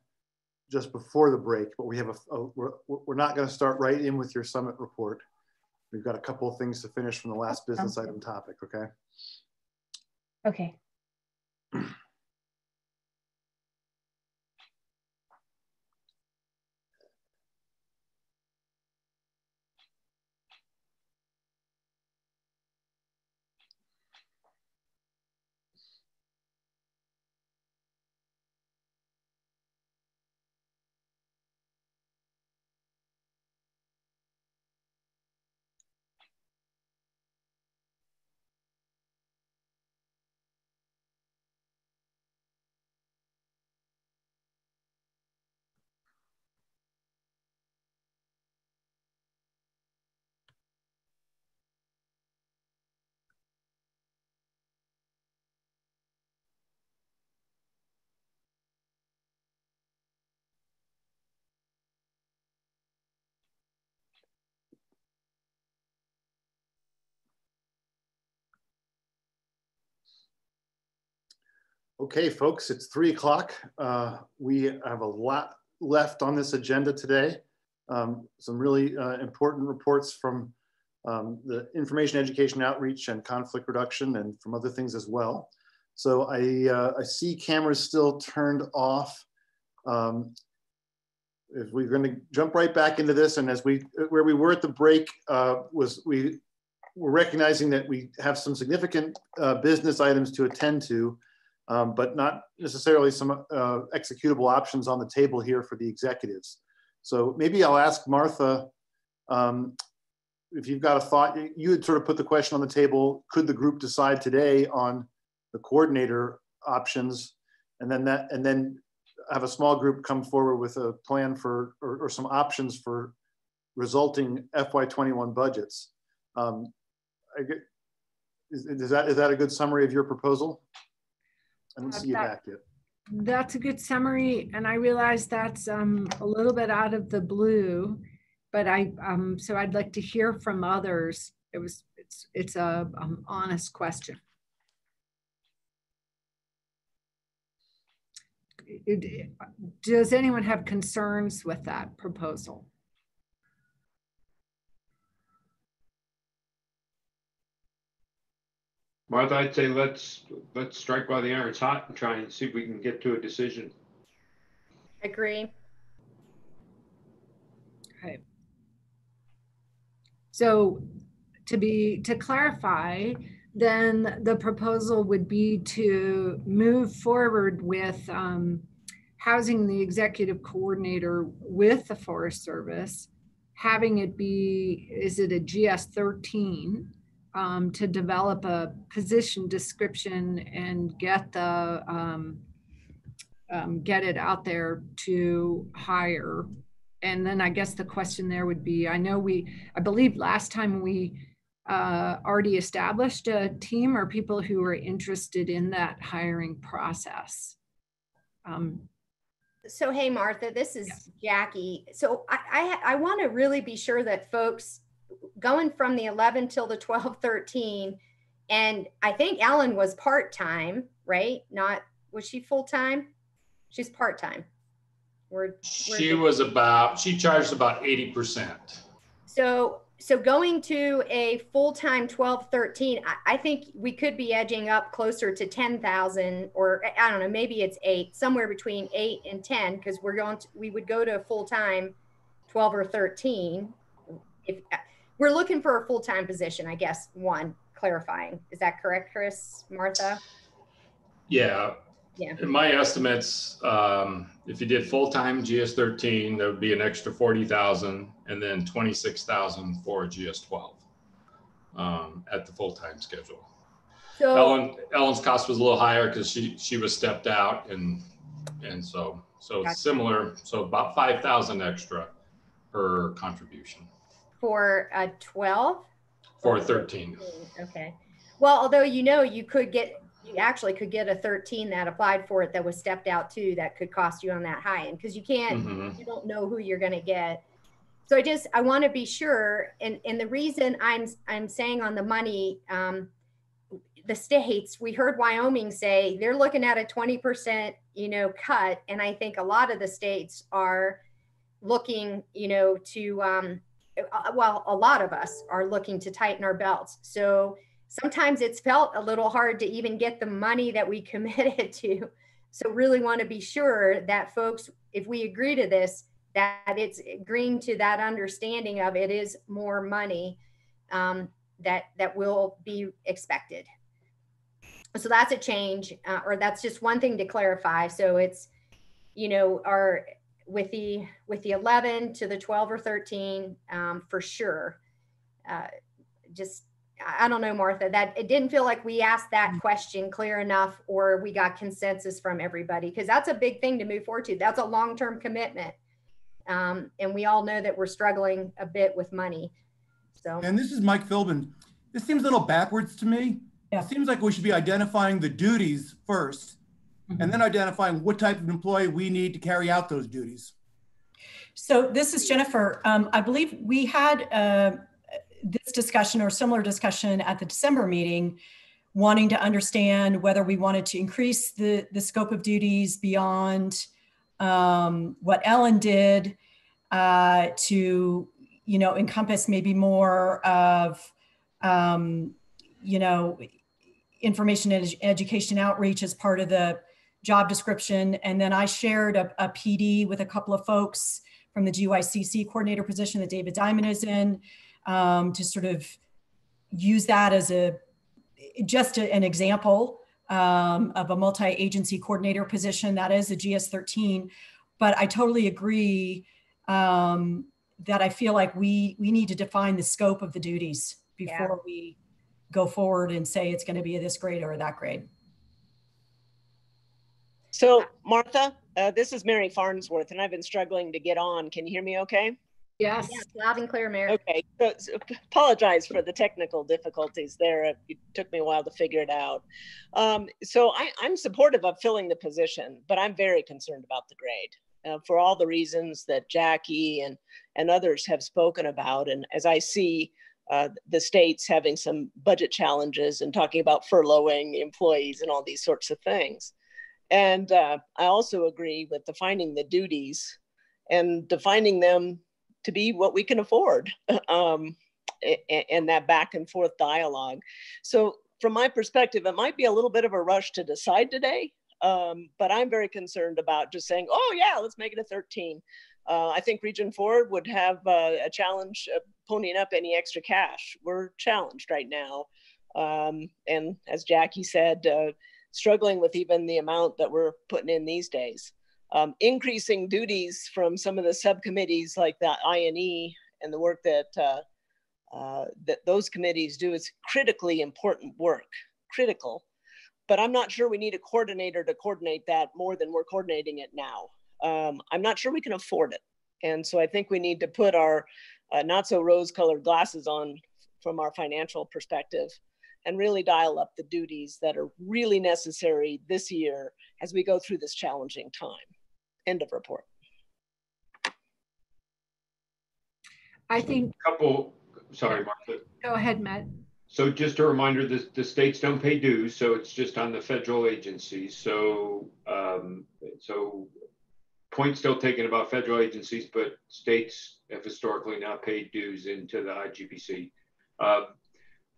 S3: just before the break, but we have a, a- we're, we're not going to start right in with your summit report. We've got a couple of things to finish from the last business item topic, okay?
S26: Okay.
S3: Okay, folks, it's three o'clock. Uh, we have a lot left on this agenda today. Um, some really uh, important reports from um, the information education outreach and conflict reduction and from other things as well. So I, uh, I see cameras still turned off. Um, if we're going to jump right back into this and as we, where we were at the break uh, was we were recognizing that we have some significant uh, business items to attend to um, but not necessarily some uh, executable options on the table here for the executives. So maybe I'll ask Martha, um, if you've got a thought, you- had sort of put the question on the table, could the group decide today on the coordinator options? And then that, and then have a small group come forward with a plan for, or, or some options for resulting FY21 budgets. Um, I get, is, is that, is that a good summary of your proposal? I don't see you
S2: that-
S3: back yet.
S2: That's a good summary, and I realize that's um, a little bit out of the blue, but I um, so I'd like to hear from others. It was it's it's a um, honest question. It- does anyone have concerns with that proposal?
S13: Martha, I'd say let's, let's strike while the iron's hot and try and see if we can get to a decision.
S7: Agree.
S2: Okay. So to be, to clarify, then the proposal would be to move forward with um, housing the executive coordinator with the Forest Service, having it be, is it a GS 13? Um, to develop a position description and get the um, um, get it out there to hire. And then I guess the question there would be, I know we, I believe last time we uh, already established a team or people who are interested in that hiring process. Um,
S7: so hey Martha, this is Jackie. So I I, I want to really be sure that folks going from the 11 till the 12 13 and I think Ellen was part-time, right? Not was she full-time? She's part-time.
S17: We're, she was about she charged about 80%.
S7: So so going to a full-time 12 13 I, I, think we could be edging up closer to 10,000 or I don't know maybe it's 8 somewhere between 8 and 10 because we're going to we would go to a full-time 12 or 13 if we're looking for a full-time position I guess one clarifying is that correct Chris Martha
S17: yeah yeah. In my estimates, um, if you did full-time GS13, there would be an extra 40,000 and then 26,000 for GS12 um, at the full-time schedule. So, Ellen, Ellen's cost was a little higher because she, she was stepped out and, and so, so gotcha. similar. So about 5,000 extra per contribution.
S7: For a 12?
S17: For a 13.
S7: Okay. Well, although you know you could get you actually could get a 13 that applied for it that was stepped out too that could cost you on that high end because you can't mm-hmm. you don't know who you're going to get so i just i want to be sure and and the reason i'm i'm saying on the money um, the states we heard wyoming say they're looking at a 20% you know cut and i think a lot of the states are looking you know to um, well a lot of us are looking to tighten our belts so sometimes it's felt a little hard to even get the money that we committed to. So really want to be sure that folks, if we agree to this, that it's agreeing to that understanding of it is more money um, that that will be expected. So that's a change, uh, or that's just one thing to clarify. So it's, you know, our with the with the 11 to the 12 or 13 um, for sure. Uh, just I don't know, Martha, that it didn't feel like we asked that mm. question clear enough or we got consensus from everybody because that's a big thing to move forward to. That's a long term commitment. Um, and we all know that we're struggling a bit with money. So,
S19: and this is Mike Philbin. This seems a little backwards to me. Yeah. It seems like we should be identifying the duties 1st mm-hmm. and then identifying what type of employee we need to carry out those duties.
S11: So, this is Jennifer. Um, I believe we had. Uh, this discussion or similar discussion at the December meeting, wanting to understand whether we wanted to increase the, the scope of duties beyond um, what Ellen did uh, to, you know, encompass maybe more of, um, you know, information and ed education outreach as part of the job description. And then I shared a, a PD with a couple of folks from the GYCC coordinator position that David Diamond is in um, to sort of use that as a just a, an example um, of a multi-agency coordinator position that is a gs13 but i totally agree um, that i feel like we we need to define the scope of the duties before yeah. we go forward and say it's going to be this grade or that grade
S25: so martha uh, this is mary farnsworth and i've been struggling to get on can you hear me okay
S7: Yes. yes. Loud and clear, Mary.
S25: Okay. So, so, apologize for the technical difficulties there. It took me a while to figure it out. Um, so I, am supportive of filling the position, but I'm very concerned about the grade uh, for all the reasons that Jackie and, and others have spoken about. And as I see uh, the states having some budget challenges and talking about furloughing employees and all these sorts of things. And uh, I also agree with defining the duties and defining them to be what we can afford um, and that back and forth dialogue. So from my perspective, it might be a little bit of a rush to decide today, um, but I'm very concerned about just saying, oh yeah, let's make it a 13. Uh, I think Region 4 would have uh, a challenge ponying up any extra cash. We're challenged right now. Um, and as Jackie said, uh, struggling with even the amount that we're putting in these days um, increasing duties from some of the subcommittees like the I&E and the work that uh, uh, that those committees do is critically important work, critical. But I'm not sure we need a coordinator to coordinate that more than we're coordinating it now. Um, I'm not sure we can afford it. And so I think we need to put our uh, not so rose colored glasses on from our financial perspective and really dial up the duties that are really necessary this year as we go through this challenging time. End of report.
S2: I think.
S13: a Couple, sorry, Martha.
S2: Go ahead, Matt.
S13: So just a reminder, the, the states don't pay dues, so it's just on the federal agencies. So, um, so point still taken about federal agencies, but states have historically not paid dues into the IGBC. Uh,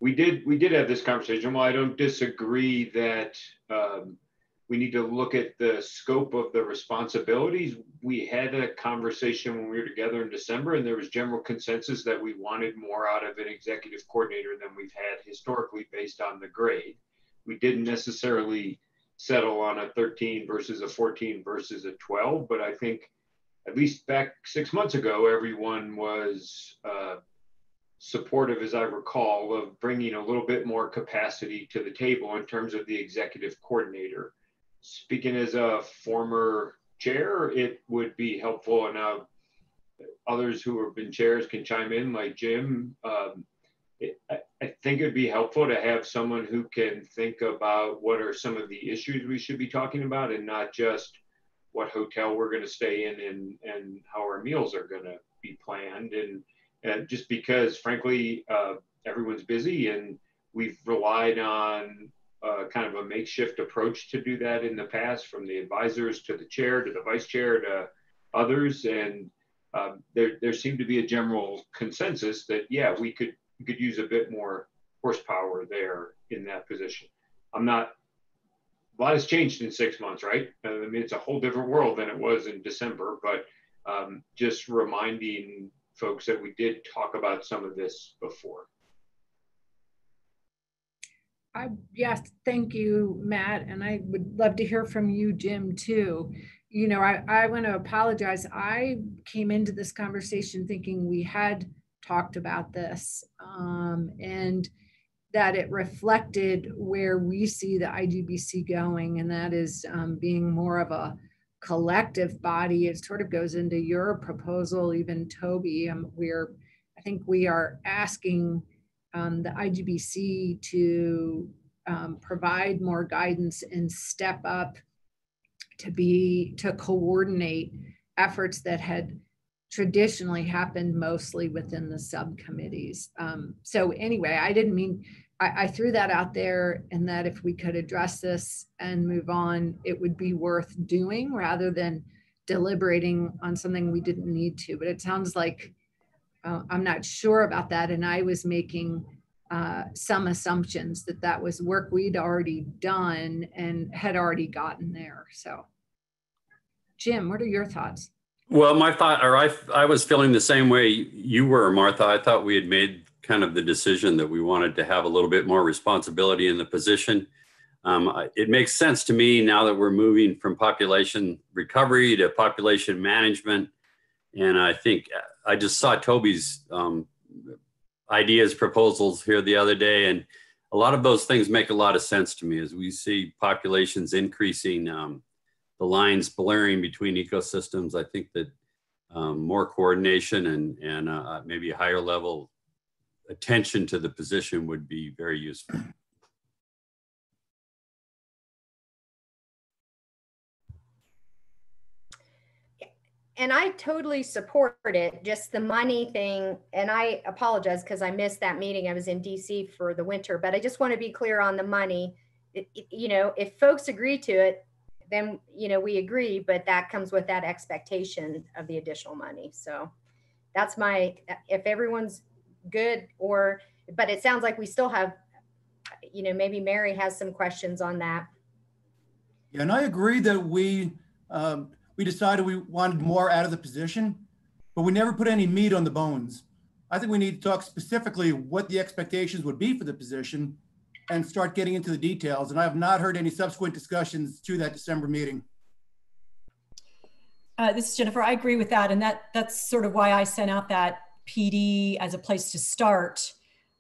S13: we did we did have this conversation. Well, I don't disagree that um, we need to look at the scope of the responsibilities. We had a conversation when we were together in December, and there was general consensus that we wanted more out of an executive coordinator than we've had historically based on the grade. We didn't necessarily settle on a 13 versus a 14 versus a 12, but I think at least back six months ago, everyone was uh, supportive, as I recall, of bringing a little bit more capacity to the table in terms of the executive coordinator. Speaking as a former chair, it would be helpful, and now others who have been chairs can chime in, like Jim. Um, I, I think it'd be helpful to have someone who can think about what are some of the issues we should be talking about and not just what hotel we're going to stay in and, and how our meals are going to be planned. And and just because frankly uh, everyone's busy and we've relied on uh, kind of a makeshift approach to do that in the past from the advisors to the chair to the vice chair to others. And um, there, there seemed to be a general consensus that yeah we could we could use a bit more horsepower there in that position. I'm not a lot has changed in six months right? I mean it's a whole different world than it was in december but um, just reminding folks that we did talk about some of this before.
S2: I, yes, thank you, Matt. And I would love to hear from you, Jim, too. You know, I, I want to apologize. I came into this conversation thinking we had talked about this um, and that it reflected where we see the IGBC going, and that is um, being more of a collective body. It sort of goes into your proposal, even Toby. Um, we're, I think we are asking um, the IGBC to um, provide more guidance and step up to be to coordinate efforts that had traditionally happened mostly within the subcommittees. Um, so anyway, I didn't mean I, I threw that out there and that if we could address this and move on, it would be worth doing rather than deliberating on something we didn't need to. But it sounds like uh, I'm not sure about that. And I was making uh, some assumptions that that was work we'd already done and had already gotten there. So, Jim, what are your thoughts?
S12: Well, my thought, or I, I was feeling the same way you were, Martha. I thought we had made kind of the decision that we wanted to have a little bit more responsibility in the position. Um, it makes sense to me now that we're moving from population recovery to population management. And I think uh, I just saw Toby's um, ideas, proposals here the other day, and a lot of those things make a lot of sense to me as we see populations increasing, um, the lines blurring between ecosystems. I think that um, more coordination and, and uh, maybe a higher level attention to the position would be very useful.
S7: and I totally support it. Just the money thing, and I apologize because I missed that meeting. I was in DC for the winter, but I just want to be clear on the money. It, it, you know, if folks agree to it, then you know we agree, but that comes with that expectation of the additional money. So that's my. If everyone's good or but it sounds like we still have you know maybe mary has some questions on that.
S19: Yeah and i agree that we um, we decided we wanted more out of the position but we never put any meat on the bones. I think we need to talk specifically what the expectations would be for the position and start getting into the details and i have not heard any subsequent discussions to that december meeting.
S11: Uh, this is jennifer. I agree with that and that that's sort of why i sent out that PD as a place to start.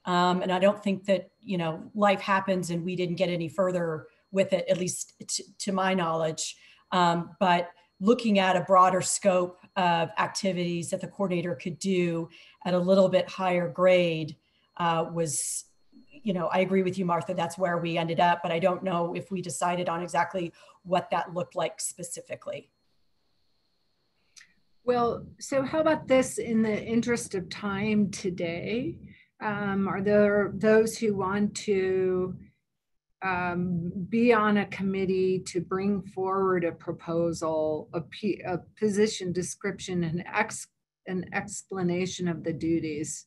S11: Um, and I don't think that, you know, life happens and we didn't get any further with it, at least t- to my knowledge. Um, but looking at a broader scope of activities that the coordinator could do at a little bit higher grade uh, was, you know, I agree with you, Martha, that's where we ended up, but I don't know if we decided on exactly what that looked like specifically.
S2: Well, so how about this in the interest of time today? Um, are there those who want to um, be on a committee to bring forward a proposal, a, a position description, and ex, an explanation of the duties,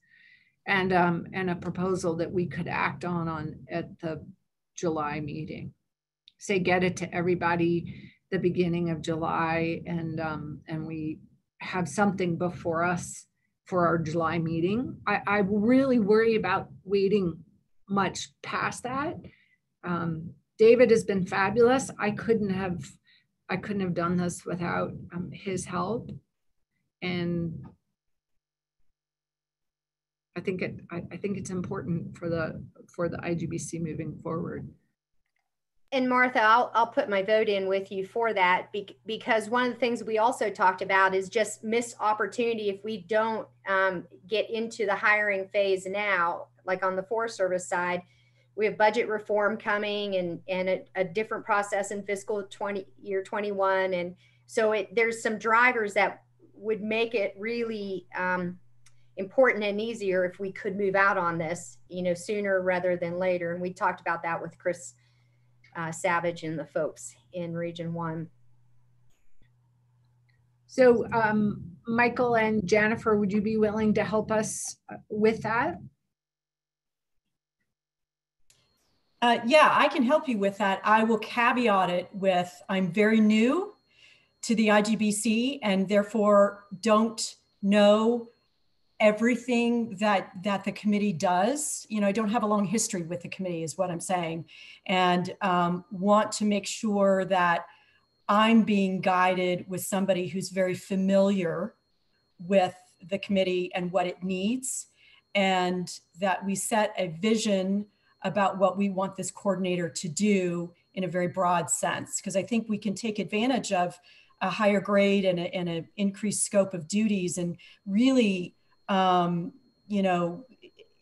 S2: and um, and a proposal that we could act on on at the July meeting. Say, get it to everybody the beginning of July, and um, and we have something before us for our July meeting. I, I really worry about waiting much past that. Um, David has been fabulous. I couldn't have, I couldn't have done this without um, his help. And I think it, I, I think it's important for the for the IGBC moving forward
S7: and Martha, I'll, I'll put my vote in with you for that because one of the things we also talked about is just missed opportunity if we don't um, get into the hiring phase now, like on the Forest Service side. We have budget reform coming and, and a, a different process in fiscal 20 year 21. And so it, there's some drivers that would make it really um, important and easier if we could move out on this, you know, sooner rather than later. And we talked about that with Chris uh, Savage and the folks in Region 1.
S2: So um, Michael and Jennifer, would you be willing to help us with that?
S11: Uh, yeah, I can help you with that. I will caveat it with I'm very new to the IGBC and therefore don't know everything that that the committee does. You know i don't have a long history with the committee is what i'm saying. And um, want to make sure that i'm being guided with somebody who's very familiar with the committee and what it needs. And that we set a vision about what we want this coordinator to do in a very broad sense. Because i think we can take advantage of a higher grade and an increased scope of duties and really um, you know,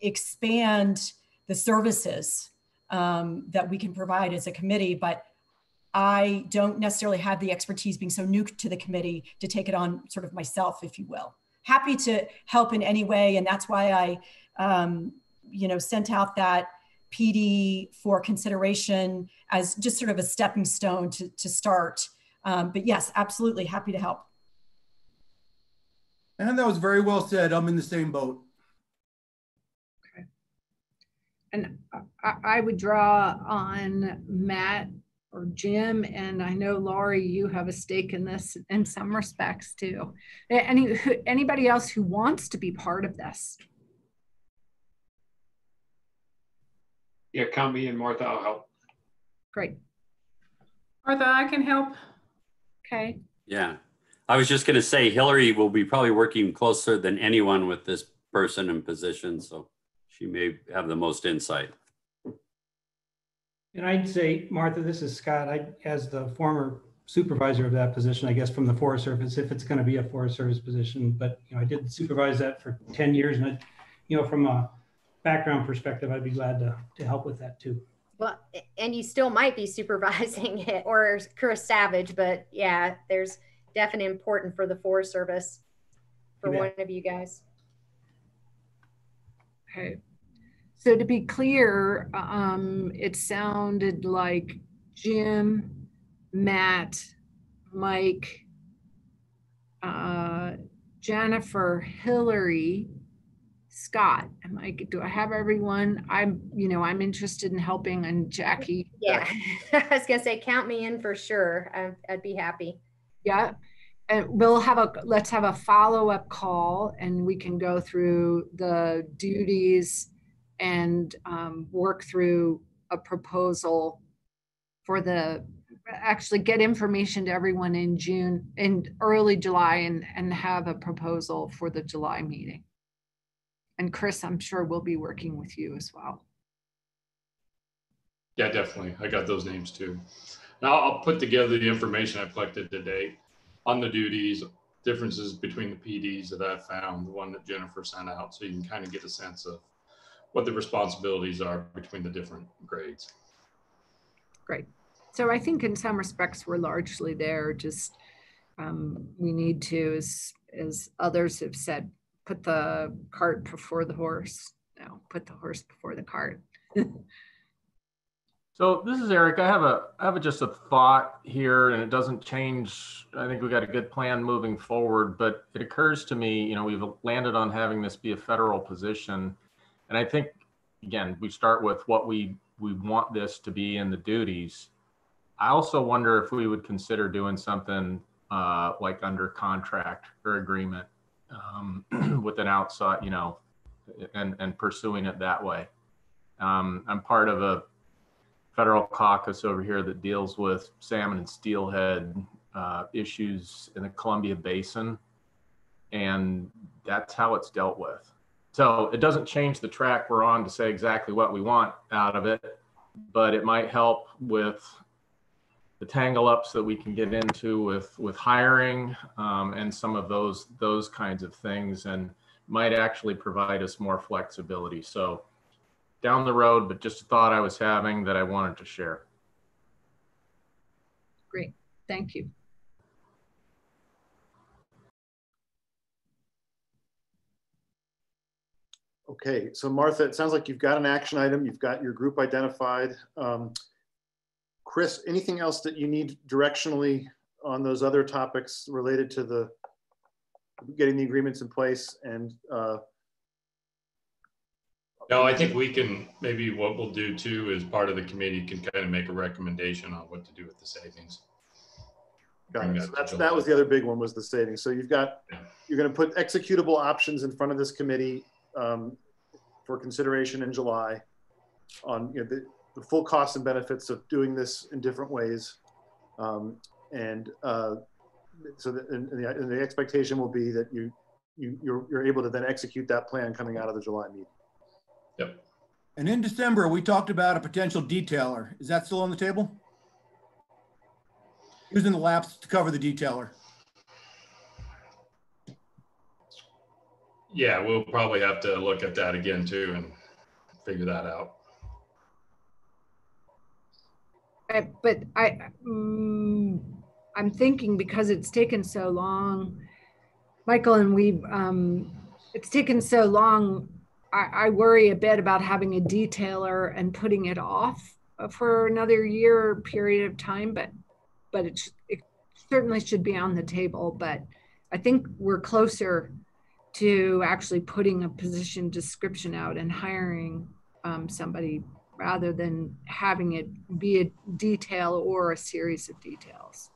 S11: expand the services um, that we can provide as a committee, but I don't necessarily have the expertise being so new to the committee to take it on sort of myself, if you will. Happy to help in any way. And that's why I, um, you know, sent out that PD for consideration as just sort of a stepping stone to, to start. Um, but yes, absolutely happy to help.
S19: And that was very well said. I'm in the same boat.
S2: Okay. And I, I would draw on Matt or Jim, and I know Laurie, you have a stake in this in some respects too. Any anybody else who wants to be part of this?
S13: Yeah, count me in, Martha. I'll help.
S2: Great.
S18: Martha, I can help.
S2: Okay.
S12: Yeah. I was just going to say Hillary will be probably working closer than anyone with this person in position, so she may have the most insight.
S27: And I'd say, Martha, this is Scott. I, as the former supervisor of that position, I guess from the Forest Service, if it's going to be a Forest Service position, but you know, I did supervise that for 10 years, and I, you know, from a background perspective, I'd be glad to to help with that too.
S7: Well, and you still might be supervising it, or Chris Savage, but yeah, there's definitely important for the Forest Service for one of you guys.
S2: Okay. So to be clear, um, it sounded like Jim, Matt, Mike, uh, Jennifer, Hillary, Scott. Am I, do I have everyone? I'm, you know, I'm interested in helping and Jackie.
S7: Yeah, I was gonna say, count me in for sure. I'd, I'd be happy.
S2: Yeah. And we'll have a, let's have a follow-up call and we can go through the duties and um, work through a proposal for the, actually get information to everyone in June, in early July and, and have a proposal for the July meeting. and Chris, I'm sure we'll be working with you as well.
S17: Yeah, definitely. I got those names too. Now I'll put together the information I've collected today on the duties, differences between the PDs that I found, the one that Jennifer sent out, so you can kind of get a sense of what the responsibilities are between the different grades.
S2: Great. So I think in some respects we're largely there. Just um, we need to, as as others have said, put the cart before the horse. No, put the horse before the cart.
S9: So this is Eric. I have a I have a, just a thought here, and it doesn't change. I think we got a good plan moving forward, but it occurs to me, you know, we've landed on having this be a federal position, and I think again we start with what we we want this to be in the duties. I also wonder if we would consider doing something uh, like under contract or agreement um, with an outside, you know, and and pursuing it that way. Um, I'm part of a federal caucus over here that deals with salmon and steelhead uh, issues in the Columbia Basin, and that's how it's dealt with. So it doesn't change the track we're on to say exactly what we want out of it, but it might help with the tangle ups that we can get into with with hiring um, and some of those those kinds of things, and might actually provide us more flexibility. So down the road, but just a thought I was having that I wanted to share.
S2: Great, thank you.
S3: Okay, so Martha, it sounds like you've got an action item, you've got your group identified. Um, Chris, anything else that you need directionally on those other topics related to the getting the agreements in place and uh,
S17: no, I think we can, maybe what we'll do too is part of the committee can kind of make a recommendation on what to do with the savings.
S3: Got it. So that's, that was the other big one was the savings. So you've got, you're going to put executable options in front of this committee um, for consideration in July on you know, the, the, full costs and benefits of doing this in different ways. Um, and uh, so the, and the, and the expectation will be that you, you, you're, you're able to then execute that plan coming out of the July meeting.
S17: Yep.
S19: And in December, we talked about a potential detailer. Is that still on the table? Using the laps to cover the detailer.
S17: Yeah, we'll probably have to look at that again too and figure that out.
S2: Uh, but I, um, I'm thinking because it's taken so long, Michael, and we've, um, it's taken so long I, I worry a bit about having a detailer and putting it off for another year period of time, but but it, it certainly should be on the table. But I think we're closer to actually putting a position description out and hiring um, somebody rather than having it be a detail or a series of details.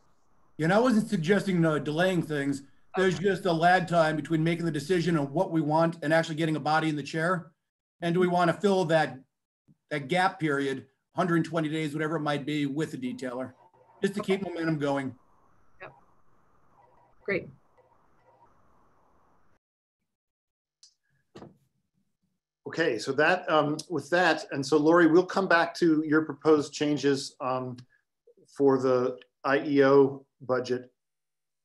S19: And I wasn't suggesting uh, delaying things. There's just a lag time between making the decision on what we want and actually getting a body in the chair. And do we want to fill that that gap period, 120 days, whatever it might be, with the detailer, just to keep momentum going.
S2: Yep. Great.
S3: Okay, so that um, with that, and so Lori, we'll come back to your proposed changes um, for the IEO budget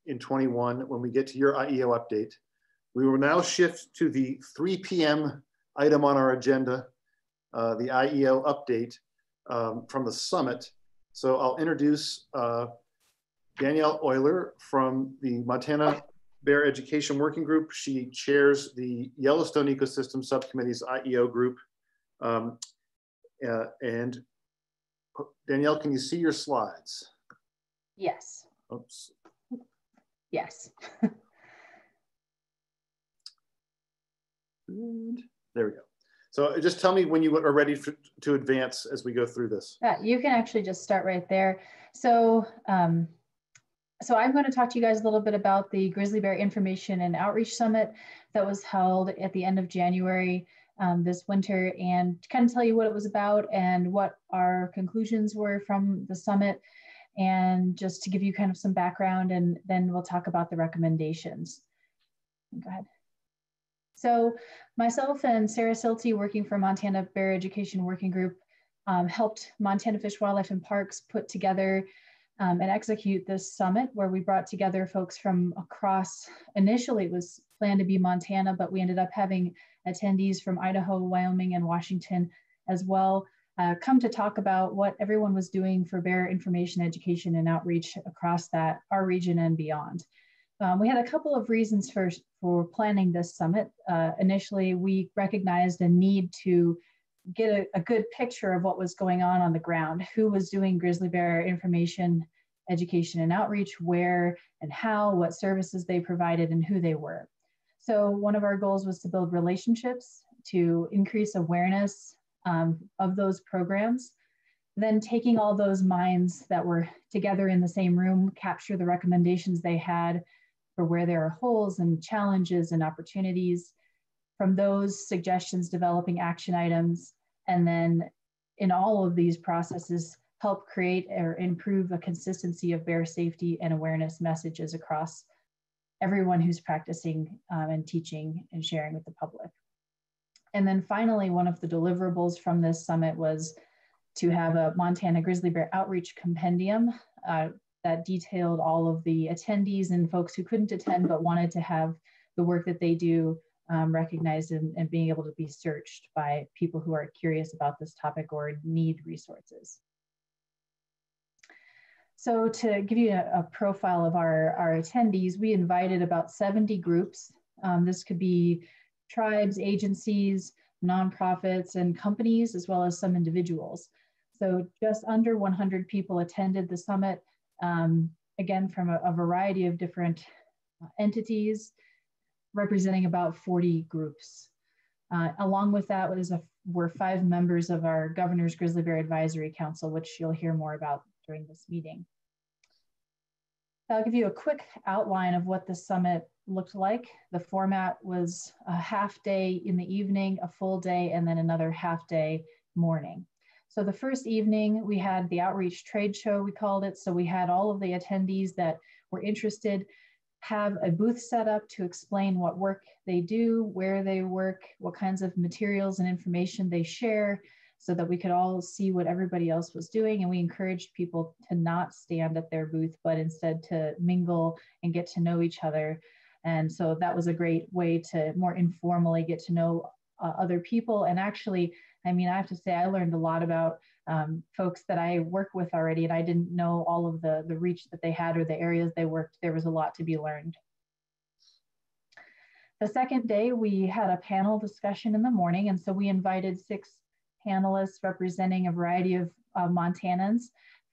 S3: in 21 when we get to your IEO update. We will now shift to the 3 p.m. item on our agenda, uh, the IEO update um, from the summit. So I'll introduce uh, Danielle Euler from the Montana Bear Education Working Group. She chairs the Yellowstone Ecosystem Subcommittee's IEO group. Um, uh, and Danielle, can you see your slides?
S26: Yes.
S3: Oops.
S26: Yes.
S3: there we go. So just tell me when you are ready for, to advance as we go through this.
S26: Yeah, you can actually just start right there. So, um, so I'm going to talk to you guys a little bit about the Grizzly Bear Information and Outreach Summit that was held at the end of January um, this winter and kind of tell you what it was about and what our conclusions were from the summit and just to give you kind of some background and then we'll talk about the recommendations. Go ahead. So myself and Sarah Silty working for Montana Bear Education Working Group um, helped Montana Fish, Wildlife and Parks put together um, and execute this summit where we brought together folks from across, initially it was planned to be Montana, but we ended up having attendees from Idaho, Wyoming, and Washington as well, uh, come to talk about what everyone was doing for bear information education and outreach across that, our region and beyond. Um, we had a couple of reasons for, for planning this summit. Uh, initially, we recognized a need to get a, a, good picture of what was going on on the ground, who was doing grizzly bear information, education and outreach, where and how, what services they provided and who they were. So one of our goals was to build relationships, to increase awareness um, of those programs, then taking all those minds that were together in the same room, capture the recommendations they had for where there are holes and challenges and opportunities. From those suggestions, developing action items, and then in all of these processes, help create or improve a consistency of bear safety and awareness messages across everyone who's practicing um, and teaching and sharing with the public. And then finally, one of the deliverables from this summit was to have a Montana Grizzly Bear Outreach Compendium uh, that detailed all of the attendees and folks who couldn't attend but wanted to have the work that they do um, recognized and, and being able to be searched by people who are curious about this topic or need resources. So to give you a, a profile of our, our attendees, we invited about 70 groups. Um, this could be tribes, agencies, nonprofits, and companies, as well as some individuals. So just under 100 people attended the summit, um, again, from a, a, variety of different entities, representing about 40 groups. Uh, along with that was a, were five members of our Governor's Grizzly Bear Advisory Council, which you'll hear more about during this meeting. I'll give you a quick outline of what the summit looked like. The format was a half day in the evening, a full day, and then another half day morning. So the first evening, we had the outreach trade show, we called it. So we had all of the attendees that were interested have a booth set up to explain what work they do, where they work, what kinds of materials and information they share, so that we could all see what everybody else was doing. And we encouraged people to not stand at their booth, but instead to mingle and get to know each other. And so that was a great way to more informally get to know uh, other people. And actually, I mean, I have to say, I learned a lot about um, folks that I work with already, and I didn't know all of the, the reach that they had or the areas they worked. There was a lot to be learned. The second day, we had a panel discussion in the morning, and so we invited six panelists representing a variety of uh, Montanans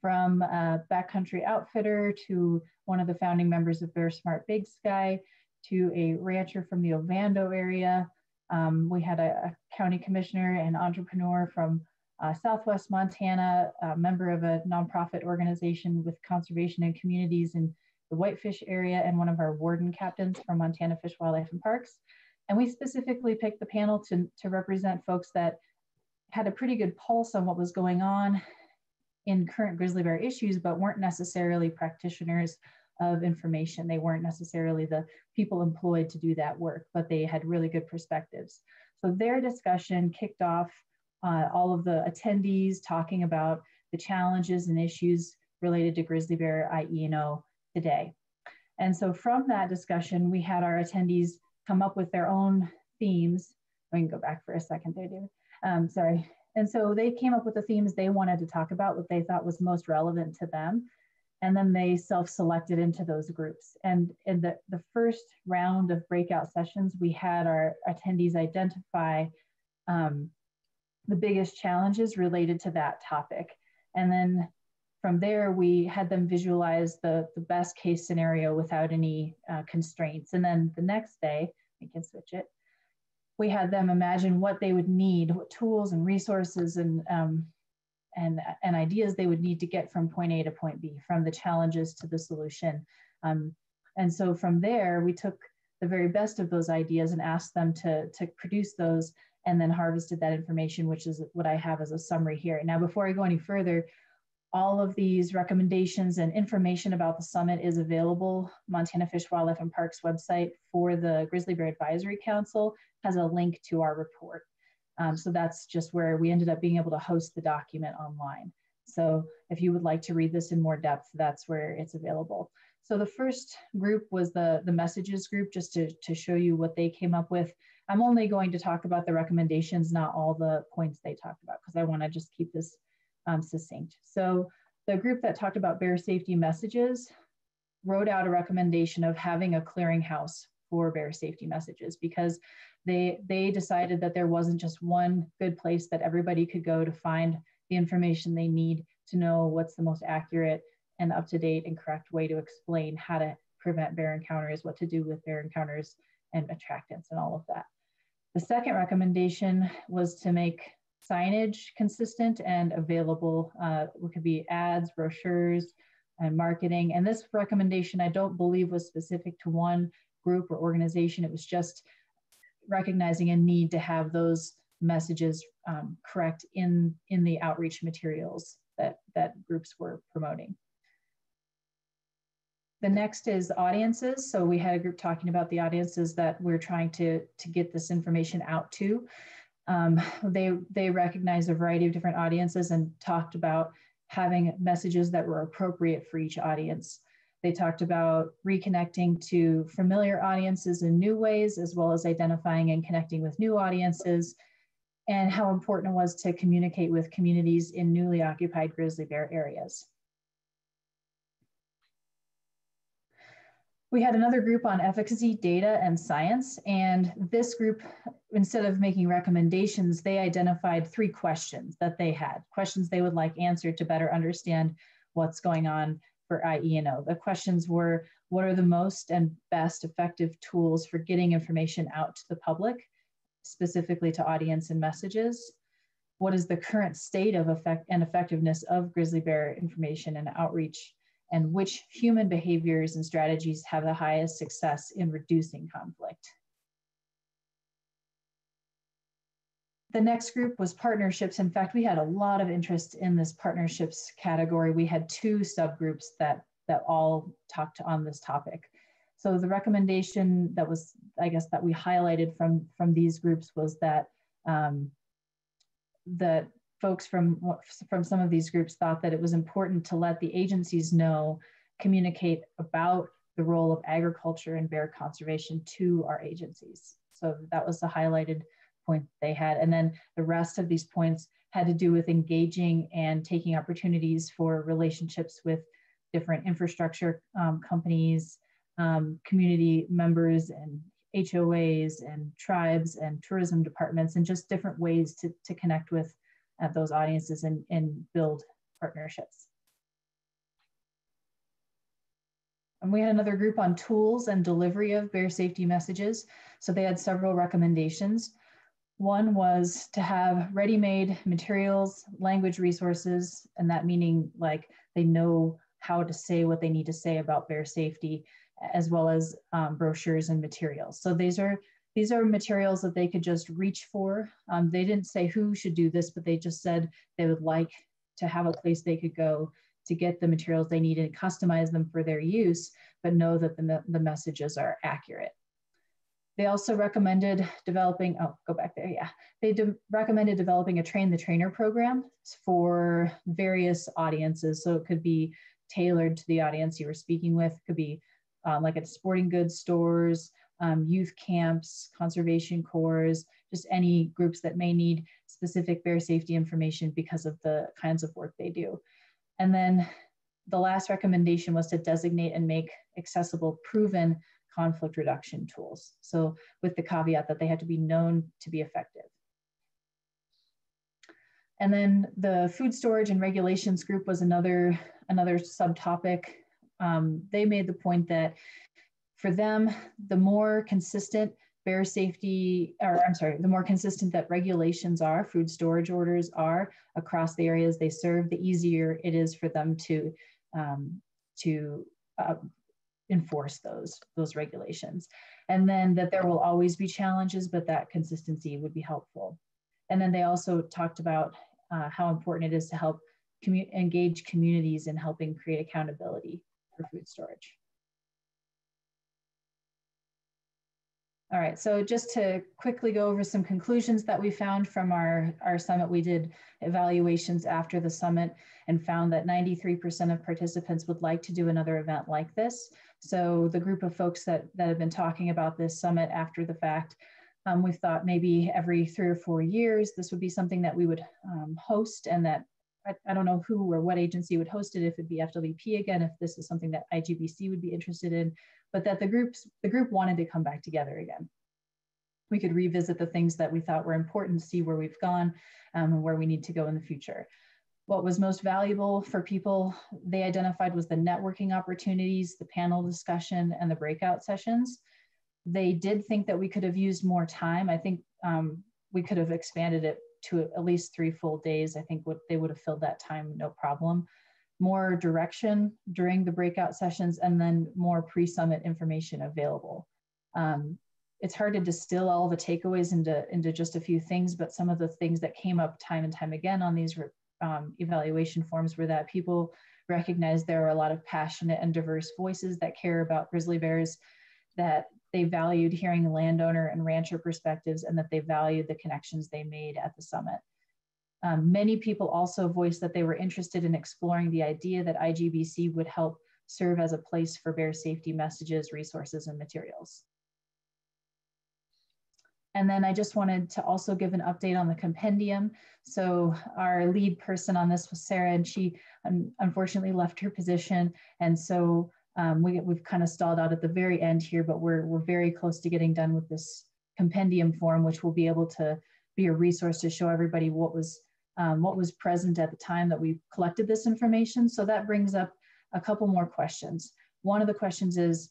S26: from a backcountry outfitter to one of the founding members of Bear Smart Big Sky to a rancher from the Ovando area. Um, we had a, a, county commissioner and entrepreneur from uh, Southwest Montana, a member of a nonprofit organization with conservation and communities in the Whitefish area, and one of our warden captains from Montana Fish, Wildlife, and Parks. And we specifically picked the panel to, to represent folks that had a pretty good pulse on what was going on in current grizzly bear issues, but weren't necessarily practitioners of information. They weren't necessarily the people employed to do that work, but they had really good perspectives. So their discussion kicked off uh, all of the attendees talking about the challenges and issues related to grizzly bear IENO today. And so from that discussion, we had our attendees come up with their own themes. We can go back for a second there, David. Um, sorry. And so they came up with the themes they wanted to talk about, what they thought was most relevant to them. And then they self-selected into those groups. And in the, the first round of breakout sessions, we had our attendees identify um, the biggest challenges related to that topic. And then from there, we had them visualize the, the best case scenario without any uh, constraints. And then the next day, we can switch it, we had them imagine what they would need, what tools and resources and um, and and ideas they would need to get from point A to point B, from the challenges to the solution. Um, and so from there, we took the very best of those ideas and asked them to to produce those, and then harvested that information, which is what I have as a summary here. Now, before I go any further, all of these recommendations and information about the summit is available. Montana Fish, Wildlife and Parks website for the Grizzly Bear Advisory Council has a link to our report. Um, so that's just where we ended up being able to host the document online. So if you would like to read this in more depth, that's where it's available. So the first group was the, the messages group, just to, to show you what they came up with. I'm only going to talk about the recommendations, not all the points they talked about, because I want to just keep this um, succinct. So the group that talked about bear safety messages wrote out a recommendation of having a clearinghouse for bear safety messages because they they decided that there wasn't just one good place that everybody could go to find the information they need to know what's the most accurate and up to date and correct way to explain how to prevent bear encounters, what to do with bear encounters and attractants and all of that. The second recommendation was to make signage consistent and available. Uh, it could be ads, brochures, and marketing. And this recommendation, I don't believe was specific to one group or organization. It was just recognizing a need to have those messages um, correct in, in the outreach materials that, that groups were promoting. The next is audiences. So we had a group talking about the audiences that we're trying to, to get this information out to. Um, they, they recognized a variety of different audiences and talked about having messages that were appropriate for each audience. They talked about reconnecting to familiar audiences in new ways, as well as identifying and connecting with new audiences, and how important it was to communicate with communities in newly occupied grizzly bear areas. We had another group on efficacy, data, and science. And this group, instead of making recommendations, they identified three questions that they had, questions they would like answered to better understand what's going on for IENO. The questions were, what are the most and best effective tools for getting information out to the public, specifically to audience and messages? What is the current state of effect and effectiveness of grizzly bear information and outreach? And which human behaviors and strategies have the highest success in reducing conflict? The next group was partnerships. In fact, we had a lot of interest in this partnerships category. We had two subgroups that, that all talked on this topic. So the recommendation that was, I guess, that we highlighted from, from these groups was that um, that folks from, from some of these groups thought that it was important to let the agencies know, communicate about the role of agriculture and bear conservation to our agencies. So that was the highlighted point they had. And then the rest of these points had to do with engaging and taking opportunities for relationships with different infrastructure um, companies, um, community members and HOAs and tribes and tourism departments and just different ways to, to connect with uh, those audiences and, and build partnerships. And we had another group on tools and delivery of bear safety messages. So they had several recommendations. One was to have ready-made materials, language resources, and that meaning like they know how to say what they need to say about bear safety, as well as um, brochures and materials. So these are these are materials that they could just reach for. Um, they didn't say who should do this, but they just said they would like to have a place they could go to get the materials they need and customize them for their use, but know that the, the messages are accurate. They also recommended developing, oh, go back there, yeah. They de recommended developing a train the trainer program for various audiences. So it could be tailored to the audience you were speaking with, it could be um, like at sporting goods stores, um, youth camps, conservation corps, just any groups that may need specific bear safety information because of the kinds of work they do. And then the last recommendation was to designate and make accessible proven conflict reduction tools. So with the caveat that they had to be known to be effective. And then the food storage and regulations group was another, another subtopic. Um, they made the point that for them, the more consistent bear safety, or I'm sorry, the more consistent that regulations are, food storage orders are across the areas they serve, the easier it is for them to, um, to uh, enforce those those regulations and then that there will always be challenges but that consistency would be helpful and then they also talked about uh, how important it is to help commu engage communities in helping create accountability for food storage. All right, so just to quickly go over some conclusions that we found from our, our summit, we did evaluations after the summit and found that 93% of participants would like to do another event like this. So the group of folks that, that have been talking about this summit after the fact, um, we thought maybe every three or four years, this would be something that we would um, host and that I, I, don't know who or what agency would host it, if it'd be FWP again, if this is something that IGBC would be interested in, but that the groups the group wanted to come back together again. We could revisit the things that we thought were important, see where we've gone, um, and where we need to go in the future. What was most valuable for people they identified was the networking opportunities, the panel discussion, and the breakout sessions. They did think that we could have used more time. I think um, we could have expanded it to at least three full days. I think what they would have filled that time no problem more direction during the breakout sessions, and then more pre-summit information available. Um, it's hard to distill all the takeaways into, into just a few things, but some of the things that came up time and time again on these um, evaluation forms were that people recognized there are a lot of passionate and diverse voices that care about grizzly bears, that they valued hearing landowner and rancher perspectives, and that they valued the connections they made at the summit. Um, many people also voiced that they were interested in exploring the idea that IGBC would help serve as a place for bear safety messages, resources, and materials. And then I just wanted to also give an update on the compendium. So our lead person on this was Sarah, and she unfortunately left her position. And so um, we, we've kind of stalled out at the very end here, but we're, we're very close to getting done with this compendium form, which will be able to be a resource to show everybody what was um, what was present at the time that we collected this information. So that brings up a couple more questions. One of the questions is,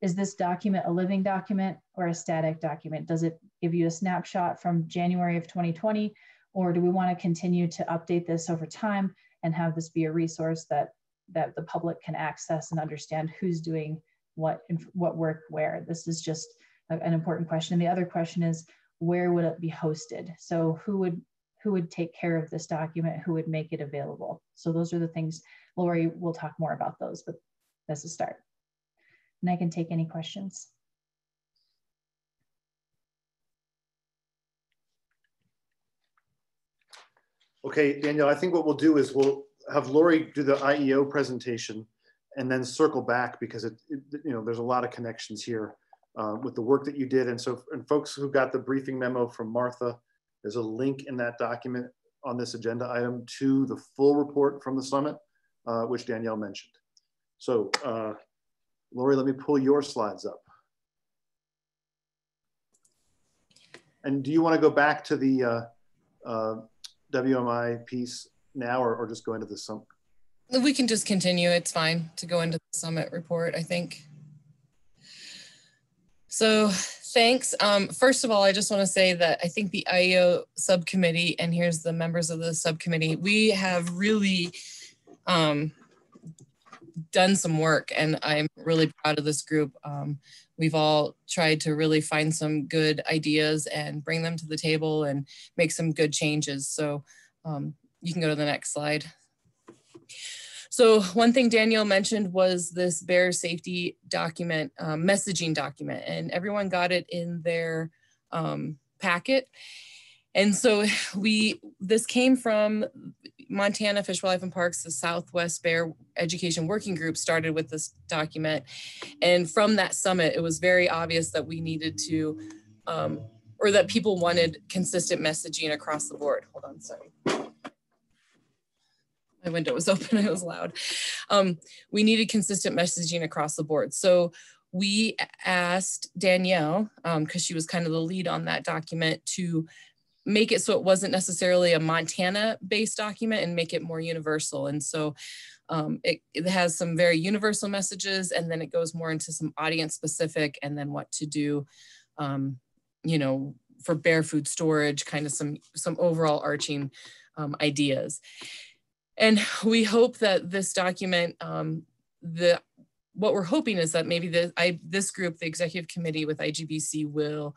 S26: is this document a living document or a static document? Does it give you a snapshot from January of 2020? Or do we want to continue to update this over time and have this be a resource that, that the public can access and understand who's doing what, what work where? This is just an important question. And the other question is, where would it be hosted? So who would who would take care of this document, who would make it available. So those are the things, Lori will talk more about those, but that's a start. And I can take any questions.
S3: Okay, Daniel, I think what we'll do is we'll have Lori do the IEO presentation and then circle back because it, it you know, there's a lot of connections here uh, with the work that you did. And so, and folks who got the briefing memo from Martha, there's a link in that document on this agenda item to the full report from the summit, uh, which Danielle mentioned. So uh, Lori, let me pull your slides up. And do you want to go back to the uh, uh WMI piece now or, or just go into the summit?
S28: We can just continue. It's fine to go into the summit report, I think. So thanks. Um, first of all, I just want to say that I think the IEO subcommittee, and here's the members of the subcommittee, we have really um, done some work and I'm really proud of this group. Um, we've all tried to really find some good ideas and bring them to the table and make some good changes. So um, you can go to the next slide. So one thing Danielle mentioned was this bear safety document, um, messaging document, and everyone got it in their um, packet. And so we, this came from Montana Fish, Wildlife and Parks, the Southwest Bear Education Working Group started with this document. And from that summit, it was very obvious that we needed to, um, or that people wanted consistent messaging across the board. Hold on, sorry my window was open, it was loud. Um, we needed consistent messaging across the board. So we asked Danielle, because um, she was kind of the lead on that document, to make it so it wasn't necessarily a Montana based document and make it more universal. And so um, it, it, has some very universal messages and then it goes more into some audience specific and then what to do, um, you know, for bear food storage, kind of some, some overall arching um, ideas. And we hope that this document, um, the what we're hoping is that maybe the, I, this group, the executive committee with IGBC will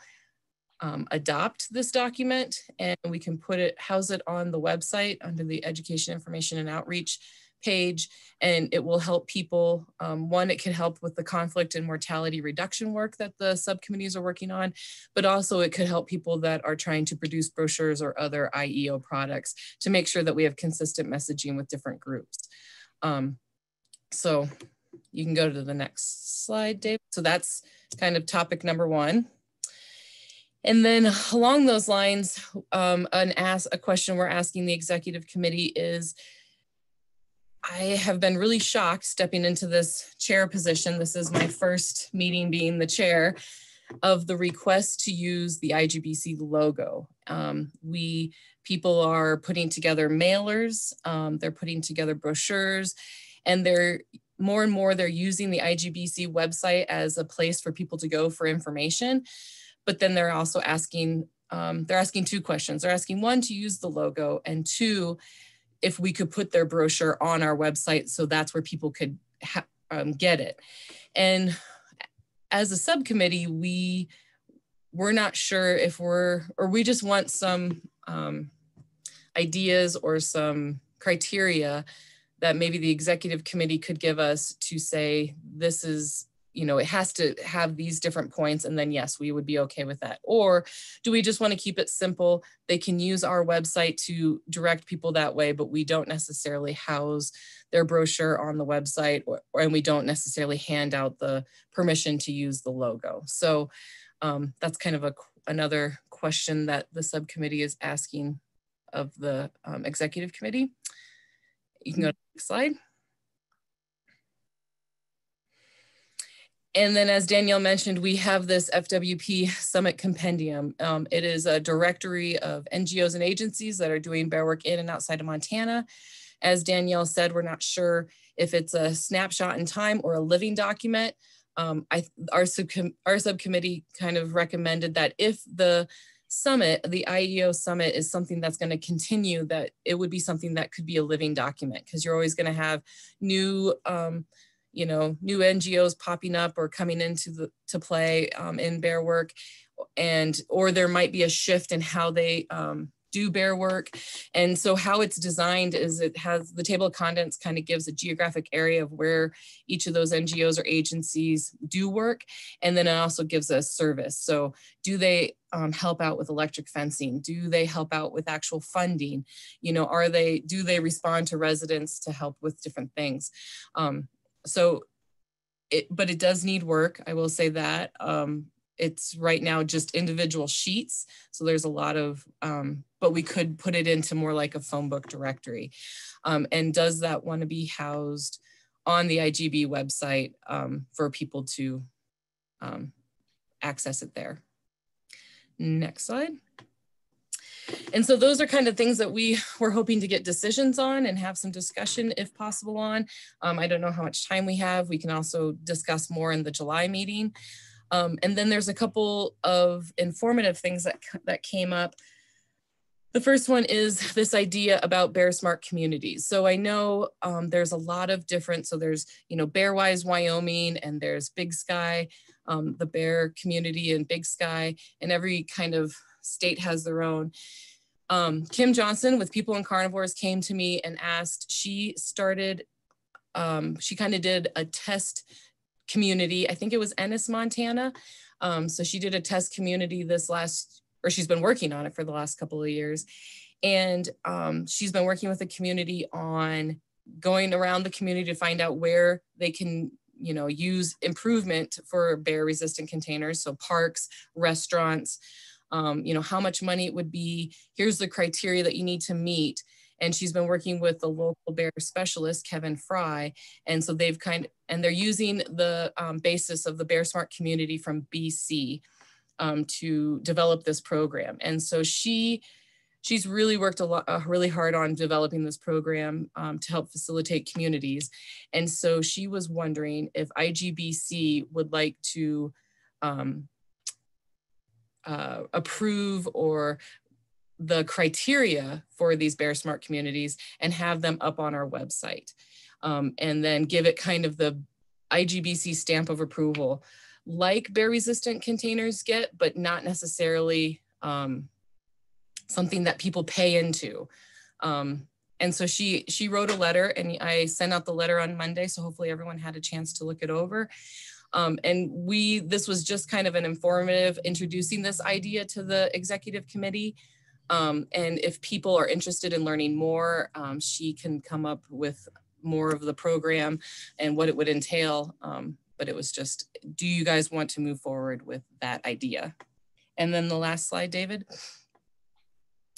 S28: um, adopt this document and we can put it, house it on the website under the education information and outreach page and it will help people. Um, one, it can help with the conflict and mortality reduction work that the subcommittees are working on, but also it could help people that are trying to produce brochures or other IEO products to make sure that we have consistent messaging with different groups. Um, so you can go to the next slide, Dave. So that's kind of topic number one. And then along those lines, um, an ask, a question we're asking the executive committee is, I have been really shocked stepping into this chair position. This is my first meeting being the chair of the request to use the IGBC logo. Um, we, people are putting together mailers, um, they're putting together brochures, and they're more and more they're using the IGBC website as a place for people to go for information. But then they're also asking, um, they're asking two questions. They're asking one, to use the logo, and two, if we could put their brochure on our website so that's where people could um, get it. And as a subcommittee, we we're not sure if we're or we just want some um, ideas or some criteria that maybe the executive committee could give us to say this is you know, it has to have these different points and then yes, we would be okay with that. Or do we just want to keep it simple? They can use our website to direct people that way, but we don't necessarily house their brochure on the website or, and we don't necessarily hand out the permission to use the logo. So um, that's kind of a, another question that the subcommittee is asking of the um, executive committee. You can go to the next slide. And then as Danielle mentioned, we have this FWP Summit Compendium. Um, it is a directory of NGOs and agencies that are doing bear work in and outside of Montana. As Danielle said, we're not sure if it's a snapshot in time or a living document. Um, I, our, subcom our subcommittee kind of recommended that if the summit, the IEO summit is something that's going to continue, that it would be something that could be a living document because you're always going to have new um, you know, new NGOs popping up or coming into the to play um, in bear work, and or there might be a shift in how they um, do bear work. And so how it's designed is it has the table of contents kind of gives a geographic area of where each of those NGOs or agencies do work. And then it also gives a service. So do they um, help out with electric fencing? Do they help out with actual funding? You know, are they, do they respond to residents to help with different things? Um, so it, but it does need work. I will say that. Um, it's right now just individual sheets. So there's a lot of, um, but we could put it into more like a phone book directory. Um, and does that want to be housed on the IGB website um, for people to um, access it there? Next slide. And so those are kind of things that we were hoping to get decisions on and have some discussion if possible on. Um, I don't know how much time we have. We can also discuss more in the July meeting. Um, and then there's a couple of informative things that, that came up. The first one is this idea about bear smart communities. So I know um, there's a lot of different, so there's, you know, Bearwise, Wyoming, and there's Big Sky, um, the bear community in Big Sky, and every kind of state has their own. Um, Kim Johnson with People and Carnivores came to me and asked, she started, um, she kind of did a test community. I think it was Ennis, Montana. Um, so she did a test community this last, or she's been working on it for the last couple of years. And um, she's been working with the community on going around the community to find out where they can you know use improvement for bear resistant containers so parks restaurants um, you know, how much money it would be. Here's the criteria that you need to meet. And she's been working with the local bear specialist, Kevin Frey. And so they've kind of, and they're using the um, basis of the Bear Smart community from BC um, to develop this program. And so she, she's really worked a lot, uh, really hard on developing this program um, to help facilitate communities. And so she was wondering if IGBC would like to um, uh, approve or the criteria for these Bear Smart communities and have them up on our website. Um, and then give it kind of the IGBC stamp of approval. like bear resistant containers get, but not necessarily um, something that people pay into. Um, and so she she wrote a letter and I sent out the letter on Monday. So hopefully everyone had a chance to look it over. Um, and we, this was just kind of an informative introducing this idea to the executive committee. Um, and if people are interested in learning more, um, she can come up with more of the program and what it would entail. Um, but it was just, do you guys want to move forward with that idea? And then the last slide, David.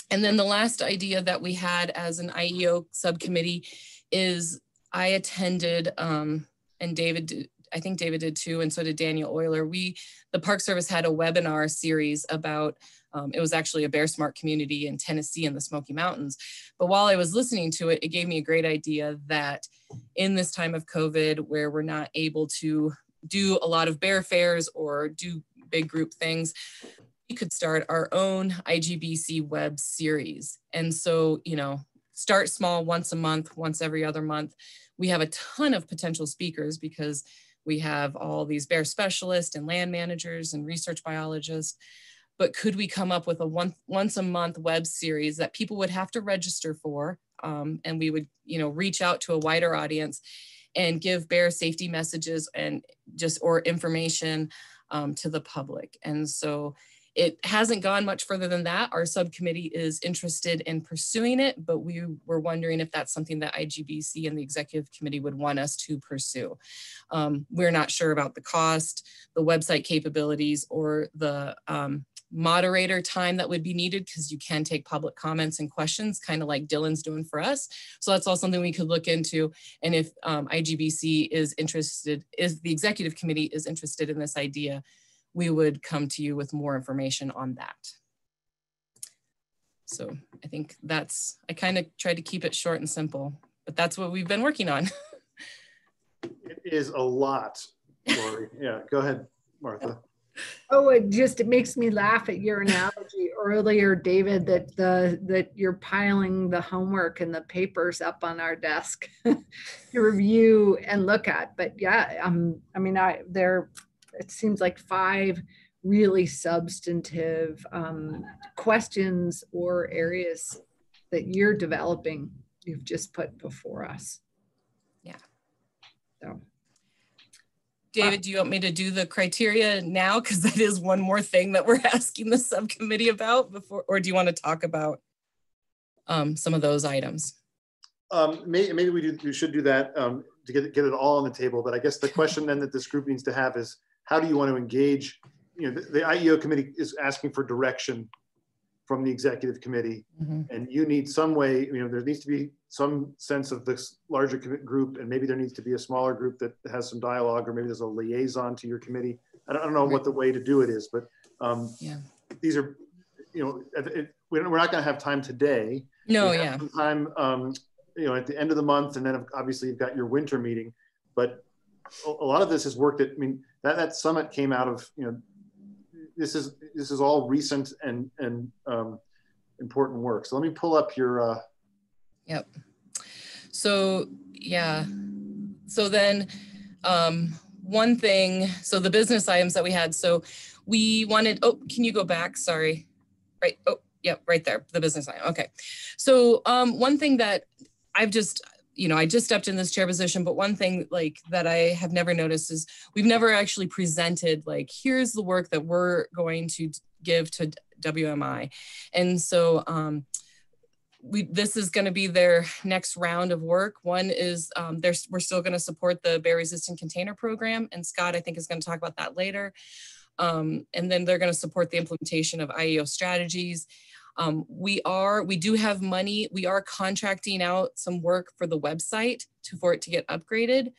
S28: And then the last idea that we had as an IEO subcommittee is I attended, um, and David, I think David did too, and so did Daniel Euler. We, the Park Service had a webinar series about, um, it was actually a Bear Smart community in Tennessee in the Smoky Mountains. But while I was listening to it, it gave me a great idea that in this time of COVID, where we're not able to do a lot of bear fairs or do big group things, we could start our own IGBC web series. And so, you know, start small once a month, once every other month. We have a ton of potential speakers because we have all these bear specialists and land managers and research biologists. But could we come up with a one, once a month web series that people would have to register for? Um, and we would, you know, reach out to a wider audience and give bear safety messages and just or information um, to the public. And so it hasn't gone much further than that. Our subcommittee is interested in pursuing it, but we were wondering if that's something that IGBC and the executive committee would want us to pursue. Um, we're not sure about the cost, the website capabilities, or the um, moderator time that would be needed because you can take public comments and questions, kind of like Dylan's doing for us. So that's all something we could look into. And if um, IGBC is interested, is the executive committee is interested in this idea, we would come to you with more information on that. So I think that's, I kind of tried to keep it short and simple, but that's what we've been working on.
S3: it is a lot, Lori. yeah, go ahead, Martha.
S2: Oh, it just it makes me laugh at your analogy earlier, David, that the that you're piling the homework and the papers up on our desk to review and look at. But yeah, um, I mean, I there it seems like five really substantive um, questions or areas that you're developing you've just put before us
S28: yeah
S2: so
S28: David, do you want me to do the criteria now? Because that is one more thing that we're asking the subcommittee about before, or do you want to talk about um, some of those items?
S3: Um, maybe, maybe we, do, we should do that um, to get, get it all on the table. But I guess the question then that this group needs to have is how do you want to engage? You know, the, the IEO committee is asking for direction from the executive committee, mm-hmm. and you need some way. You know, there needs to be some sense of this larger group, and maybe there needs to be a smaller group that has some dialogue, or maybe there's a liaison to your committee. I don't, I don't know right. what the way to do it is, but um,
S28: yeah.
S3: these are, you know, it, it, we're not going to have time today.
S28: No, yeah.
S3: Time, um, you know, at the end of the month, and then obviously you've got your winter meeting, but a lot of this is work that I mean that that summit came out of you know this is this is all recent and and um, important work. So let me pull up your. Uh...
S28: Yep. So yeah. So then um, one thing. So the business items that we had. So we wanted. Oh, can you go back? Sorry. Right. Oh, yep. Right there. The business item. Okay. So um, one thing that I've just you know, I just stepped in this chair position, but one thing like that I have never noticed is we've never actually presented like, here's the work that we're going to give to WMI. And so um, we, this is going to be their next round of work. One is um, there's we're still going to support the bear resistant container program. And Scott, I think is going to talk about that later. Um, and then they're going to support the implementation of IEO strategies um, we are, we do have money. We are contracting out some work for the website to, for it to get upgraded,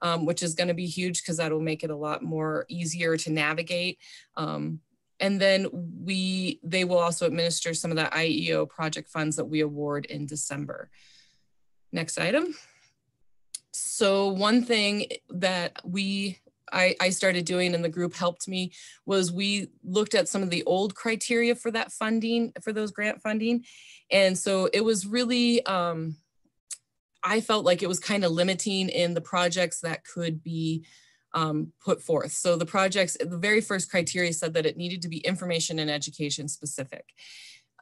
S28: um, which is gonna be huge because that'll make it a lot more easier to navigate. Um, and then we, they will also administer some of the IEO project funds that we award in December. Next item. So one thing that we I, I started doing and the group helped me was we looked at some of the old criteria for that funding, for those grant funding. And so it was really, um, I felt like it was kind of limiting in the projects that could be um, put forth. So the projects, the very first criteria said that it needed to be information and education specific.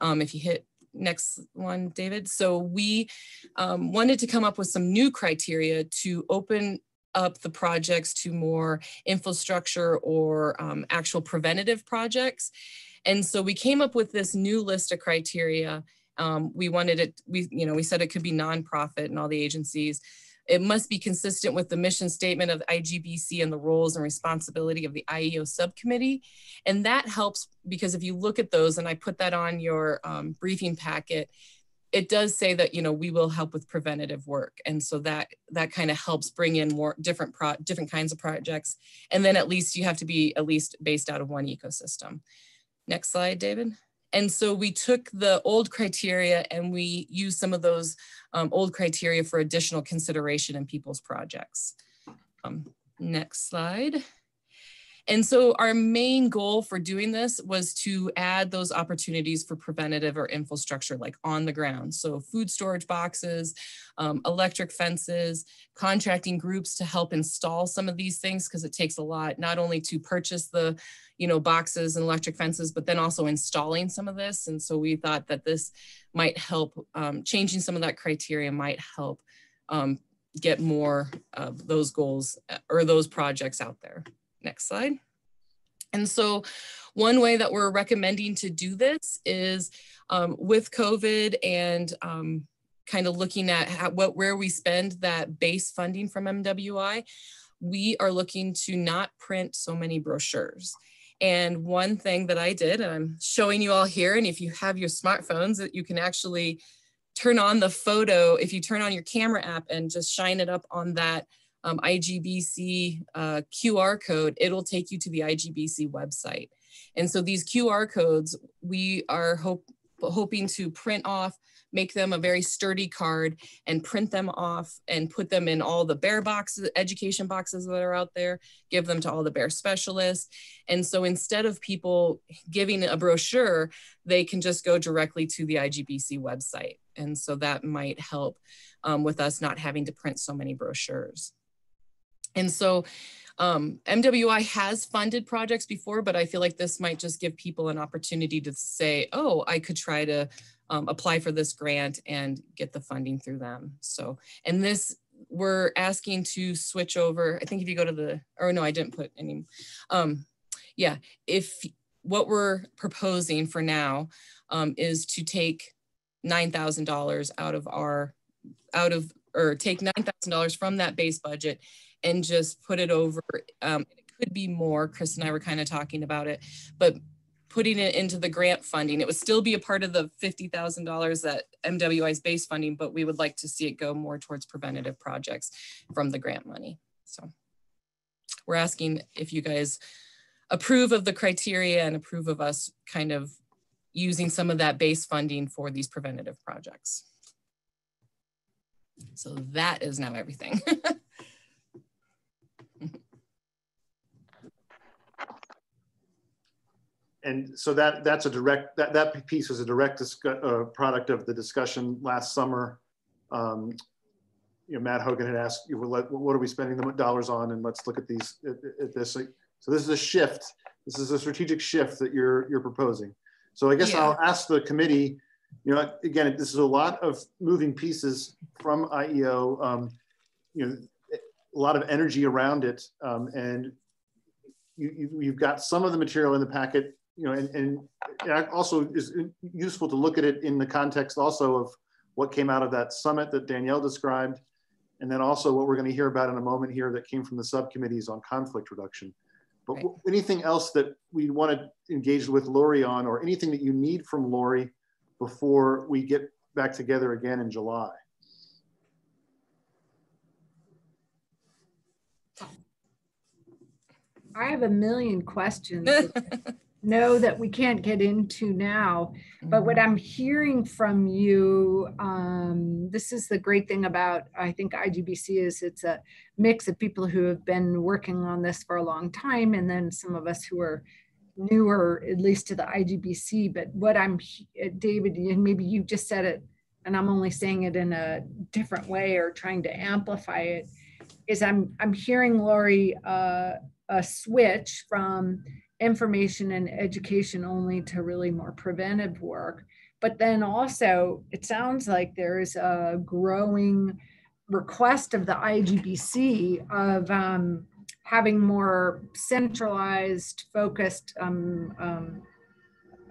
S28: Um, if you hit next one, David. So we um, wanted to come up with some new criteria to open up the projects to more infrastructure or um, actual preventative projects. And so we came up with this new list of criteria. Um, we wanted it, we, you know, we said it could be nonprofit and all the agencies. It must be consistent with the mission statement of IGBC and the roles and responsibility of the IEO subcommittee. And that helps because if you look at those, and I put that on your um, briefing packet, it does say that you know we will help with preventative work. And so that that kind of helps bring in more different pro different kinds of projects. And then at least you have to be at least based out of one ecosystem. Next slide david. And so we took the old criteria and we used some of those um, old criteria for additional consideration in people's projects. Um, next slide and so our main goal for doing this was to add those opportunities for preventative or infrastructure like on the ground. So food storage boxes, um, electric fences, contracting groups to help install some of these things because it takes a lot not only to purchase the you know boxes and electric fences but then also installing some of this and so we thought that this might help um, changing some of that criteria might help um, get more of those goals uh, or those projects out there. Next slide. And so one way that we're recommending to do this is um, with COVID and um, kind of looking at how, what where we spend that base funding from MWI, we are looking to not print so many brochures. And one thing that I did, and I'm showing you all here, and if you have your smartphones, that you can actually turn on the photo, if you turn on your camera app and just shine it up on that um, IGBC uh, QR code, it'll take you to the IGBC website. And so these QR codes, we are hope, hoping to print off, make them a very sturdy card and print them off and put them in all the bear boxes, education boxes that are out there, give them to all the bear specialists. And so instead of people giving a brochure, they can just go directly to the IGBC website. And so that might help um, with us not having to print so many brochures. And so um, MWI has funded projects before, but I feel like this might just give people an opportunity to say, oh, I could try to um, apply for this grant and get the funding through them. So, and this, we're asking to switch over. I think if you go to the, or no, I didn't put any, um, yeah, if what we're proposing for now um, is to take $9,000 out of our, out of, or take $9,000 from that base budget and just put it over. Um, it could be more. Chris and I were kind of talking about it, but putting it into the grant funding, it would still be a part of the $50,000 that MWI's base funding, but we would like to see it go more towards preventative projects from the grant money. So we're asking if you guys approve of the criteria and approve of us kind of using some of that base funding for these preventative projects. So that is now everything.
S3: and so that that's a direct that that piece was a direct uh, product of the discussion last summer. Um, you know, Matt Hogan had asked, what are we spending the dollars on, and let's look at these at, at this. So this is a shift. This is a strategic shift that you're you're proposing. So I guess yeah. I'll ask the committee. You know, again, this is a lot of moving pieces from IEO. Um, you know, a lot of energy around it, um, and you, have got some of the material in the packet you know, and, and also is useful to look at it in the context also of what came out of that summit that Danielle described, and then also what we're going to hear about in a moment here that came from the subcommittees on conflict reduction. But right. anything else that we want to engage with Lori on, or anything that you need from Lori before we get back together again in July?
S2: I have a million questions. know that we can't get into now. But what mm-hmm. I'm hearing from you, um, this is the great thing about I think IGBC is it's a mix of people who have been working on this for a long time, and then some of us who are newer, at least to the IGBC. But what I'm, uh, David, and maybe you just said it, and I'm only saying it in a different way or trying to amplify it. is I'm I'm hearing Lori uh, a switch from information and education only to really more preventive work. But then also, it sounds like there is a growing request of the IGBC of um, having more centralized, focused, um, um,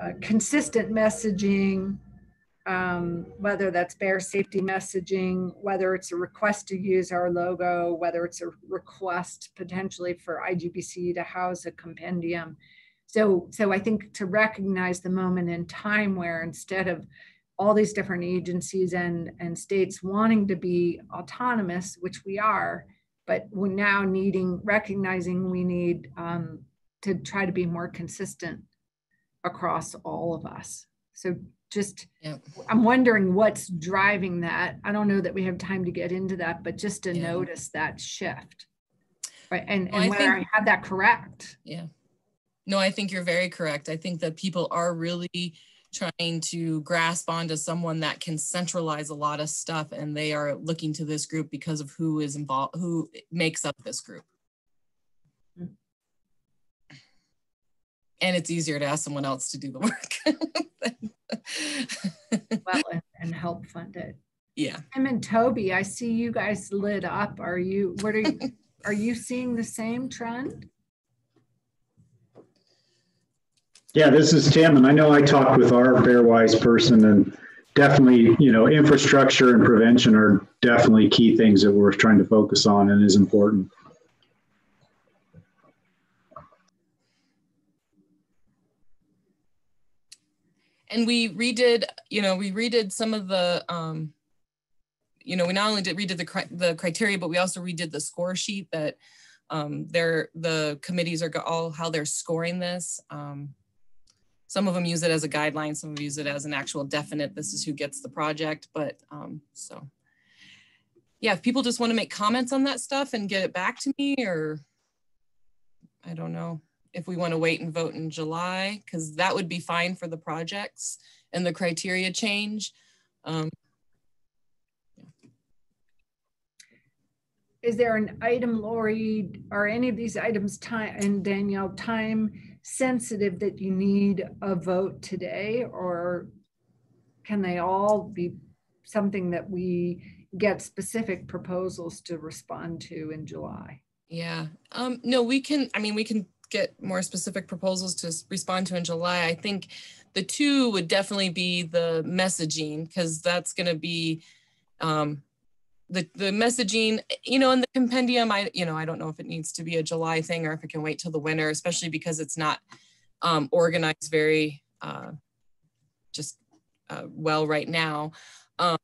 S2: uh, consistent messaging, um, whether that's bear safety messaging, whether it's a request to use our logo, whether it's a request potentially for IGBC to house a compendium. So, so I think to recognize the moment in time where instead of all these different agencies and, and states wanting to be autonomous, which we are, but we're now needing, recognizing we need um, to try to be more consistent across all of us. So just yep. i'm wondering what's driving that. I don't know that we have time to get into that but just to yeah. notice that shift. Right and, well, and whether I, think, I have that correct.
S28: Yeah. No i think you're very correct. I think that people are really trying to grasp onto someone that can centralize a lot of stuff and they are looking to this group because of who is involved who makes up this group mm. And it's easier to ask someone else to do the work
S2: well and, and, help fund it.
S28: Yeah.
S2: Tim and Toby, I see you guys lit up. Are you what are you are you seeing the same trend?
S6: Yeah, this is Tim, and I know I talked with our Bearwise person, and definitely, you know, infrastructure and prevention are definitely key things that we're trying to focus on and is important.
S28: And we redid, you know, we redid some of the, um, you know, we not only did redid the the criteria, but we also redid the score sheet that um, they're the committees are all how they're scoring this. Um, some of them use it as a guideline, some of them use it as an actual definite. This is who gets the project, but um, so yeah, if people just want to make comments on that stuff and get it back to me, or I don't know if we want to wait and vote in July, because that would be fine for the projects and the criteria change. Um,
S2: Is there an item, Lori, are any of these items time and Danielle time sensitive that you need a vote today or can they all be something that we get specific proposals to respond to in July?
S28: Yeah, um, no, we can, I mean, we can get more specific proposals to respond to in July, I think the two would definitely be the messaging because that's going to be um, the the messaging. You know, in the compendium, I you know I don't know if it needs to be a July thing or if it can wait till the winter, especially because it's not um, organized very uh, just uh, well right now. Um,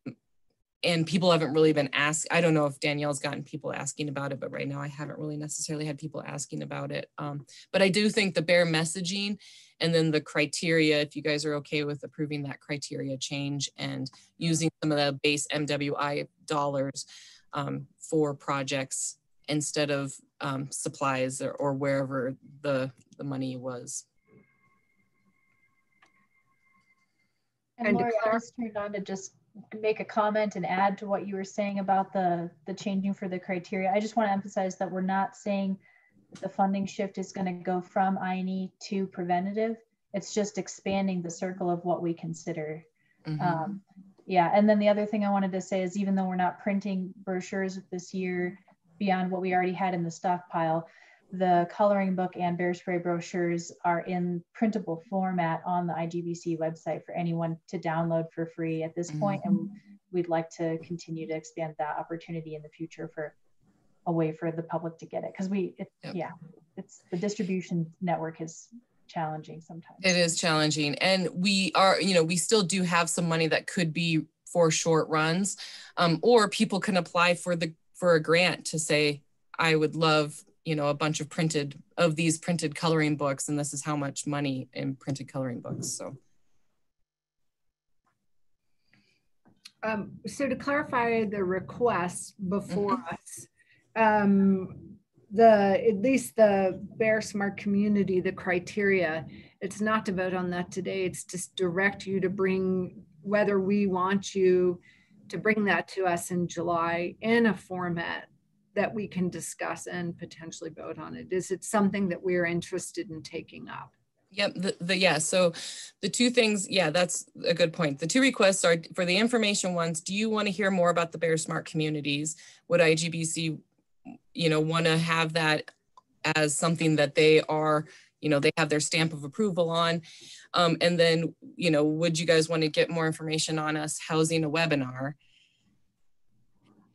S28: and people haven't really been asked. I don't know if Danielle's gotten people asking about it, but right now I haven't really necessarily had people asking about it. Um, but I do think the bear messaging and then the criteria, if you guys are okay with approving that criteria change and using some of the base MWI dollars um, for projects instead of um, supplies or, or wherever the, the money was.
S26: And, and Lori, I just turned on to just make a comment and add to what you were saying about the the changing for the criteria. I just want to emphasize that we're not saying the funding shift is going to go from I&E to preventative. It's just expanding the circle of what we consider. Mm-hmm. Um, yeah, and then the other thing I wanted to say is even though we're not printing brochures this year beyond what we already had in the stockpile, the coloring book and bear spray brochures are in printable format on the IGBC website for anyone to download for free at this point. Mm-hmm. And we'd like to continue to expand that opportunity in the future for a way for the public to get it. Cause we, it, yep. yeah, it's the distribution network is challenging sometimes.
S28: It is challenging. And we are, you know, we still do have some money that could be for short runs um, or people can apply for the, for a grant to say, I would love you know a bunch of printed of these printed coloring books and this is how much money in printed coloring books so
S2: um, so to clarify the requests before mm-hmm. us um, the at least the bear smart community the criteria it's not to vote on that today it's to direct you to bring whether we want you to bring that to us in july in a format that we can discuss and potentially vote on it? Is it something that we're interested in taking up?
S28: Yep, the, the yeah, so the two things, yeah, that's a good point. The two requests are for the information ones, do you want to hear more about the Bear Smart communities? Would IGBC, you know, want to have that as something that they are, you know, they have their stamp of approval on? Um, and then, you know, would you guys want to get more information on us housing a webinar?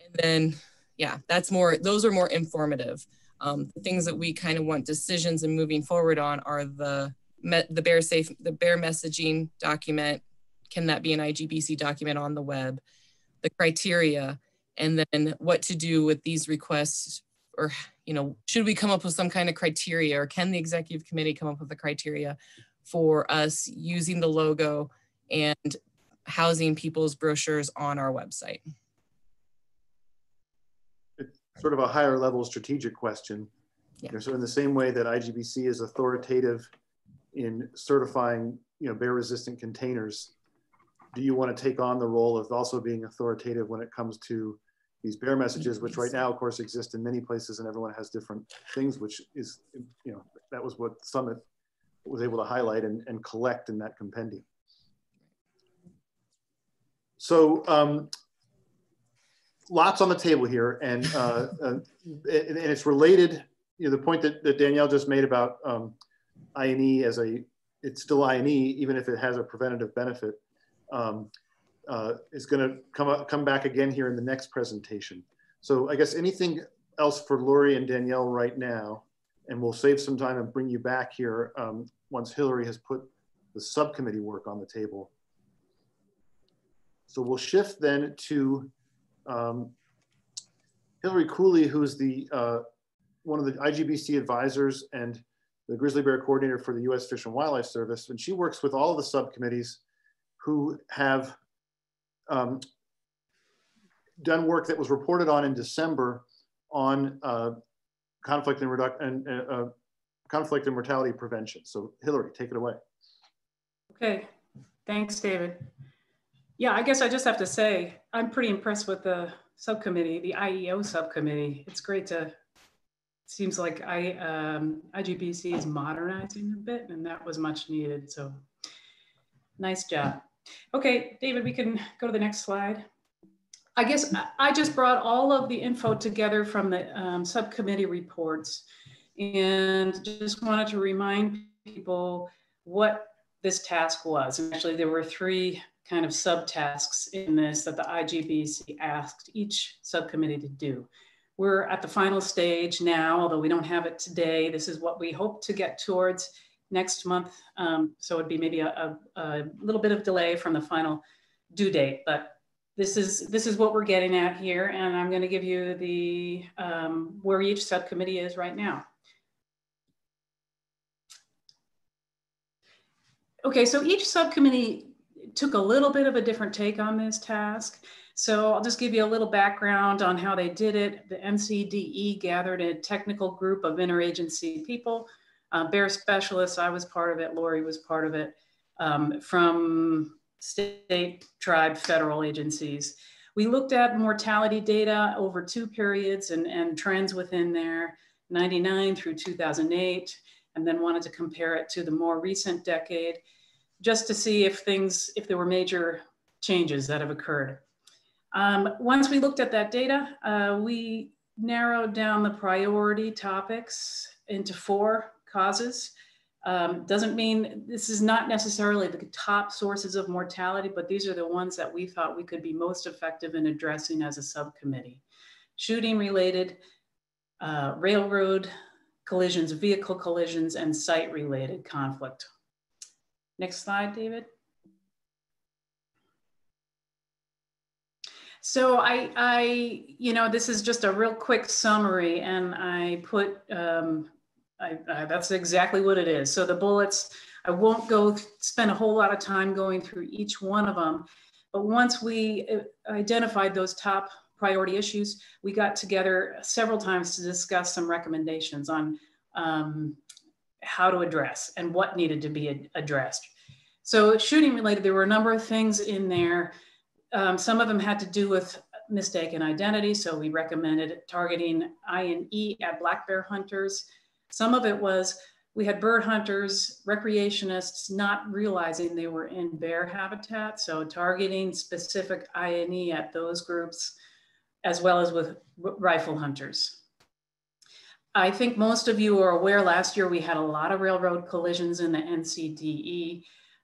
S28: And then, yeah, that's more, those are more informative. Um, the things that we kind of want decisions and moving forward on are the the bear safe the bear messaging document. Can that be an igbc document on the web? The criteria and then what to do with these requests or you know should we come up with some kind of criteria or can the executive committee come up with a criteria for us using the logo and housing people's brochures on our website
S3: sort of a higher level strategic question. Yeah. so in the same way that IGBC is authoritative in certifying, you know, bear resistant containers, do you want to take on the role of also being authoritative when it comes to these bear messages, which right now, of course, exist in many places and everyone has different things, which is, you know, that was what Summit was able to highlight and, and collect in that compendium. So um, lots on the table here, and uh, uh, and, and, it's related. You know, the point that, that Danielle just made about um, I&E as a it's still I&E even if it has a preventative benefit um, uh, is going to come up, come back again here in the next presentation. So I guess anything else for Lori and Danielle right now, and we'll save some time and bring you back here um, once Hilary has put the subcommittee work on the table. So we'll shift then to um, Hilary Cooley, who's the uh, one of the IGBC advisors and the grizzly bear coordinator for the U.S. Fish and Wildlife Service, and she works with all of the subcommittees who have um, done work that was reported on in December on uh, conflict and, and uh, uh, conflict and mortality prevention. So Hilary, take it away.
S20: Okay, thanks, David. Yeah, I guess I just have to say, I'm pretty impressed with the subcommittee, the IEO subcommittee. It's great to, seems like I, um, IGBC is modernizing a bit and that was much needed. So nice job. Okay, David, we can go to the next slide. I guess I just brought all of the info together from the um, subcommittee reports and just wanted to remind people what this task was. And actually, there were three kind of subtasks in this that the IGBC asked each subcommittee to do. We're at the final stage now, although we don't have it today. This is what we hope to get towards next month. Um, so it'd be maybe a, a, a, little bit of delay from the final due date, but this is this is what we're getting at here, and I'm going to give you the um, where each subcommittee is right now. Okay, so each subcommittee took a little bit of a different take on this task. So I'll just give you a little background on how they did it. The NCDE gathered a technical group of interagency people, uh, bear specialists, I was part of it, Lori was part of it, um, from state, tribe, federal agencies. We looked at mortality data over two periods and, and trends within there, 99 through 2008, and then wanted to compare it to the more recent decade just to see if things, if there were major changes that have occurred. Um, once we looked at that data, uh, we narrowed down the priority topics into four causes. Um, doesn't mean this is not necessarily the top sources of mortality, but these are the ones that we thought we could be most effective in addressing as a subcommittee. Shooting related, uh, railroad collisions, vehicle collisions, and site related conflict Next slide, David. So I, I, you know, this is just a real quick summary, and I put, um, I, I, that's exactly what it is. So the bullets, I won't go spend a whole lot of time going through each one of them, but once we uh, identified those top priority issues, we got together several times to discuss some recommendations on um, how to address and what needed to be addressed. So shooting related, there were a number of things in there. Um, some of them had to do with mistaken identity. So we recommended targeting I and E at black bear hunters. Some of it was we had bird hunters, recreationists not realizing they were in bear habitat. So targeting specific I&E at those groups, as well as with rifle hunters. I think most of you are aware last year we had a lot of railroad collisions in the NCDE.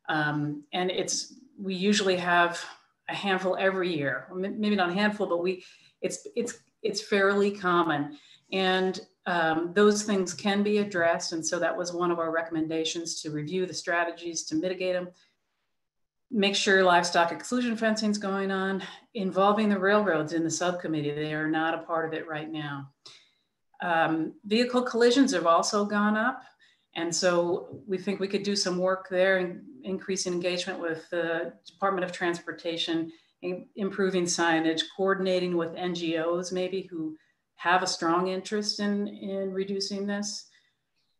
S20: Um, and it's, we usually have a handful every year, maybe not a handful, but we, it's, it's, it's fairly common. And um, those things can be addressed. And so that was one of our recommendations to review the strategies to mitigate them. Make sure livestock exclusion fencing is going on, involving the railroads in the subcommittee. They are not a part of it right now. Um, vehicle collisions have also gone up. And so we think we could do some work there and increasing engagement with the Department of Transportation, improving signage, coordinating with NGOs maybe who have a strong interest in, in reducing this.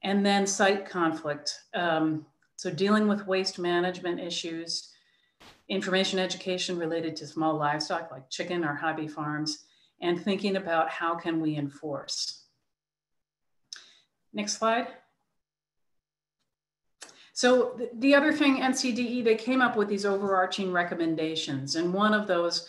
S20: And then site conflict. Um, so dealing with waste management issues, information education related to small livestock like chicken or hobby farms, and thinking about how can we enforce. Next slide. So the other thing, NCDE, they came up with these overarching recommendations. And one of those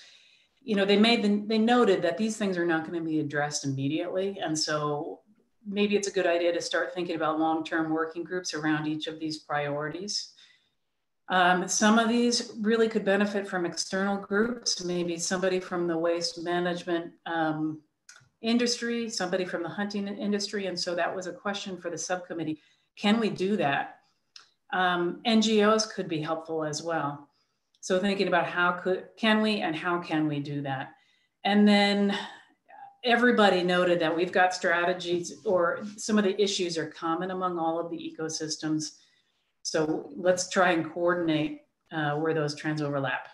S20: you know, they made the, they noted that these things are not going to be addressed immediately. And so maybe it's a good idea to start thinking about long-term working groups around each of these priorities. Um, some of these really could benefit from external groups, maybe somebody from the waste management um, industry, somebody from the hunting industry. And so that was a question for the subcommittee. Can we do that? Um, NGOs could be helpful as well. So thinking about how could can we and how can we do that? And then everybody noted that we've got strategies or some of the issues are common among all of the ecosystems. So let's try and coordinate uh, where those trends overlap.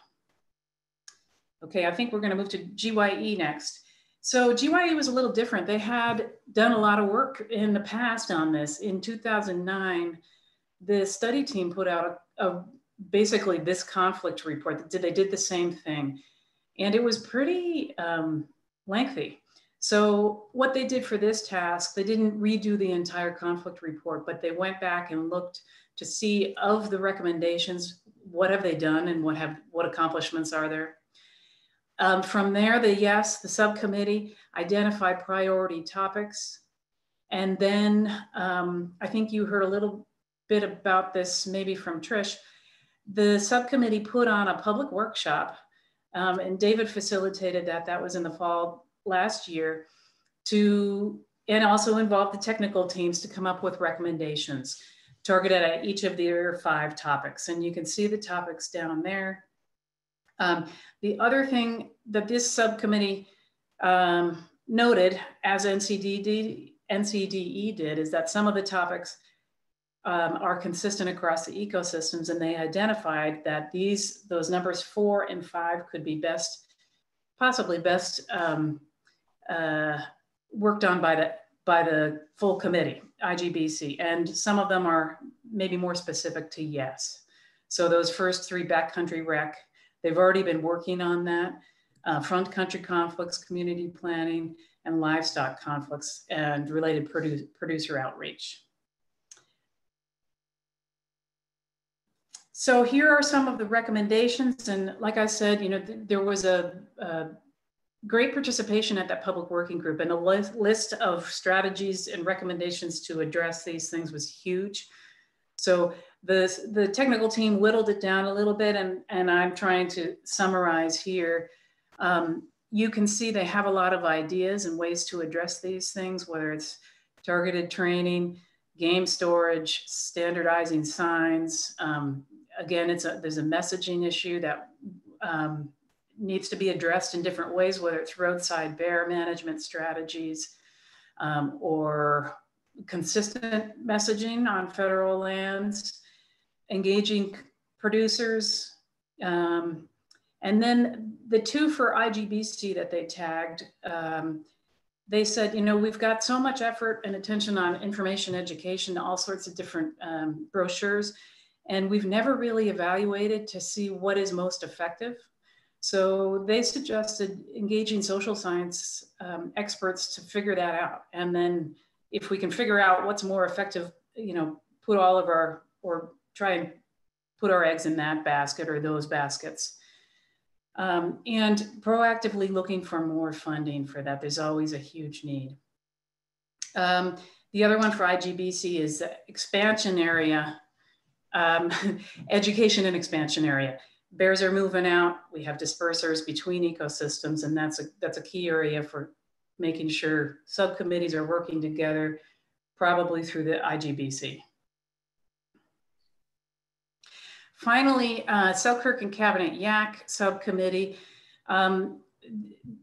S20: Okay, I think we're gonna move to GYE next. So GYE was a little different. They had done a lot of work in the past on this. In 2009, the study team put out a, a basically this conflict report. They did the same thing, and it was pretty um, lengthy. So what they did for this task, they didn't redo the entire conflict report, but they went back and looked to see of the recommendations, what have they done and what have what accomplishments are there. Um, from there, the yes, the subcommittee identified priority topics. And then um, I think you heard a little bit about this maybe from Trish the subcommittee put on a public workshop, um, and David facilitated that. That was in the fall last year, to and also involved the technical teams to come up with recommendations targeted at each of their five topics. And you can see the topics down there. Um, the other thing that this subcommittee um, noted, as NCDD, NCDE did, is that some of the topics um, are consistent across the ecosystems and they identified that these those numbers four and five could be best possibly best um, uh, worked on by the by the full committee IGBC and some of them are maybe more specific to yes. So those first three backcountry rec they've already been working on that uh, front country conflicts community planning and livestock conflicts and related produ producer outreach So here are some of the recommendations. And like I said, you know, th there was a, a, great participation at that public working group and a list, list of strategies and recommendations to address these things was huge. So the, the technical team whittled it down a little bit and, and I'm trying to summarize here. Um, you can see they have a lot of ideas and ways to address these things, whether it's targeted training, game storage, standardizing signs, um, again, it's a, there's a messaging issue that um, needs to be addressed in different ways, whether it's roadside bear management strategies um, or consistent messaging on federal lands, engaging producers. Um, and then the two for IGBC that they tagged, um, they said, you know, we've got so much effort and attention on information education, all sorts of different um, brochures and we've never really evaluated to see what is most effective. So they suggested engaging social science um, experts to figure that out. And then if we can figure out what's more effective, you know, put all of our, or try and put our eggs in that basket or those baskets. Um, and proactively looking for more funding for that. There's always a huge need. Um, the other one for IGBC is expansion area, um, education and expansion area. Bears are moving out. We have dispersers between ecosystems, and that's a, that's a key area for making sure subcommittees are working together, probably through the IGBC. Finally, uh, Selkirk and Cabinet Yaak subcommittee. Um,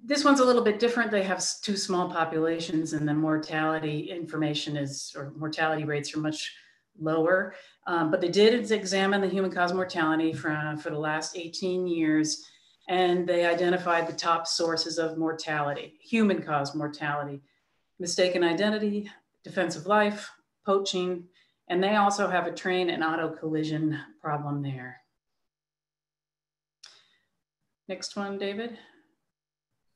S20: this one's a little bit different. They have two small populations and the mortality information is, or mortality rates are much lower. Um, but they did examine the human cause mortality for, for the last 18 years and they identified the top sources of mortality, human cause mortality, mistaken identity, defensive life, poaching, and they also have a train and auto collision problem there. Next one, David.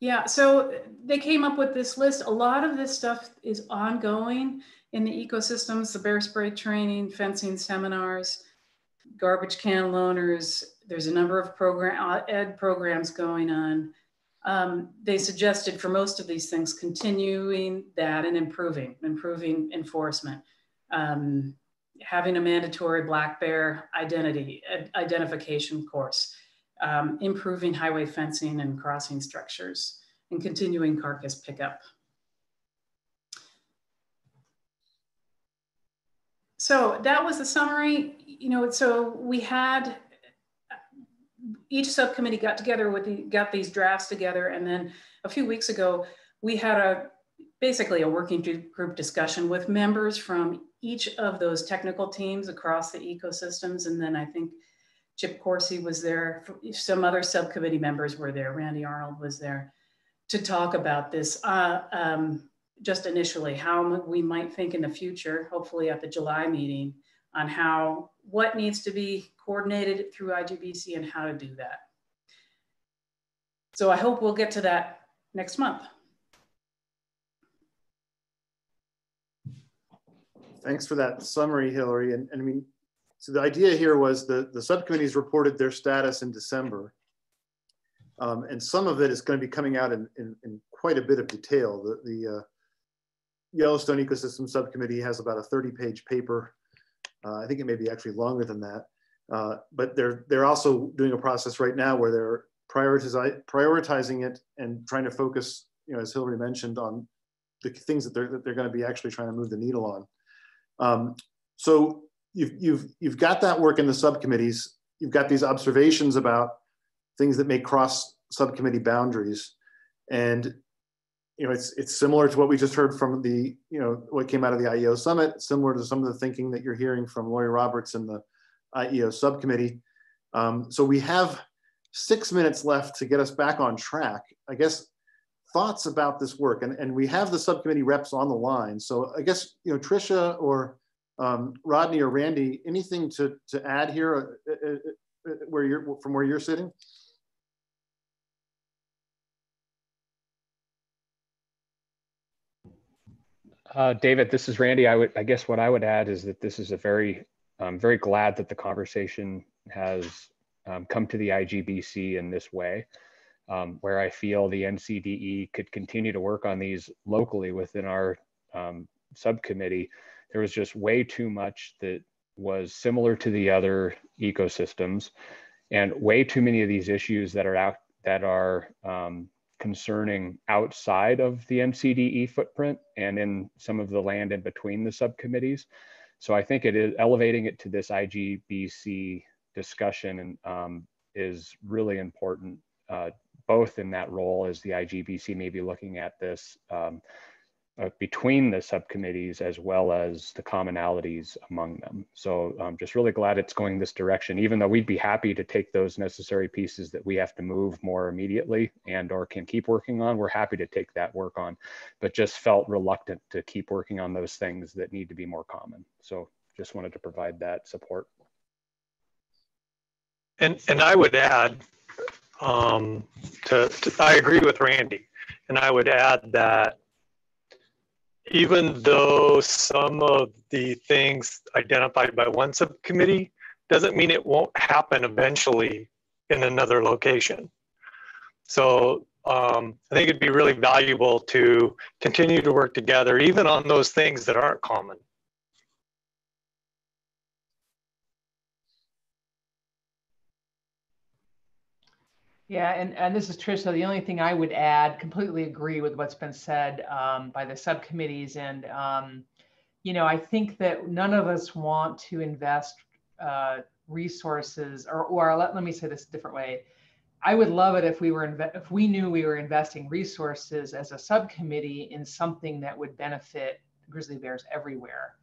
S20: Yeah, so they came up with this list. A lot of this stuff is ongoing in the ecosystems, the bear spray training, fencing seminars, garbage can loaners. There's a number of program uh, ed programs going on. Um, they suggested for most of these things, continuing that and improving, improving enforcement, um, having a mandatory black bear identity identification course, um, improving highway fencing and crossing structures, and continuing carcass pickup. So that was the summary. You know, so we had each subcommittee got together with the, got these drafts together, and then a few weeks ago we had a basically a working group discussion with members from each of those technical teams across the ecosystems, and then I think Chip Corsi was there. Some other subcommittee members were there. Randy Arnold was there to talk about this. Uh, um, just initially how we might think in the future, hopefully at the July meeting, on how what needs to be coordinated through IGBC and how to do that. So I hope we'll get to that next month.
S3: Thanks for that summary, Hilary. And, and I mean, so the idea here was the, the subcommittees reported their status in December. Um, and some of it is going to be coming out in, in, in quite a bit of detail. The, the uh, Yellowstone Ecosystem Subcommittee has about a 30 page paper. Uh, I think it may be actually longer than that. Uh, but they're, they're also doing a process right now where they're prioritizing it and trying to focus, you know, as Hilary mentioned, on the things that they're, that they're going to be actually trying to move the needle on. Um, so you've, you've, you've got that work in the subcommittees. You've got these observations about things that may cross subcommittee boundaries. And you know, it's it's similar to what we just heard from the, you know, what came out of the I&E summit, similar to some of the thinking that you're hearing from Lori Roberts and the I&E subcommittee. Um, so we have six minutes left to get us back on track. I guess thoughts about this work, and, and we have the subcommittee reps on the line. So I guess, you know, Tricia or um, Rodney or Randy, anything to, to add here uh, uh, uh where you're, from where you're sitting?
S24: Uh, David, this is Randy. I would, I guess, what I would add is that this is a very, I'm very glad that the conversation has um, come to the IGBC in this way, um, where I feel the NCDE could continue to work on these locally within our um, subcommittee. There was just way too much that was similar to the other ecosystems, and way too many of these issues that are out that are um, concerning outside of the NCDE footprint and in some of the land in between the subcommittees. So I think it is elevating it to this IGBC discussion and um, is really important, uh, both in that role as the IGBC may be looking at this um, uh, between the subcommittees as well as the commonalities among them. So I'm um, just really glad it's going this direction, even though we'd be happy to take those necessary pieces that we have to move more immediately and or can keep working on, we're happy to take that work on, but just felt reluctant to keep working on those things that need to be more common. So just wanted to provide that support.
S29: And, and I would add, um, to, to, I agree with Randy. And I would add that even though some of the things identified by one subcommittee doesn't mean it won't happen eventually in another location. So um, I think it'd be really valuable to continue to work together, even on those things that aren't common.
S18: Yeah, and, and this is Trisha. The only thing I would add, completely agree with what's been said um, by the subcommittees. And, um, you know, I think that none of us want to invest uh, resources or, or let, let me say this a different way. I would love it if we were if we knew we were investing resources as a subcommittee in something that would benefit grizzly bears everywhere.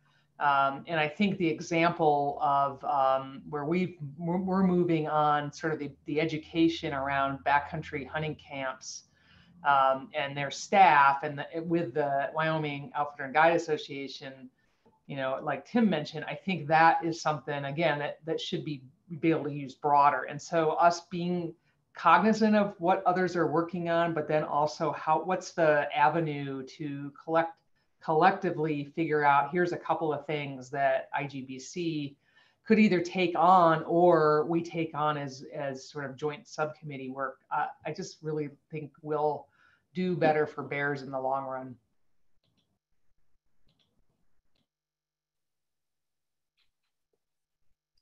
S18: Um, and I think the example of um, where we we're, moving on sort of the, the education around backcountry hunting camps um, and their staff and the, with the Wyoming Outfitter and Guide Association, you know, like Tim mentioned, I think that is something again that, that should be be able to use broader. And so us being cognizant of what others are working on, but then also how what's the avenue to collect collectively figure out here's a couple of things that IGBC could either take on or we take on as as sort of joint subcommittee work. Uh, I just really think we'll do better for bears in the long run.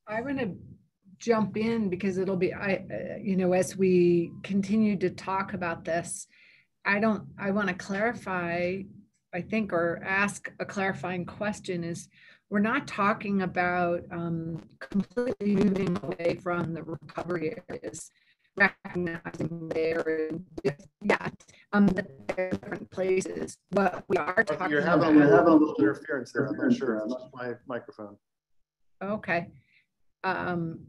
S2: I want to jump in because it'll be I uh, you know as we continue to talk about this I don't I want to clarify I think, or ask a clarifying question is we're not talking about um, completely moving away from the recovery areas, recognizing they're yeah, um, different places. But we are talking
S3: you're having, about, you're having a little interference there. I'm not sure. It's my microphone.
S2: Okay. Um,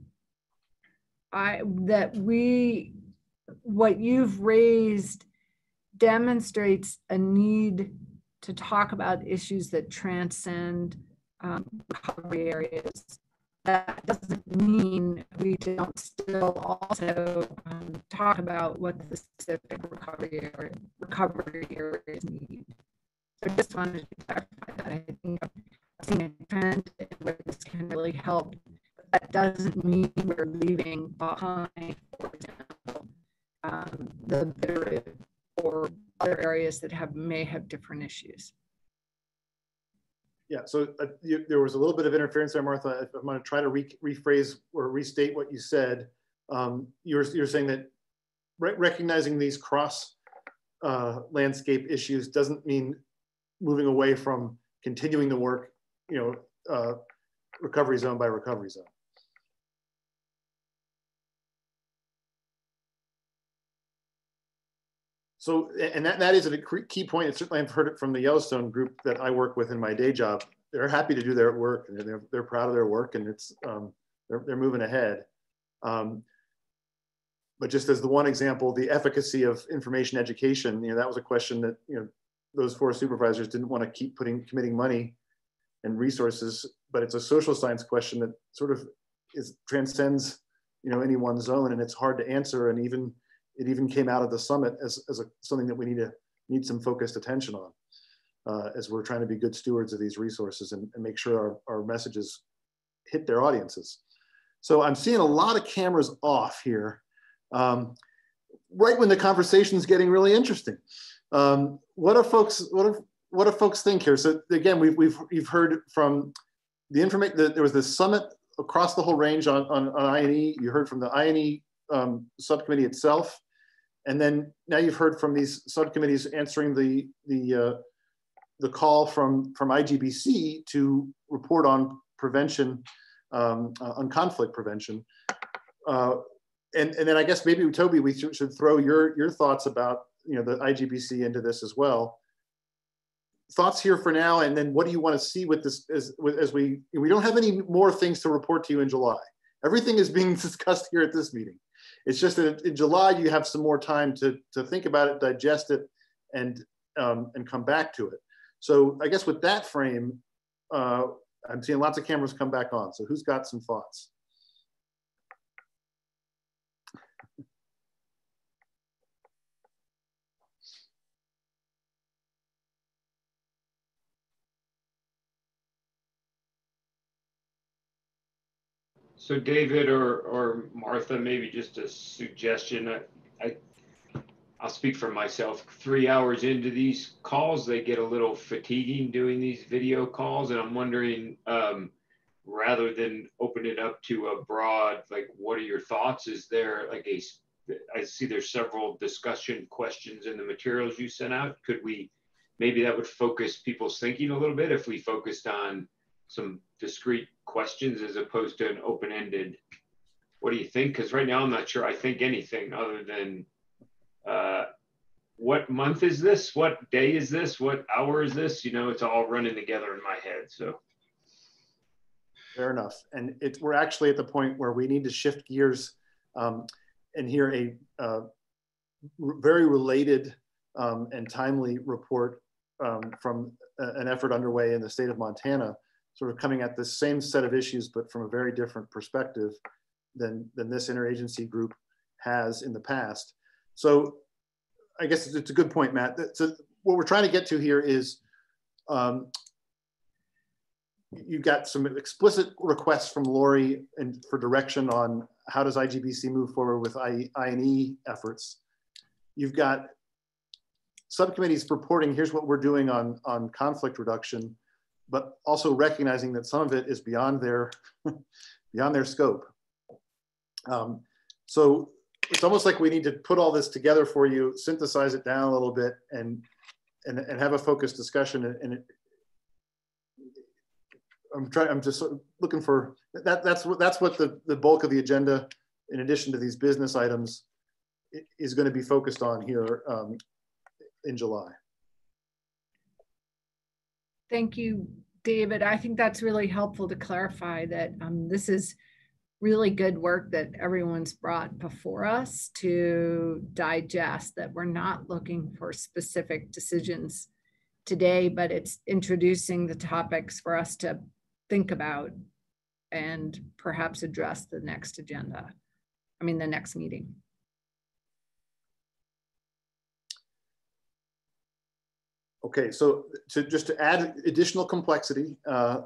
S2: I that we what you've raised demonstrates a need to talk about issues that transcend um, recovery areas. That doesn't mean we don't still also um, talk about what the specific recovery area, recovery areas need. So I just wanted to clarify that. I think I've seen a trend where this can really help. That doesn't mean we're leaving behind, for example, um, the bitter or other areas that have may have different issues.
S3: Yeah, so uh, you, there was a little bit of interference there, Martha. I'm going to try to re rephrase or restate what you said. Um, you're, you're saying that re recognizing these cross uh, landscape issues doesn't mean moving away from continuing the work, you know, uh, recovery zone by recovery zone. So, and that, that is a key point. And certainly I've heard it from the Yellowstone group that I work with in my day job. They're happy to do their work and they're, they're proud of their work and it's, um, they're, they're moving ahead. Um, but just as the one example, the efficacy of information education, you know, that was a question that, you know, those four supervisors didn't want to keep putting, committing money and resources, but it's a social science question that sort of is transcends, you know, any one zone and it's hard to answer. And even it even came out of the summit as, as a, something that we need to need some focused attention on uh, as we're trying to be good stewards of these resources and, and make sure our, our messages hit their audiences. So I'm seeing a lot of cameras off here, um, right when the conversation is getting really interesting. Um, what do folks what do, what do folks think here? So again, we've we've you've heard from the information. that there was this summit across the whole range on on, on I&E. You heard from the I&E um, subcommittee itself. And then now you've heard from these subcommittees answering the, the, uh, the call from, from IGBC to report on prevention, um, uh, on conflict prevention. Uh, and, and then I guess maybe Toby, we should, should throw your, your thoughts about you know, the IGBC into this as well. Thoughts here for now and then what do you want to see with this as, as we we don't have any more things to report to you in july. Everything is being discussed here at this meeting it's just that in July, you have some more time to, to think about it, digest it, and, um, and come back to it. So I guess with that frame, uh, I'm seeing lots of cameras come back on. So who's got some thoughts?
S13: So David or, or Martha, maybe just a suggestion. I, I, I'll speak for myself. Three hours into these calls, they get a little fatiguing doing these video calls. And I'm wondering, um, rather than open it up to a broad, like, what are your thoughts? Is there like a, I see there's several discussion questions in the materials you sent out. Could we, maybe that would focus people's thinking a little bit if we focused on some discrete questions as opposed to an open-ended, what do you think? Because right now I'm not sure I think anything other than uh, what month is this? What day is this? What hour is this? You know, it's all running together in my head. So
S3: Fair enough. And we're actually at the point where we need to shift gears um, and hear a uh, very related um, and timely report um, from a, an effort underway in the state of Montana, sort of coming at the same set of issues, but from a very different perspective than, than this interagency group has in the past. So I guess it's a good point, Matt. So what we're trying to get to here is um, you've got some explicit requests from Lori and for direction on how does IGBC move forward with I, I&E efforts. You've got subcommittees reporting, here's what we're doing on, on conflict reduction, but also recognizing that some of it is beyond their, beyond their scope. Um, so it's almost like we need to put all this together for you, synthesize it down a little bit and, and, and have a focused discussion. And, and it, I'm trying, I'm just looking for, that, that's what, that's what the, the bulk of the agenda, in addition to these business items, is going to be focused on here um, in July.
S2: Thank you, David. I think that's really helpful to clarify that um, this is really good work that everyone's brought before us to digest, that we're not looking for specific decisions today, but it's introducing the topics for us to think about and perhaps address the next agenda. I mean, the next meeting.
S3: Okay, so to just to add additional complexity, uh,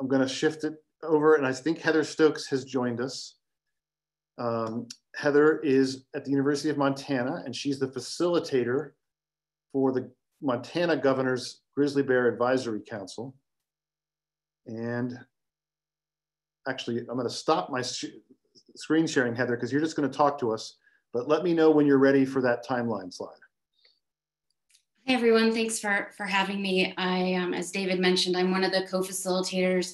S3: I'm going to shift it over, and I think Heather Stokes has joined us. Um, Heather is at the University of Montana, and she's the facilitator for the Montana Governor's Grizzly Bear Advisory Council. And actually, I'm going to stop my sh screen sharing, Heather, because you're just going to talk to us. But let me know when you're ready for that timeline slide.
S30: Hey everyone, thanks for, for having me. I, um, as David mentioned, I'm one of the co-facilitators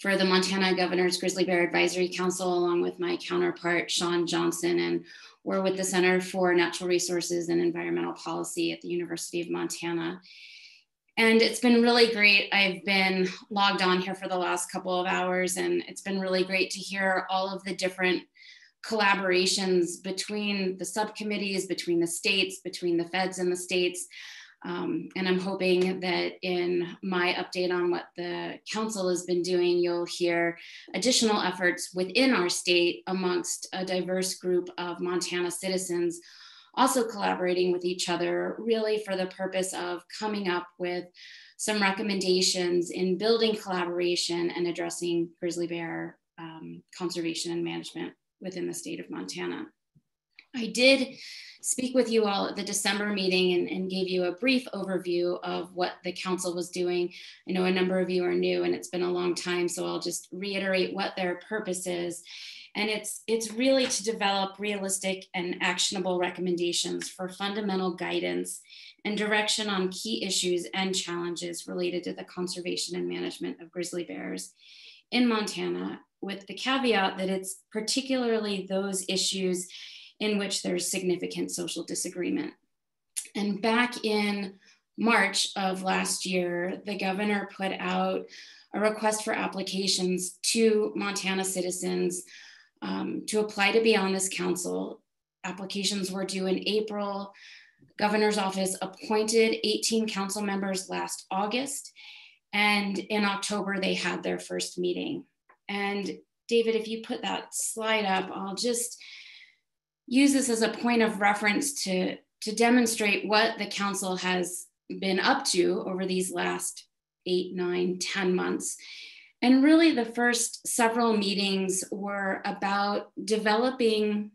S30: for the Montana Governor's Grizzly Bear Advisory Council, along with my counterpart, Sean Johnson, and we're with the Center for Natural Resources and Environmental Policy at the University of Montana. And it's been really great. I've been logged on here for the last couple of hours, and it's been really great to hear all of the different collaborations between the subcommittees, between the states, between the feds and the states. Um, and I'm hoping that in my update on what the council has been doing, you'll hear additional efforts within our state amongst a diverse group of Montana citizens also collaborating with each other, really for the purpose of coming up with some recommendations in building collaboration and addressing grizzly bear um, conservation and management within the state of Montana. I did speak with you all at the December meeting and, and, gave you a brief overview of what the council was doing. I know a number of you are new and it's been a long time, so I'll just reiterate what their purpose is and it's, it's really to develop realistic and actionable recommendations for fundamental guidance and direction on key issues and challenges related to the conservation and management of grizzly bears in Montana, with the caveat that it's particularly those issues in which there's significant social disagreement. And back in March of last year, the governor put out a request for applications to Montana citizens um, to apply to be on this council. Applications were due in April. Governor's office appointed 18 council members last August. And in October, they had their first meeting. And David, if you put that slide up, I'll just use this as a point of reference to, to demonstrate what the council has been up to over these last eight, nine, ten months. And really, the first several meetings were about developing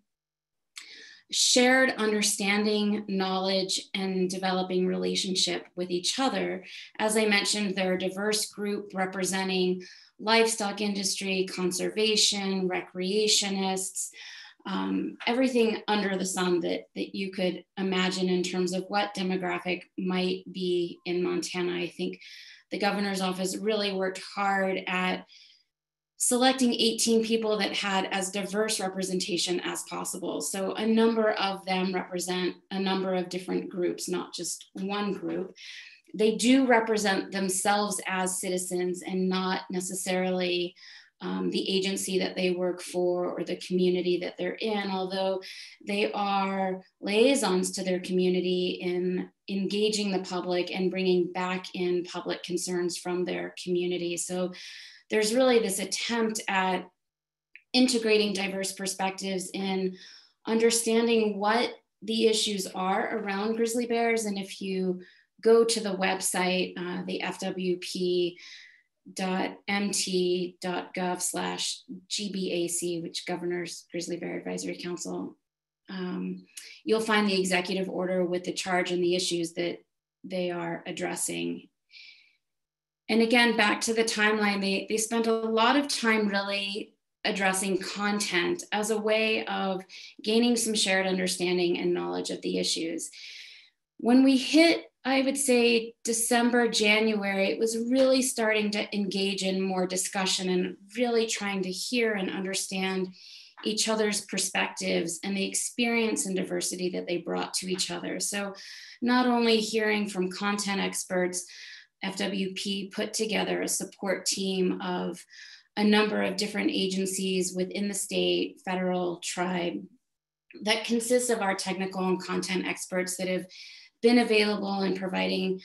S30: shared understanding, knowledge, and developing relationship with each other. As I mentioned, they're a diverse group representing livestock industry, conservation, recreationists, um, everything under the sun that, that you could imagine in terms of what demographic might be in Montana. I think the governor's office really worked hard at selecting 18 people that had as diverse representation as possible. So a number of them represent a number of different groups, not just one group. They do represent themselves as citizens and not necessarily um, the agency that they work for or the community that they're in, although they are liaisons to their community in engaging the public and bringing back in public concerns from their community. So there's really this attempt at integrating diverse perspectives in understanding what the issues are around grizzly bears. And if you go to the website, uh, the fwp.mt.gov slash GBAC, which governor's Grizzly Bear Advisory Council, um, you'll find the executive order with the charge and the issues that they are addressing and again, back to the timeline, they, they spent a lot of time really addressing content as a way of gaining some shared understanding and knowledge of the issues. When we hit, I would say, December, January, it was really starting to engage in more discussion and really trying to hear and understand each other's perspectives and the experience and diversity that they brought to each other. So, not only hearing from content experts, FWP put together a support team of a number of different agencies within the state, federal, tribe, that consists of our technical and content experts that have been available in providing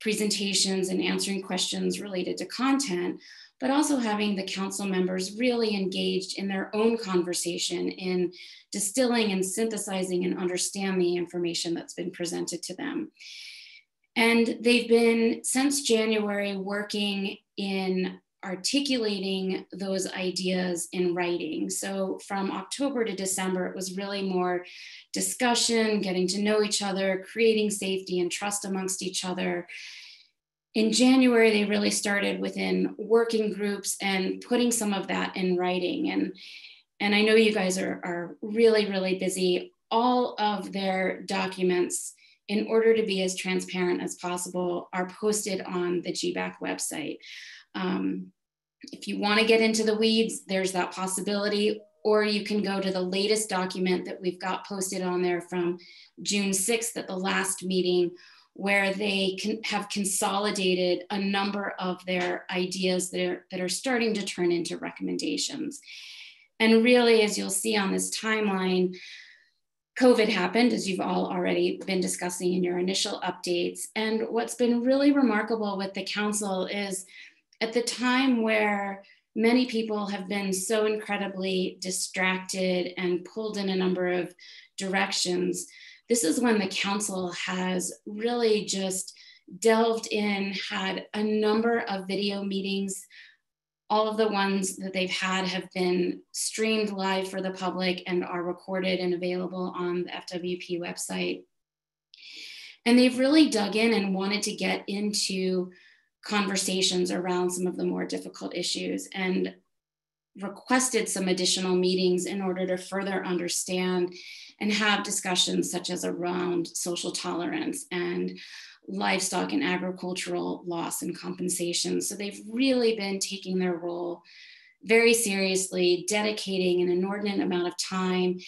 S30: presentations and answering questions related to content, but also having the council members really engaged in their own conversation in distilling and synthesizing and understand the information that's been presented to them. And they've been since January working in articulating those ideas in writing. So from October to December, it was really more discussion, getting to know each other, creating safety and trust amongst each other. In January, they really started within working groups and putting some of that in writing. And, and I know you guys are, are really, really busy. All of their documents in order to be as transparent as possible, are posted on the GBAC website. Um, if you want to get into the weeds, there's that possibility, or you can go to the latest document that we've got posted on there from June 6th at the last meeting, where they can have consolidated a number of their ideas that are, that are starting to turn into recommendations. And really, as you'll see on this timeline, COVID happened, as you've all already been discussing in your initial updates. And what's been really remarkable with the council is at the time where many people have been so incredibly distracted and pulled in a number of directions, this is when the council has really just delved in, had a number of video meetings all of the ones that they've had have been streamed live for the public and are recorded and available on the FWP website. And they've really dug in and wanted to get into conversations around some of the more difficult issues and requested some additional meetings in order to further understand and have discussions such as around social tolerance and livestock and agricultural loss and compensation. So they've really been taking their role very seriously, dedicating an inordinate amount of time,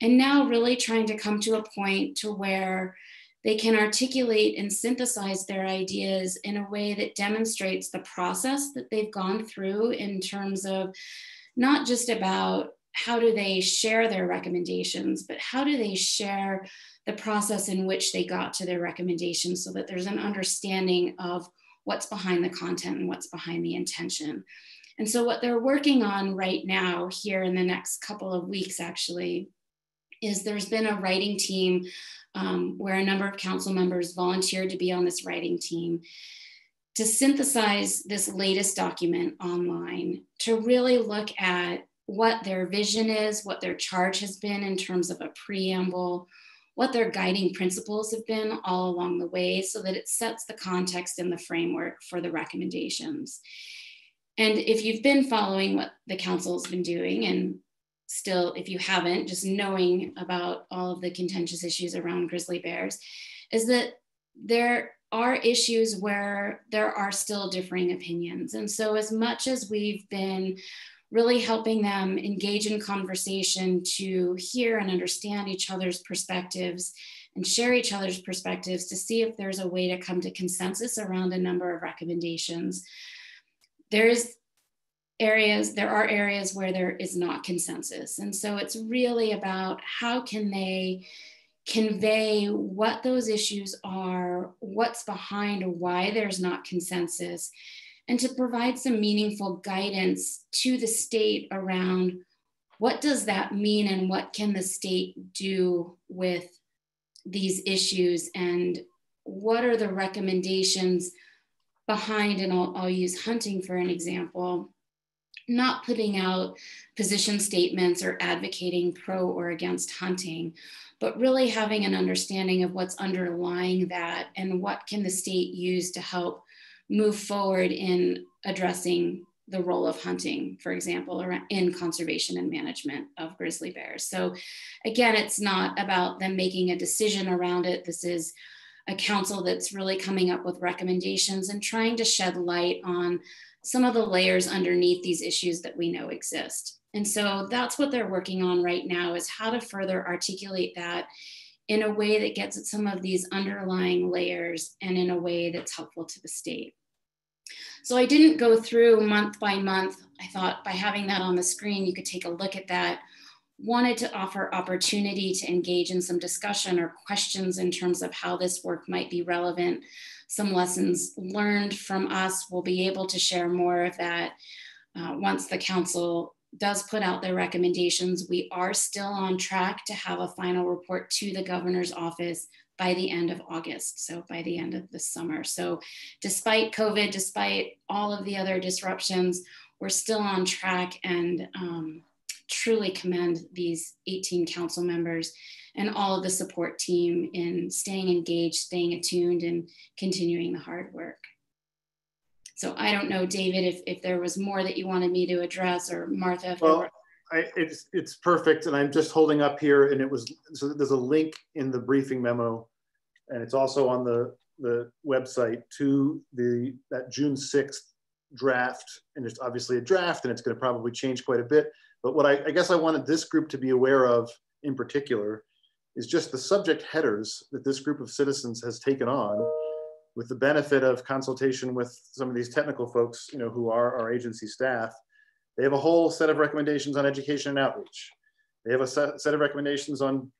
S30: and now really trying to come to a point to where they can articulate and synthesize their ideas in a way that demonstrates the process that they've gone through in terms of not just about how do they share their recommendations, but how do they share the process in which they got to their recommendations so that there's an understanding of what's behind the content and what's behind the intention. And so, what they're working on right now, here in the next couple of weeks, actually, is there's been a writing team um, where a number of council members volunteered to be on this writing team to synthesize this latest document online, to really look at what their vision is, what their charge has been in terms of a preamble, what their guiding principles have been all along the way, so that it sets the context and the framework for the recommendations. And if you've been following what the council's been doing, and still, if you haven't, just knowing about all of the contentious issues around grizzly bears, is that there are issues where there are still differing opinions. And so, as much as we've been really helping them engage in conversation to hear and understand each other's perspectives and share each other's perspectives to see if there's a way to come to consensus around a number of recommendations. There's areas, there are areas where there is not consensus. And so it's really about how can they convey what those issues are, what's behind why there's not consensus, and to provide some meaningful guidance to the state around what does that mean and what can the state do with these issues and what are the recommendations behind and I'll, I'll use hunting for an example not putting out position statements or advocating pro or against hunting but really having an understanding of what's underlying that and what can the state use to help move forward in addressing the role of hunting, for example, in conservation and management of grizzly bears. So again, it's not about them making a decision around it. This is a council that's really coming up with recommendations and trying to shed light on some of the layers underneath these issues that we know exist. And so that's what they're working on right now is how to further articulate that in a way that gets at some of these underlying layers and in a way that's helpful to the state. So I didn't go through month by month. I thought by having that on the screen, you could take a look at that. Wanted to offer opportunity to engage in some discussion or questions in terms of how this work might be relevant. Some lessons learned from us. We'll be able to share more of that uh, once the council does put out their recommendations. We are still on track to have a final report to the governor's office by the end of August, so by the end of the summer. So despite COVID, despite all of the other disruptions, we're still on track and um, truly commend these 18 council members and all of the support team in staying engaged, staying attuned, and continuing the hard work. So I don't know, David, if, if there was more that you wanted me to address or Martha.
S3: well, I, it's, it's perfect. And I'm just holding up here and it was, so there's a link in the briefing memo and it's also on the, the website to the, that June 6th draft. And it's obviously a draft and it's gonna probably change quite a bit. But what I, I guess I wanted this group to be aware of in particular is just the subject headers that this group of citizens has taken on with the benefit of consultation with some of these technical folks, you know, who are our agency staff, they have a whole set of recommendations on education and outreach. They have a set, set of recommendations on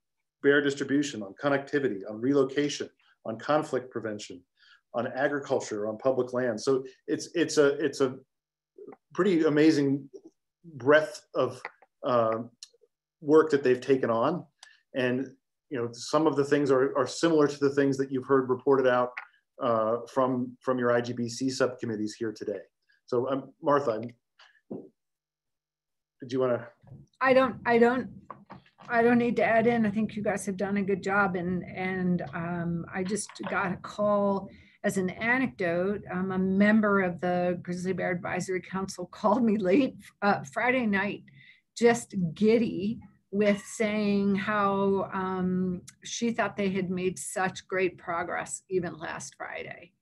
S3: bear distribution, on connectivity, on relocation, on conflict prevention, on agriculture, on public land. So it's it's a it's a pretty amazing breadth of uh, work that they've taken on, and you know some of the things are, are similar to the things that you've heard reported out uh, from, from your IGBC subcommittees here today. So um, Martha, did you want to?
S2: I don't, I don't, I don't need to add in. I think you guys have done a good job and, and um, I just got a call as an anecdote, um, a member of the Grizzly Bear Advisory Council called me late uh, Friday night, just giddy with saying how um, she thought they had made such great progress even last Friday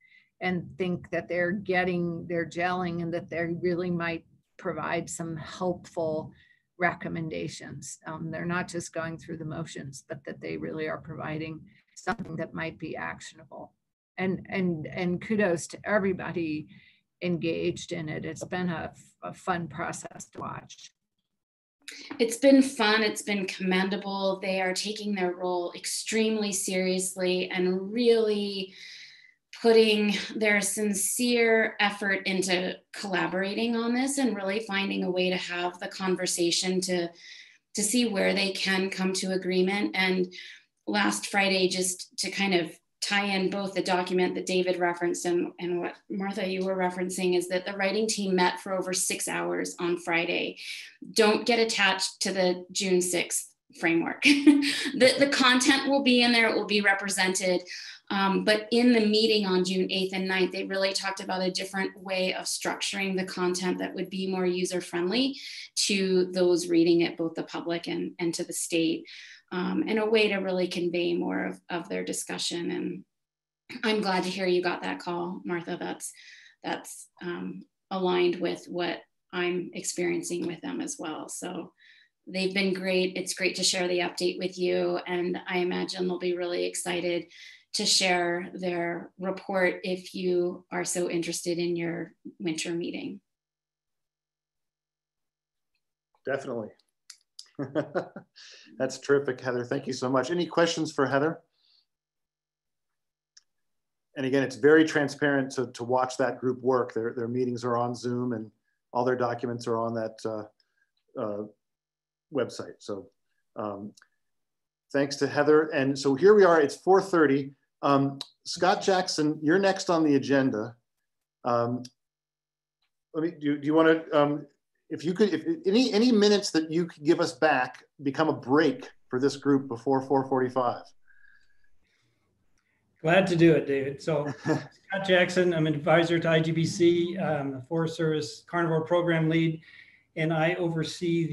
S2: and think that they're getting, they're gelling and that they really might provide some helpful recommendations. Um, they're not just going through the motions, but that they really are providing something that might be actionable. And, and, and kudos to everybody engaged in it. It's been a, a fun process to watch.
S30: It's been fun. It's been commendable. They are taking their role extremely seriously and really putting their sincere effort into collaborating on this and really finding a way to have the conversation to to see where they can come to agreement and last friday just to kind of tie in both the document that David referenced and, and what Martha, you were referencing is that the writing team met for over six hours on Friday. Don't get attached to the June 6th framework. the, the content will be in there, it will be represented. Um, but in the meeting on June 8th and 9th, they really talked about a different way of structuring the content that would be more user friendly to those reading it, both the public and, and to the state um, and a way to really convey more of, of their discussion. And I'm glad to hear you got that call, Martha. That's that's um, aligned with what I'm experiencing with them as well. So they've been great. It's great to share the update with you, and I imagine they'll be really excited to share their report if you are so interested in your winter meeting.
S3: Definitely. That's terrific, Heather. Thank you so much. Any questions for Heather? And again, it's very transparent to, to watch that group work. Their, their meetings are on Zoom and all their documents are on that uh, uh, website. So um, thanks to Heather. And so here we are, it's 4.30. Um, Scott Jackson, you're next on the agenda. Um, let me, do, do you want to um, if you could, if any any minutes that you could give us back become a break for this group before 4:45.
S27: Glad to do it, David. So Scott Jackson, I'm an advisor to IGBC, I'm the Forest Service Carnivore Program Lead, and I oversee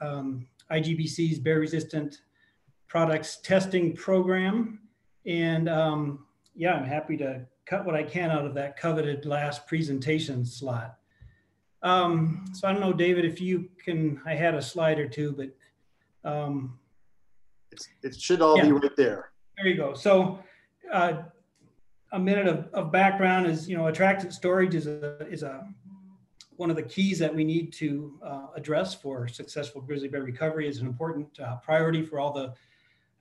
S27: the um, IGBC's bear-resistant products testing program. And um, yeah, I'm happy to cut what I can out of that coveted last presentation slot. Um, so I don't know, David, if you can, I had a slide or two, but. Um,
S3: it's, it should all yeah. be right there.
S27: There you go. So uh, a minute of, of background is, you know, attractive storage is a, is a, one of the keys that we need to uh, address for successful grizzly bear recovery is an important uh, priority for all the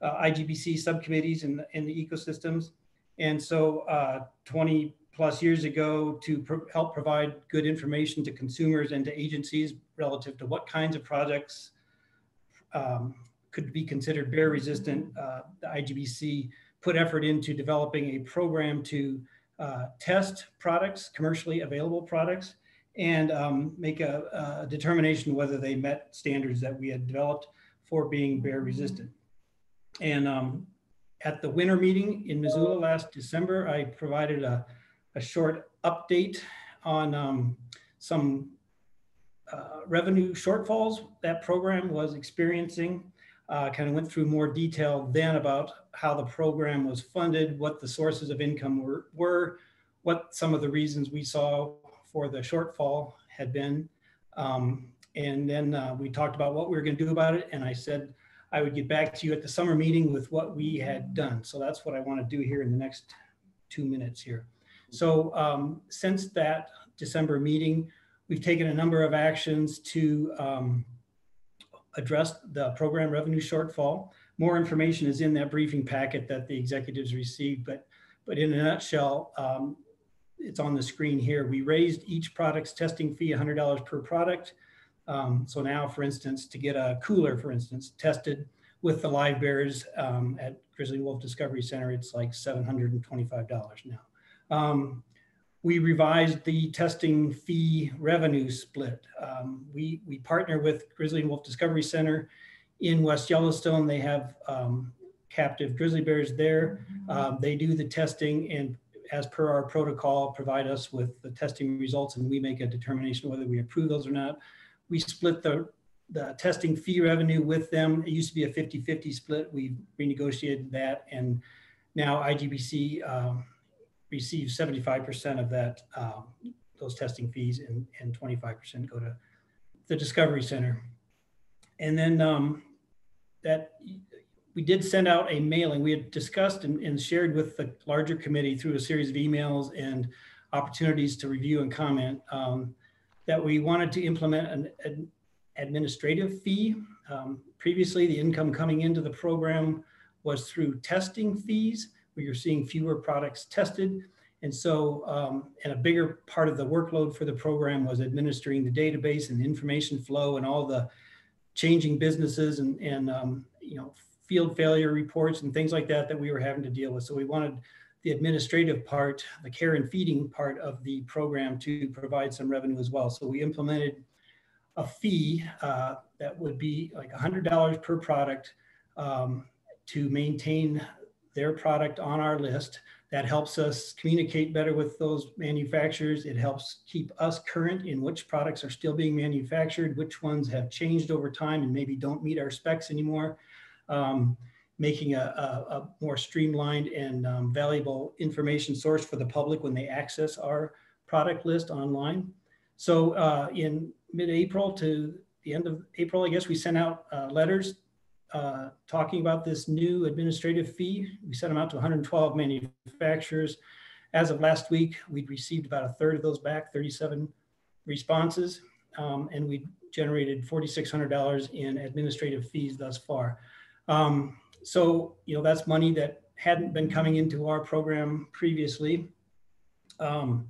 S27: uh, IGBC subcommittees in the, in the ecosystems. And so uh, 20 plus years ago to pro help provide good information to consumers and to agencies relative to what kinds of projects um, could be considered bear resistant. Uh, the IGBC put effort into developing a program to uh, test products, commercially available products, and um, make a, a, determination whether they met standards that we had developed for being bear resistant. And um, at the winter meeting in Missoula last December, I provided a a short update on um, some uh, revenue shortfalls that program was experiencing. Uh, kind of went through more detail then about how the program was funded, what the sources of income were, were what some of the reasons we saw for the shortfall had been. Um, and then uh, we talked about what we were going to do about it. And I said I would get back to you at the summer meeting with what we had done. So that's what I want to do here in the next two minutes here. So um, since that December meeting, we've taken a number of actions to um, address the program revenue shortfall. More information is in that briefing packet that the executives received, but, but in a nutshell, um, it's on the screen here. We raised each product's testing fee $100 per product. Um, so now, for instance, to get a cooler, for instance, tested with the live bears um, at Grizzly Wolf Discovery Center, it's like $725 now. Um, we revised the testing fee revenue split. Um, we, we partner with Grizzly and Wolf Discovery Center in West Yellowstone. They have um, captive grizzly bears there. Um, they do the testing and as per our protocol, provide us with the testing results and we make a determination whether we approve those or not. We split the, the testing fee revenue with them. It used to be a 50-50 split. We renegotiated that and now IGBC um, receive 75% of that, um, those testing fees and, and 25% go to the Discovery Center. And then um, that we did send out a mailing. We had discussed and, and, shared with the larger committee through a series of emails and opportunities to review and comment um, that we wanted to implement an, an administrative fee. Um, previously, the income coming into the program was through testing fees where you're seeing fewer products tested. And so, um, and a bigger part of the workload for the program was administering the database and information flow and all the changing businesses and, and um, you know, field failure reports and things like that that we were having to deal with. So we wanted the administrative part, the care and feeding part of the program to provide some revenue as well. So we implemented a fee uh, that would be like $100 per product um, to maintain their product on our list. That helps us communicate better with those manufacturers. It helps keep us current in which products are still being manufactured, which ones have changed over time and maybe don't meet our specs anymore, um, making a, a, a, more streamlined and um, valuable information source for the public when they access our product list online. So uh, in mid-April to the end of April, I guess we sent out uh, letters uh, talking about this new administrative fee. We sent them out to 112 manufacturers. As of last week, we'd received about a third of those back, 37 responses, um, and we generated $4,600 in administrative fees thus far. Um, so, you know, that's money that hadn't been coming into our program previously. Um,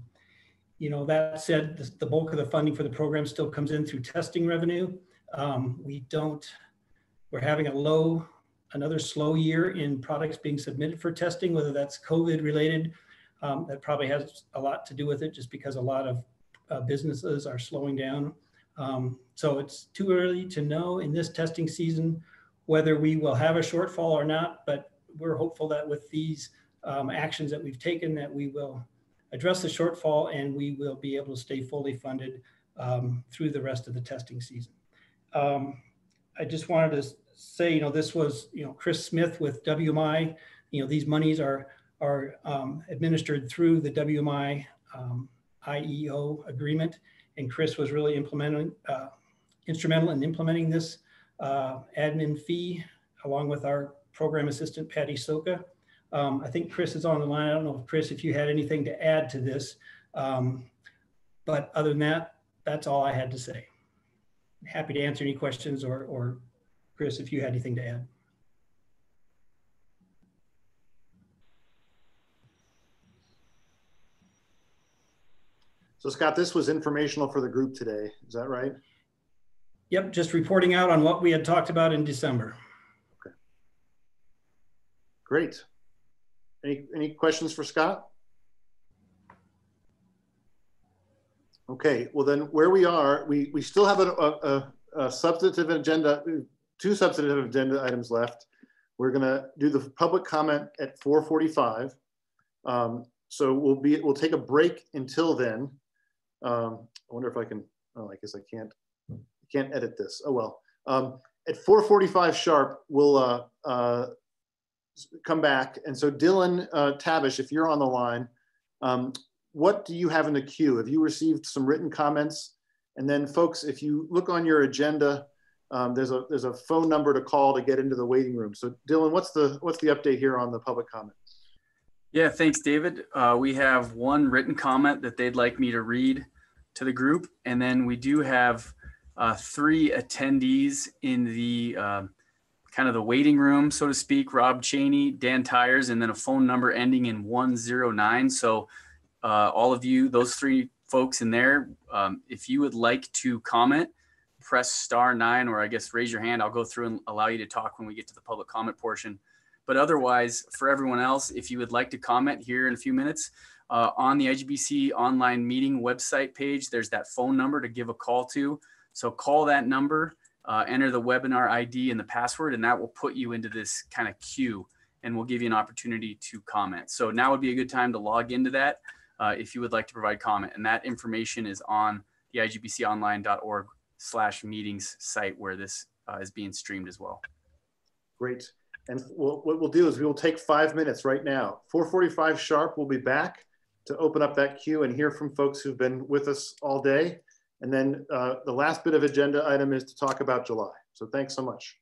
S27: you know, that said, the, the, bulk of the funding for the program still comes in through testing revenue. Um, we don't we're having a low, another slow year in products being submitted for testing, whether that's COVID related. Um, that probably has a lot to do with it just because a lot of uh, businesses are slowing down. Um, so it's too early to know in this testing season whether we will have a shortfall or not, but we're hopeful that with these um, actions that we've taken that we will address the shortfall and we will be able to stay fully funded um, through the rest of the testing season. Um, I just wanted to say, you know, this was, you know, Chris Smith with WMI. You know, these monies are are um, administered through the WMI um, IEO agreement, and Chris was really implementing uh, instrumental in implementing this uh, admin fee along with our program assistant Patty Soka. Um, I think Chris is on the line. I don't know if Chris, if you had anything to add to this, um, but other than that, that's all I had to say happy to answer any questions or, or Chris, if you had anything to add.
S3: So Scott, this was informational for the group today. Is that right?
S27: Yep, just reporting out on what we had talked about in December.
S3: Okay. Great. Any, any questions for Scott? Okay, well then where we are, we, we still have a, a, a substantive agenda, two substantive agenda items left. We're gonna do the public comment at 445. Um, so we'll be, we'll take a break until then. Um, I wonder if I can, oh, I guess I can't, can't edit this. Oh, well. Um, at 445 sharp, we'll uh, uh, come back. And so Dylan uh, Tavish, if you're on the line, um, what do you have in the queue? Have you received some written comments? And then folks, if you look on your agenda, um, there's a there's a phone number to call to get into the waiting room. So Dylan, what's the what's the update here on the public comment?
S31: Yeah, thanks, David. Uh, we have one written comment that they'd like me to read to the group, and then we do have uh, three attendees in the uh, kind of the waiting room, so to speak. Rob Chaney, Dan Tires, and then a phone number ending in 109. So uh, all of you, those three folks in there, um, if you would like to comment, press star nine, or I guess raise your hand. I'll go through and allow you to talk when we get to the public comment portion. But otherwise, for everyone else, if you would like to comment here in a few minutes, uh, on the IGBC online meeting website page, there's that phone number to give a call to. So call that number, uh, enter the webinar ID and the password, and that will put you into this kind of queue and we'll give you an opportunity to comment. So now would be a good time to log into that uh, if you would like to provide comment. And that information is on the igbconline.org slash meetings site where this uh, is being streamed as well.
S3: Great. And we'll, what we'll do is we will take five minutes right now. 445 sharp, we'll be back to open up that queue and hear from folks who've been with us all day. And then uh, the last bit of agenda item is to talk about July. So thanks so much.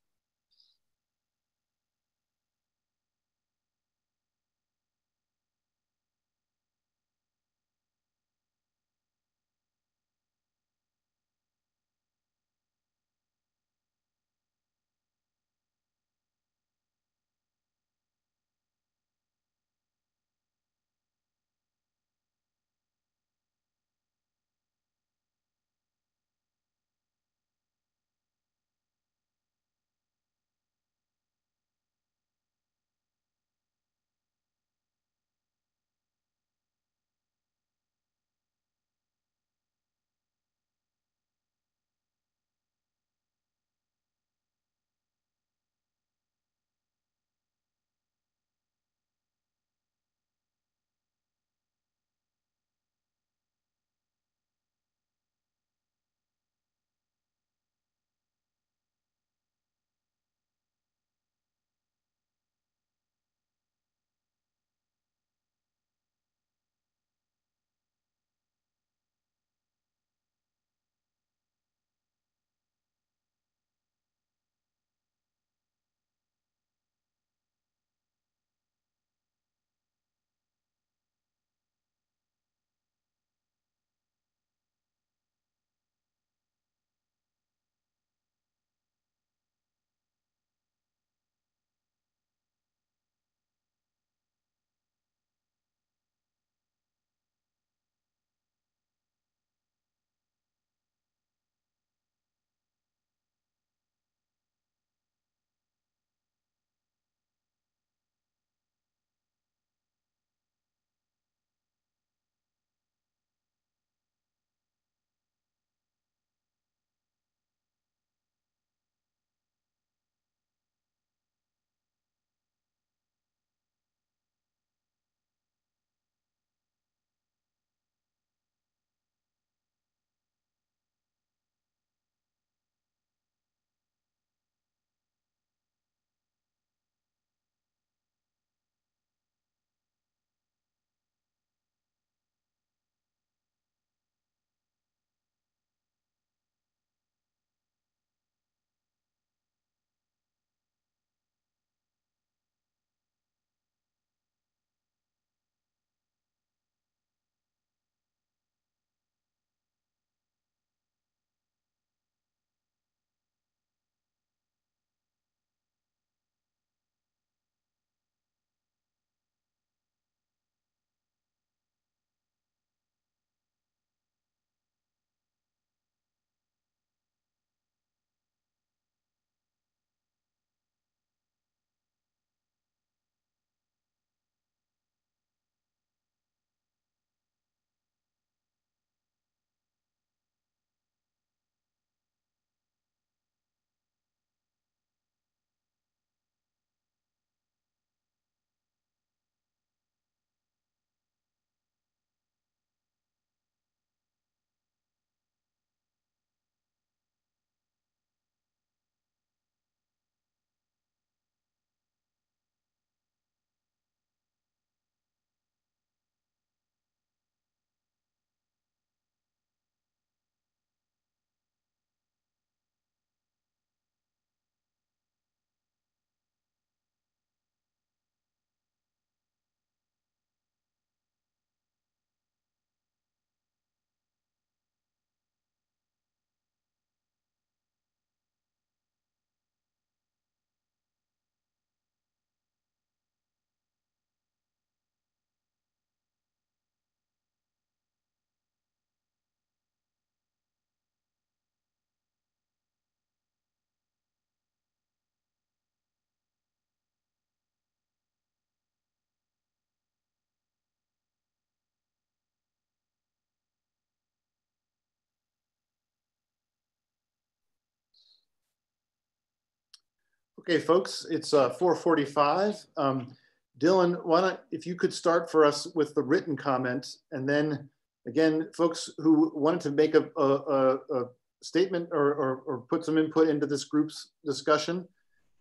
S3: Okay, folks, it's uh, 4:45. Um, Dylan, why don't, if you could start for us with the written comment, and then again, folks who wanted to make a, a, a, a statement or, or, or put some input into this group's discussion,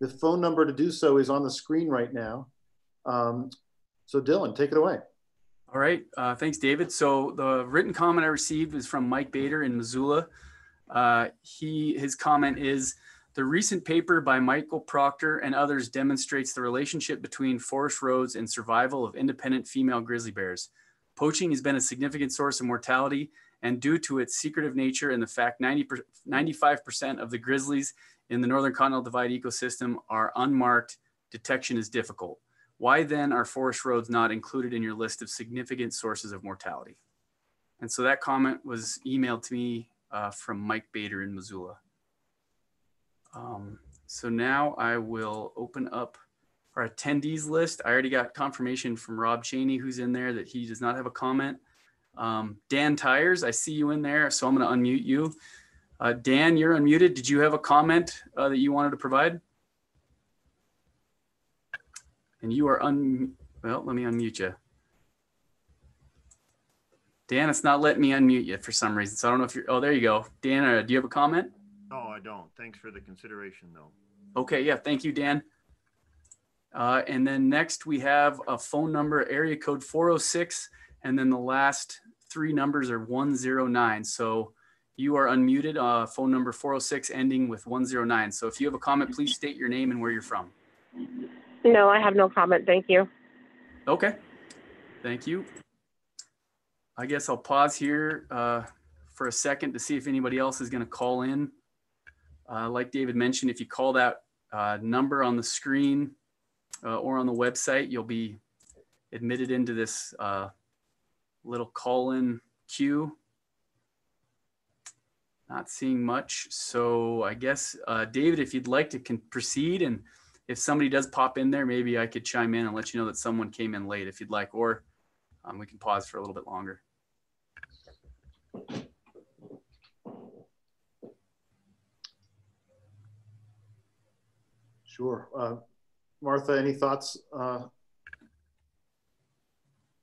S3: the phone number to do so is on the screen right now. Um, so Dylan, take it away.
S31: All right, uh, thanks, David. So the written comment I received is from Mike Bader in Missoula. Uh, he his comment is the recent paper by Michael Proctor and others demonstrates the relationship between forest roads and survival of independent female grizzly bears. Poaching has been a significant source of mortality, and due to its secretive nature and the fact 90 95% of the grizzlies in the Northern Continental Divide ecosystem are unmarked, detection is difficult. Why then are forest roads not included in your list of significant sources of mortality? And so that comment was emailed to me uh, from Mike Bader in Missoula. Um, so now I will open up our attendees list. I already got confirmation from Rob Chaney, who's in there, that he does not have a comment. Um, Dan Tires, I see you in there, so I'm going to unmute you. Uh, Dan, you're unmuted. Did you have a comment uh, that you wanted to provide? And you are un, well, let me unmute you. Dan, it's not letting me unmute you for some reason. So I don't know if you're, oh, there you go. Dan, uh, do you have a comment?
S32: No, I don't. Thanks for the consideration though.
S31: Okay, yeah, thank you, Dan. Uh, and then next we have a phone number, area code 406, and then the last three numbers are 109. So you are unmuted, uh, phone number 406 ending with 109. So if you have a comment, please state your name and where you're from.
S33: No, I have no comment. Thank you.
S31: Okay, thank you. I guess I'll pause here uh, for a second to see if anybody else is going to call in. Uh, like David mentioned, if you call that uh, number on the screen uh, or on the website, you'll be admitted into this uh, little call-in queue. Not seeing much. So I guess, uh, David, if you'd like to can proceed and if somebody does pop in there, maybe I could chime in and let you know that someone came in late if you'd like, or um, we can pause for a little bit longer.
S3: Sure. Uh, Martha, any thoughts uh,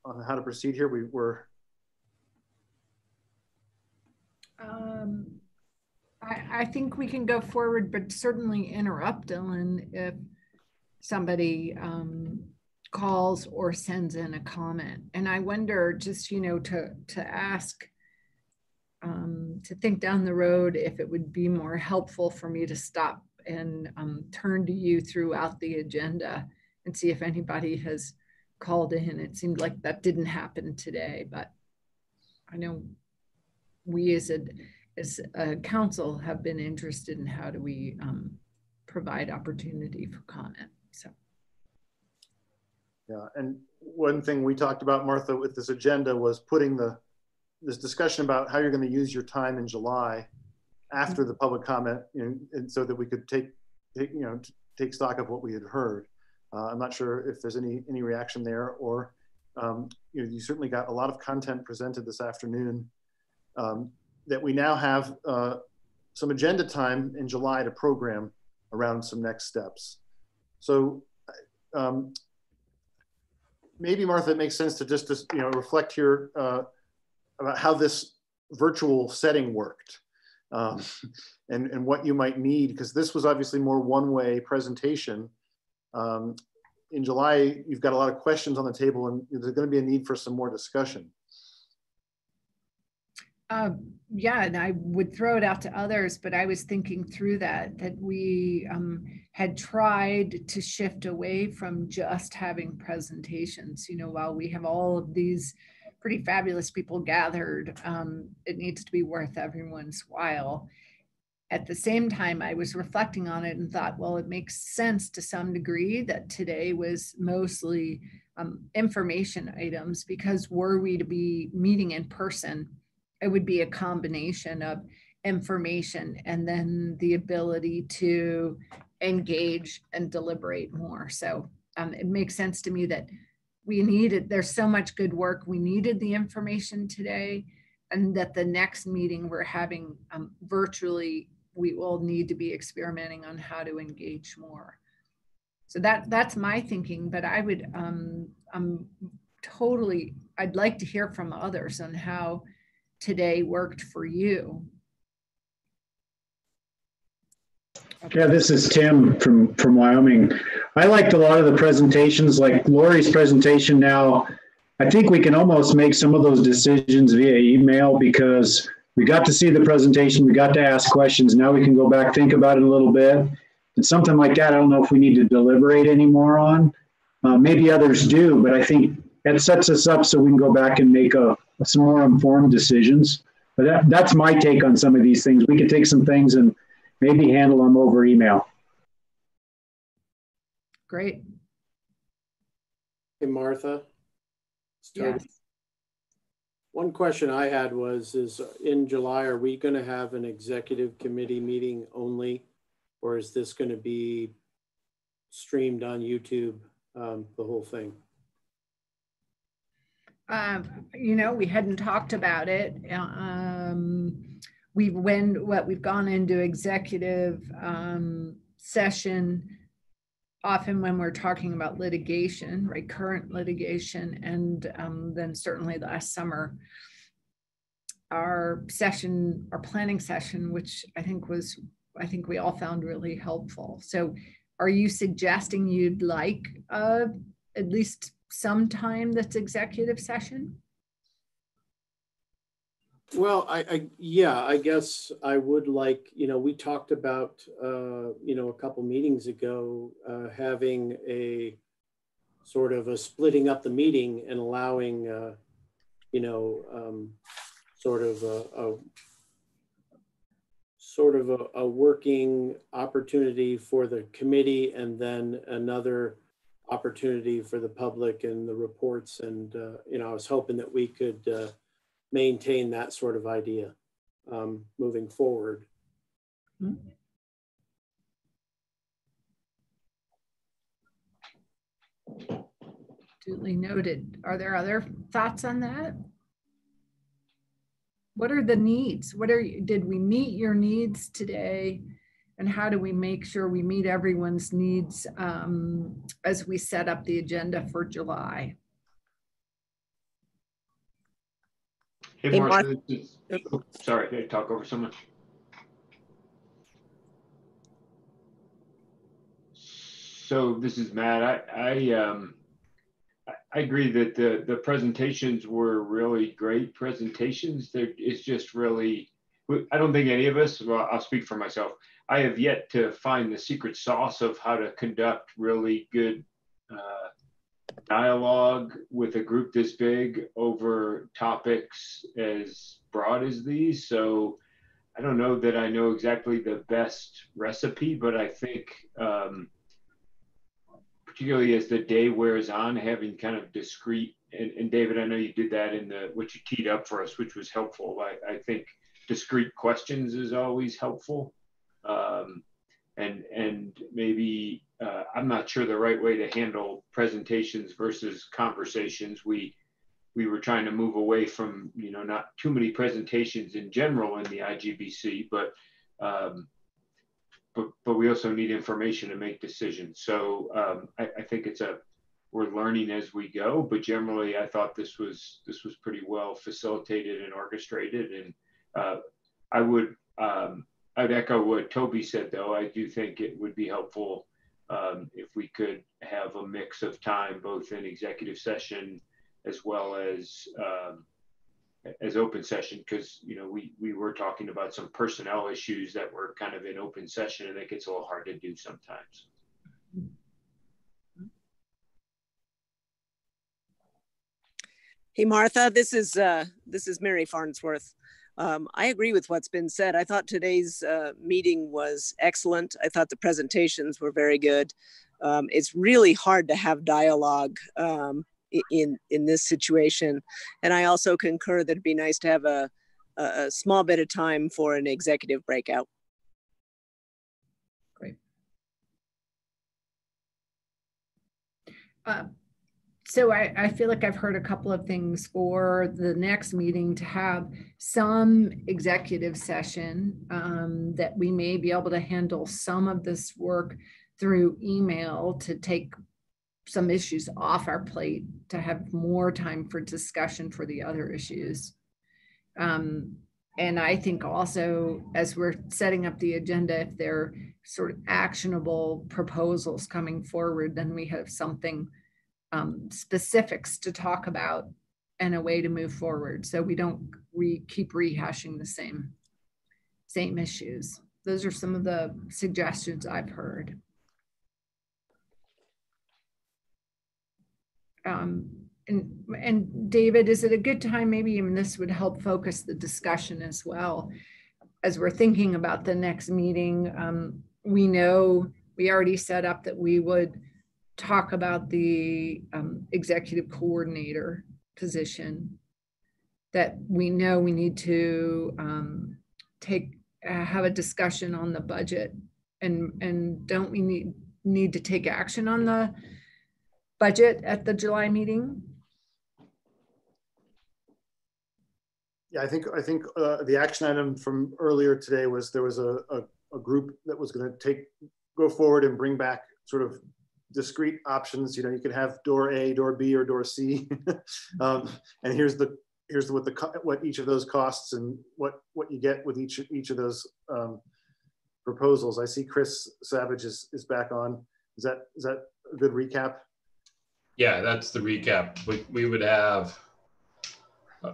S3: on how to proceed here? We were.
S2: Um, I, I think we can go forward, but certainly interrupt Dylan if somebody um, calls or sends in a comment. And I wonder just, you know, to, to ask, um, to think down the road if it would be more helpful for me to stop and um, turn to you throughout the agenda and see if anybody has called in. It seemed like that didn't happen today, but I know we as a, as a council have been interested in how do we um, provide opportunity for comment. So.
S3: Yeah, and one thing we talked about, Martha, with this agenda was putting the this discussion about how you're going to use your time in July after the public comment, you know, and so that we could take, take you know, take stock of what we had heard. Uh, I'm not sure if there's any any reaction there, or um, you know, you certainly got a lot of content presented this afternoon um, that we now have uh, some agenda time in July to program around some next steps. So um, maybe Martha, it makes sense to just you know reflect here uh, about how this virtual setting worked um, and, and what you might need, because this was obviously more one-way presentation. Um, in July, you've got a lot of questions on the table and there's gonna be a need for some more discussion.
S2: Uh, yeah, and I would throw it out to others, but I was thinking through that, that we um, had tried to shift away from just having presentations. You know, while we have all of these pretty fabulous people gathered. Um, it needs to be worth everyone's while. At the same time, I was reflecting on it and thought, well, it makes sense to some degree that today was mostly um, information items because were we to be meeting in person, it would be a combination of information and then the ability to engage and deliberate more. So um, it makes sense to me that we needed, there's so much good work. We needed the information today and that the next meeting we're having um, virtually, we will need to be experimenting on how to engage more. So that that's my thinking, but I would um, I'm totally I'd like to hear from others on how today worked for you.
S6: Yeah, this is Tim from, from Wyoming. I liked a lot of the presentations, like Lori's presentation now. I think we can almost make some of those decisions via email because we got to see the presentation, we got to ask questions. Now we can go back, think about it a little bit. And something like that, I don't know if we need to deliberate anymore on. Uh, maybe others do, but I think it sets us up so we can go back and make a, some more informed decisions. But that, that's my take on some of these things. We can take some things and maybe handle them over email.
S2: Great.
S4: Hey, Martha.
S2: Yes.
S4: One question I had was, is in July, are we going to have an executive committee meeting only? Or is this going to be streamed on YouTube, um, the whole thing?
S2: Um, you know, we hadn't talked about it. Um, we've when what we've gone into executive um, session often when we're talking about litigation, right, current litigation, and um, then certainly last summer, our session, our planning session, which I think was, I think we all found really helpful. So, are you suggesting you'd like uh, at least some time that's executive session?
S4: Well, I, I, yeah, I guess I would like, you know, we talked about, uh, you know, a couple meetings ago, uh, having a sort of a splitting up the meeting and allowing, uh, you know, um, sort of a, a sort of a, a, working opportunity for the committee and then another opportunity for the public and the reports. And, uh, you know, I was hoping that we could uh, maintain that sort of idea um, moving forward.
S2: Hmm. Duly noted. Are there other thoughts on that? What are the needs? What are did we meet your needs today? And how do we make sure we meet everyone's needs um, as we set up the agenda for July?
S13: Hey, hey Martha, is, oh, sorry, I talk over someone. So this is Matt. I I um I agree that the the presentations were really great presentations. There it's just really I don't think any of us. Well, I'll speak for myself. I have yet to find the secret sauce of how to conduct really good uh, dialogue with a group this big over topics as broad as these. So I don't know that I know exactly the best recipe, but I think, um, particularly as the day wears on, having kind of discrete, and, and, David, I know you did that in the what you teed up for us, which was helpful. I, I think discrete questions is always helpful. Um, and and maybe uh, I'm not sure the right way to handle presentations versus conversations. We we were trying to move away from you know not too many presentations in general in the IGBC, but um, but but we also need information to make decisions. So um, I, I, think it's a we're learning as we go, but generally I thought this was this was pretty well facilitated and orchestrated, and uh, I would um, I'd echo what Toby said, though. I do think it would be helpful um, if we could have a mix of time, both in executive session as well as um, as open session, because you know we we were talking about some personnel issues that were kind of in open session, and it gets a little hard to do sometimes.
S25: Hey Martha, this is uh, this is Mary Farnsworth. Um, I agree with what's been said. I thought today's uh, meeting was excellent. I thought the presentations were very good. Um, it's really hard to have dialogue um, in in this situation, and I also concur that it'd be nice to have a, a small bit of time for an executive breakout.
S2: Great. Uh, so I, I feel like I've heard a couple of things for the next meeting to have some executive session um, that we may be able to handle some of this work through email to take some issues off our plate to have more time for discussion for the other issues. Um, and I think also as we're setting up the agenda, if there are sort of actionable proposals coming forward, then we have something um, specifics to talk about and a way to move forward. So we don't re keep rehashing the same, same issues. Those are some of the suggestions I've heard. Um, and, and David, is it a good time? Maybe even this would help focus the discussion as well. As we're thinking about the next meeting, um, we know we already set up that we would talk about the um, executive coordinator position that we know we need to um, take uh, have a discussion on the budget and and don't we need need to take action on the budget at the July meeting?
S3: Yeah, I think I think uh, the action item from earlier today was there was a, a, a group that was going to take go forward and bring back sort of discrete options. You know, you could have door A, door B, or door C, um, and here's the here's what the what each of those costs and what what you get with each each of those um, proposals. I see Chris Savage is is back on. Is that is that a good recap?
S17: Yeah, that's the recap. We we would have a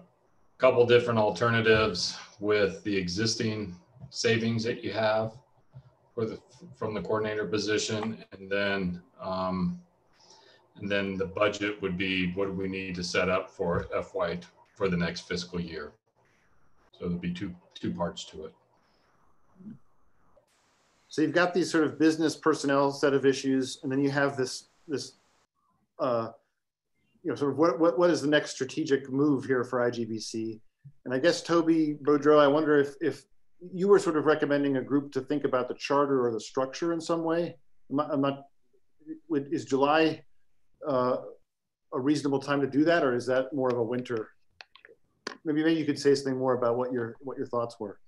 S17: couple different alternatives with the existing savings that you have for the from the coordinator position, and then um, and then the budget would be what do we need to set up for FY for the next fiscal year. So there'll be two two parts to it.
S3: So you've got these sort of business personnel set of issues, and then you have this this uh, you know sort of what what what is the next strategic move here for IGBC? And I guess Toby Boudreau, I wonder if if you were sort of recommending a group to think about the charter or the structure in some way. I'm not, I'm not is July uh, a reasonable time to do that, or is that more of a winter? Maybe maybe you could say something more about what your what your thoughts were.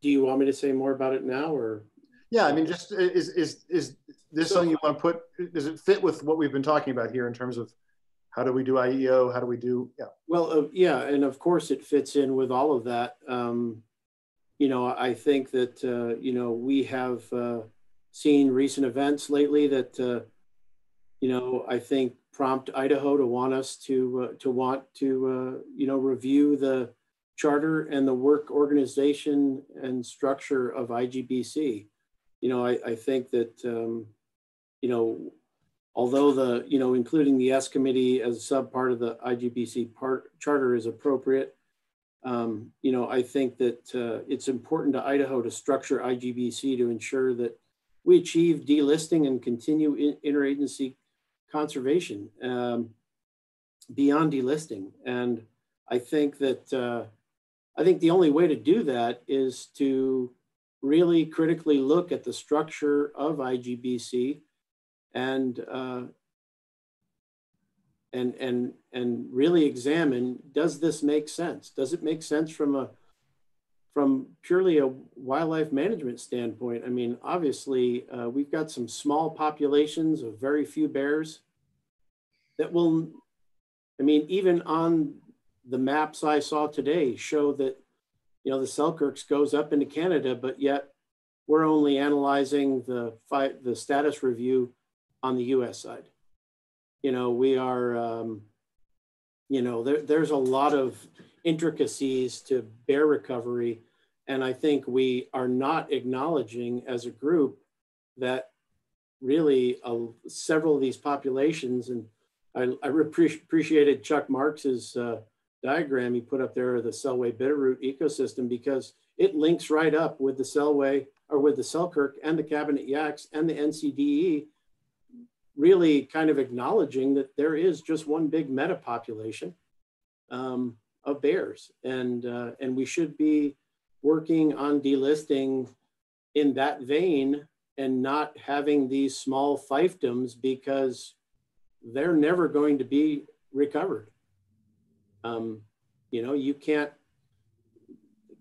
S4: Do you want me to say more about it now, or?
S3: Yeah, I mean, just is is is this so, something you want to put? Does it fit with what we've been talking about here in terms of how do we do IEO? How do we do? Yeah.
S4: Well, uh, yeah, and of course it fits in with all of that. Um, you know, I think that uh, you know we have uh, seen recent events lately that uh, you know I think prompt Idaho to want us to uh, to want to uh, you know review the charter and the work organization and structure of IGBC. You know, I, I think that um, you know although the, you know, including the S committee as a sub part of the IGBC part, charter is appropriate, um, you know, I think that uh, it's important to Idaho to structure IGBC to ensure that we achieve delisting and continue in, interagency conservation um, beyond delisting. And I think that uh, I think the only way to do that is to really critically look at the structure of IGBC and uh, and and and really examine does this make sense? Does it make sense from a from purely a wildlife management standpoint? I mean obviously uh, we've got some small populations of very few bears that will i mean even on the maps i saw today show that you know the selkirks goes up into canada but yet we're only analyzing the fight the status review on the US side. You know, we are, um, you know, there, there's a lot of intricacies to bear recovery. And I think we are not acknowledging as a group that really uh, several of these populations, and I, I appreciated Chuck Marks's uh, diagram he put up there of the Selway Bitterroot ecosystem because it links right up with the Selway or with the Selkirk and the Cabinet Yaaks and the NCDE really kind of acknowledging that there is just one big meta population um, of bears, and uh, and we should be working on delisting in that vein and not having these small fiefdoms because they're never going to be recovered. Um, you know, you can't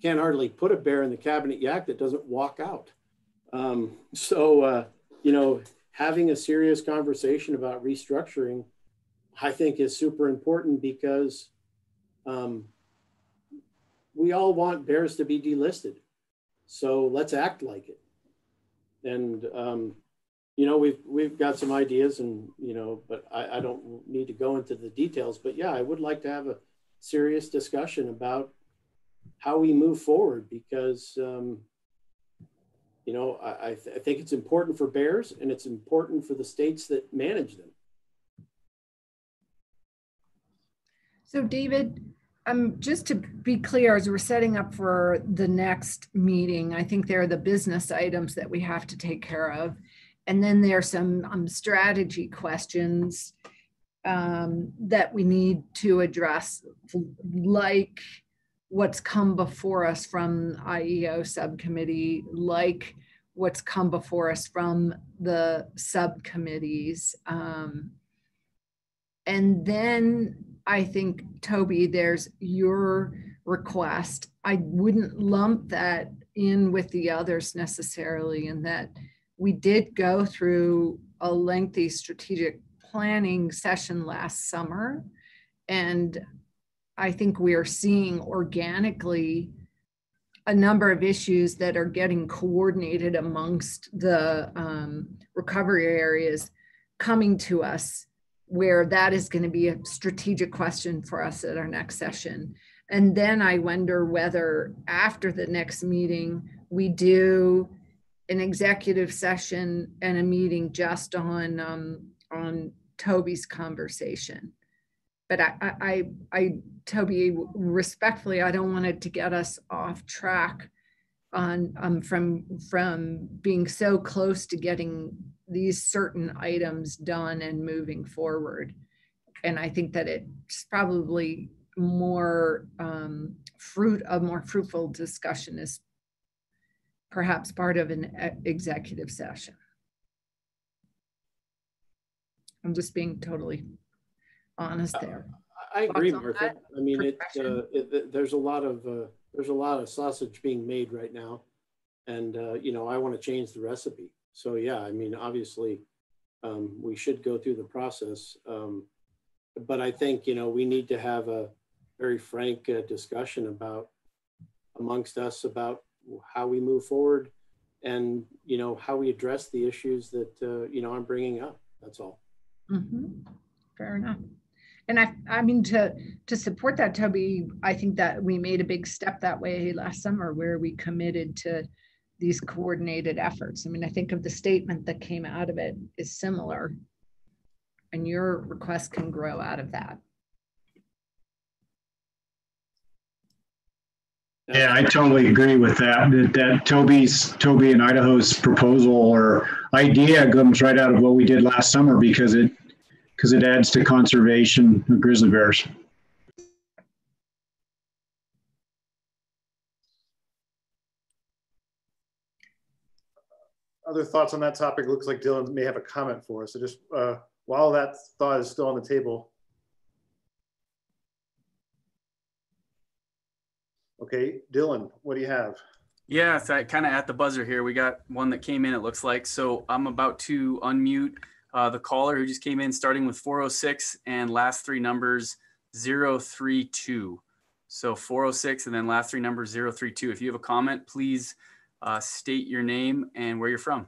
S4: can't hardly put a bear in the Cabinet Yaak that doesn't walk out. Um, so, uh, you know, having a serious conversation about restructuring, I think is super important because um, we all want bears to be delisted. So let's act like it. And um, you know, we've we've got some ideas, and you know, but I, I don't need to go into the details. But yeah, I would like to have a serious discussion about how we move forward because um, you know I, I, th I think it's important for bears and it's important for the states that manage them.
S2: So David, um, just to be clear, as we're setting up for the next meeting, I think there are the business items that we have to take care of. And then there are some um, strategy questions um, that we need to address, like what's come before us from I&E subcommittee, like what's come before us from the subcommittees. Um, and then I think, Toby, there's your request. I wouldn't lump that in with the others necessarily, in that we did go through a lengthy strategic planning session last summer. And I think we are seeing organically a number of issues that are getting coordinated amongst the um, recovery areas coming to us where that is going to be a strategic question for us at our next session. And then I wonder whether after the next meeting, we do an executive session and a meeting just on um, on Toby's conversation. But I, I, I, Toby, respectfully, I don't want it to get us off track on um, from from being so close to getting these certain items done and moving forward. And I think that it's probably more um, fruit, a more fruitful discussion is perhaps part of an executive session. I'm just being totally honest there.
S4: I agree, Martha. I mean, it, uh, it, there's a lot of uh, there's a lot of sausage being made right now, and uh, you know I want to change the recipe. So yeah, I mean, obviously, um, we should go through the process, um, but I think you know we need to have a very frank uh, discussion about amongst us about how we move forward and you know how we address the issues that uh, you know I'm bringing up. That's all.
S2: Mm-hmm. Fair enough. And I, I mean, to to support that, Toby, I think that we made a big step that way last summer, where we committed to these coordinated efforts. I mean, I think of the statement that came out of it is similar, and your request can grow out of that.
S6: Yeah, I totally agree with that. That, that Toby's Toby and Idaho's proposal or idea comes right out of what we did last summer because it because it adds to conservation of grizzly bears.
S3: Other thoughts on that topic? Looks like Dylan may have a comment for us. So just uh, while that thought is still on the table, Okay, Dylan, what do you have?
S31: Yeah, so kind of at the buzzer here. We got one that came in, it looks like. So I'm about to unmute uh, the caller who just came in, starting with 406 and last three numbers 032. So 406 and then last three numbers 032. If you have a comment, please uh, state your name and where you're from.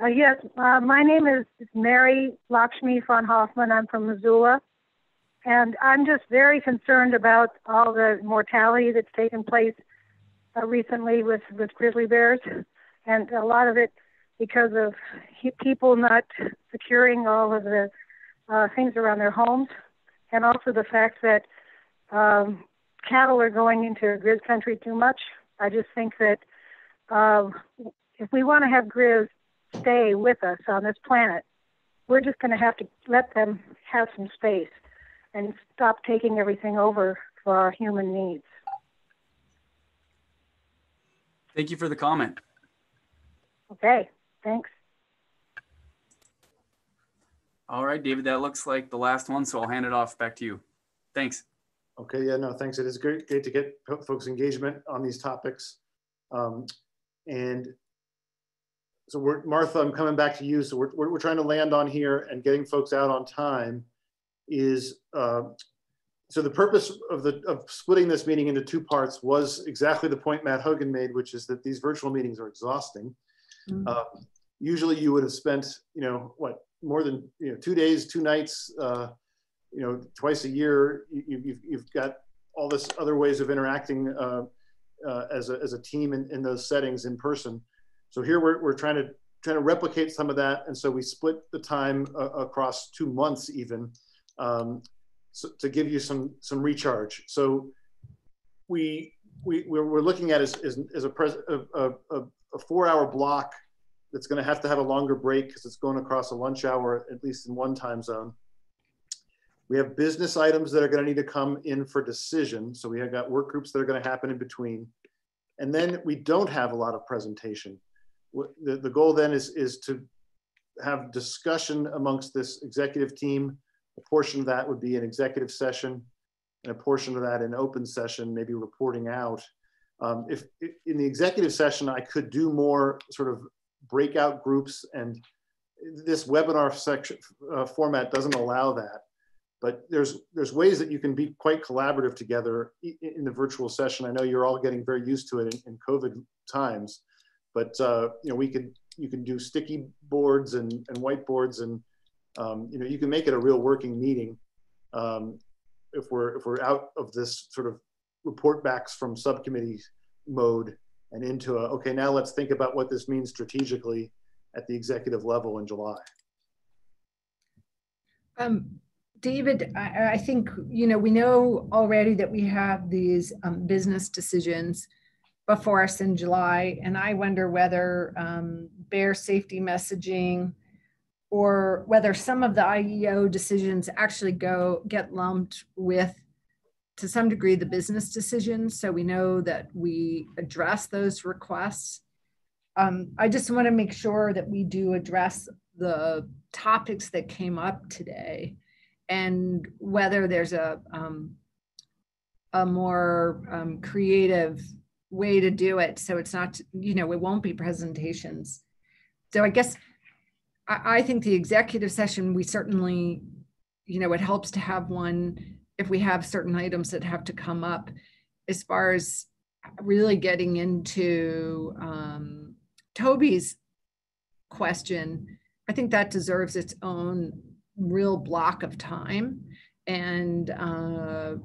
S33: Uh, yes, uh, my name is Mary Lakshmi von Hoffman. I'm from Missoula. And I'm just very concerned about all the mortality that's taken place uh, recently with, with grizzly bears. And a lot of it because of people not securing all of the uh, things around their homes. And also the fact that um, cattle are going into a grizz country too much. I just think that uh, if we want to have grizz stay with us on this planet, we're just going to have to let them have some space and stop taking everything over for our human needs.
S31: Thank you for the comment.
S33: Okay, thanks.
S31: All right, David, that looks like the last one, so I'll hand it off back to you. Thanks.
S3: Okay, yeah, no, thanks. It is great, great to get folks' engagement on these topics. Um, and so we're, Martha, I'm coming back to you. So we're, we're, we're trying to land on here and getting folks out on time is, uh, so the purpose of the of splitting this meeting into two parts was exactly the point Matt Hogan made, which is that these virtual meetings are exhausting. Mm -hmm. uh, usually you would have spent, you know, what, more than, you know, two days, two nights, uh, you know, twice a year, you, you've, you've got all this other ways of interacting uh, uh, as, a, as a team in, in those settings in person. So here we're, we're trying to trying to replicate some of that. And so we split the time uh, across two months even um, so, to give you some, some recharge. So we, we, we're looking at is, is, a, pres a, a, a four hour block that's gonna have to have a longer break because it's going across a lunch hour, at least in one time zone. We have business items that are gonna need to come in for decision. So we have got work groups that are gonna happen in between. And then we don't have a lot of presentation the, the goal then is, is to have discussion amongst this executive team. A portion of that would be an executive session and a portion of that an open session, maybe reporting out. Um, if, in the executive session, I could do more sort of breakout groups and this webinar section uh, format doesn't allow that. But there's there's ways that you can be quite collaborative together in the virtual session. I know you're all getting very used to it in, in COVID times. But uh, you know, we could you can do sticky boards and, and whiteboards, and um, you know, you can make it a real working meeting. Um, if we're if we're out of this sort of report backs from subcommittee mode and into a okay, now let's think about what this means strategically at the executive level in July.
S2: Um, David, I, I, think, you know, we know already that we have these um, business decisions before us in July. And I wonder whether um, bear safety messaging or whether some of the I&E decisions actually go get lumped with to some degree the business decisions so we know that we address those requests. Um, I just want to make sure that we do address the topics that came up today and whether there's a, um, a more um, creative way to do it. So it's not, you know, it won't be presentations. So I guess I, I think the executive session, we certainly, you know, it helps to have one if we have certain items that have to come up as far as really getting into um, Toby's question, I think that deserves its own real block of time and uh,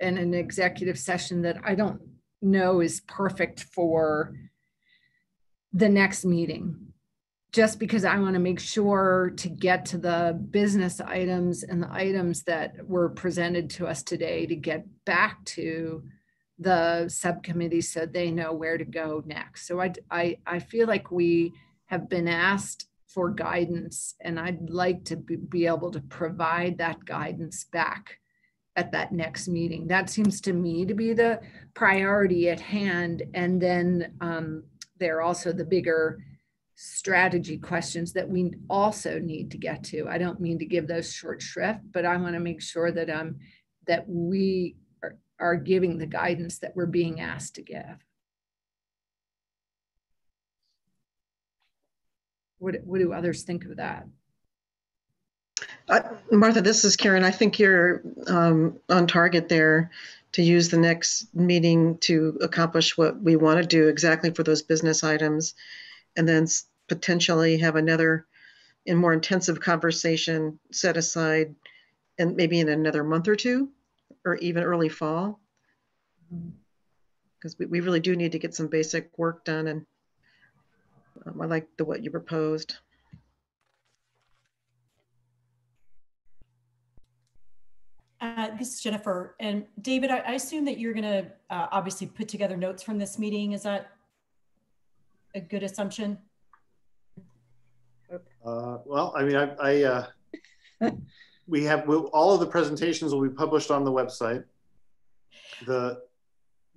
S2: and an executive session that I don't know is perfect for the next meeting just because I want to make sure to get to the business items and the items that were presented to us today to get back to the subcommittee so they know where to go next. So I, I, I feel like we have been asked for guidance and I'd like to be, able to provide that guidance back at that next meeting. That seems to me to be the priority at hand. And then um, there are also the bigger strategy questions that we also need to get to. I don't mean to give those short shrift, but I want to make sure that um that we are, are giving the guidance that we're being asked to give. What, what do others think of that?
S34: Uh, Martha, this is Karen. I think you're um, on target there to use the next meeting to accomplish what we want to do exactly for those business items, and then potentially have another and more intensive conversation set aside, and maybe in another month or two, or even early fall, because we, we really do need to get some basic work done. And um, I like the what you proposed.
S35: Uh, this is Jennifer. And David, I, I assume that you're going to uh, obviously put together notes from this meeting. Is that a good assumption?
S3: Uh, well, I mean, I, I uh, we have we'll, all of the presentations will be published on the website. The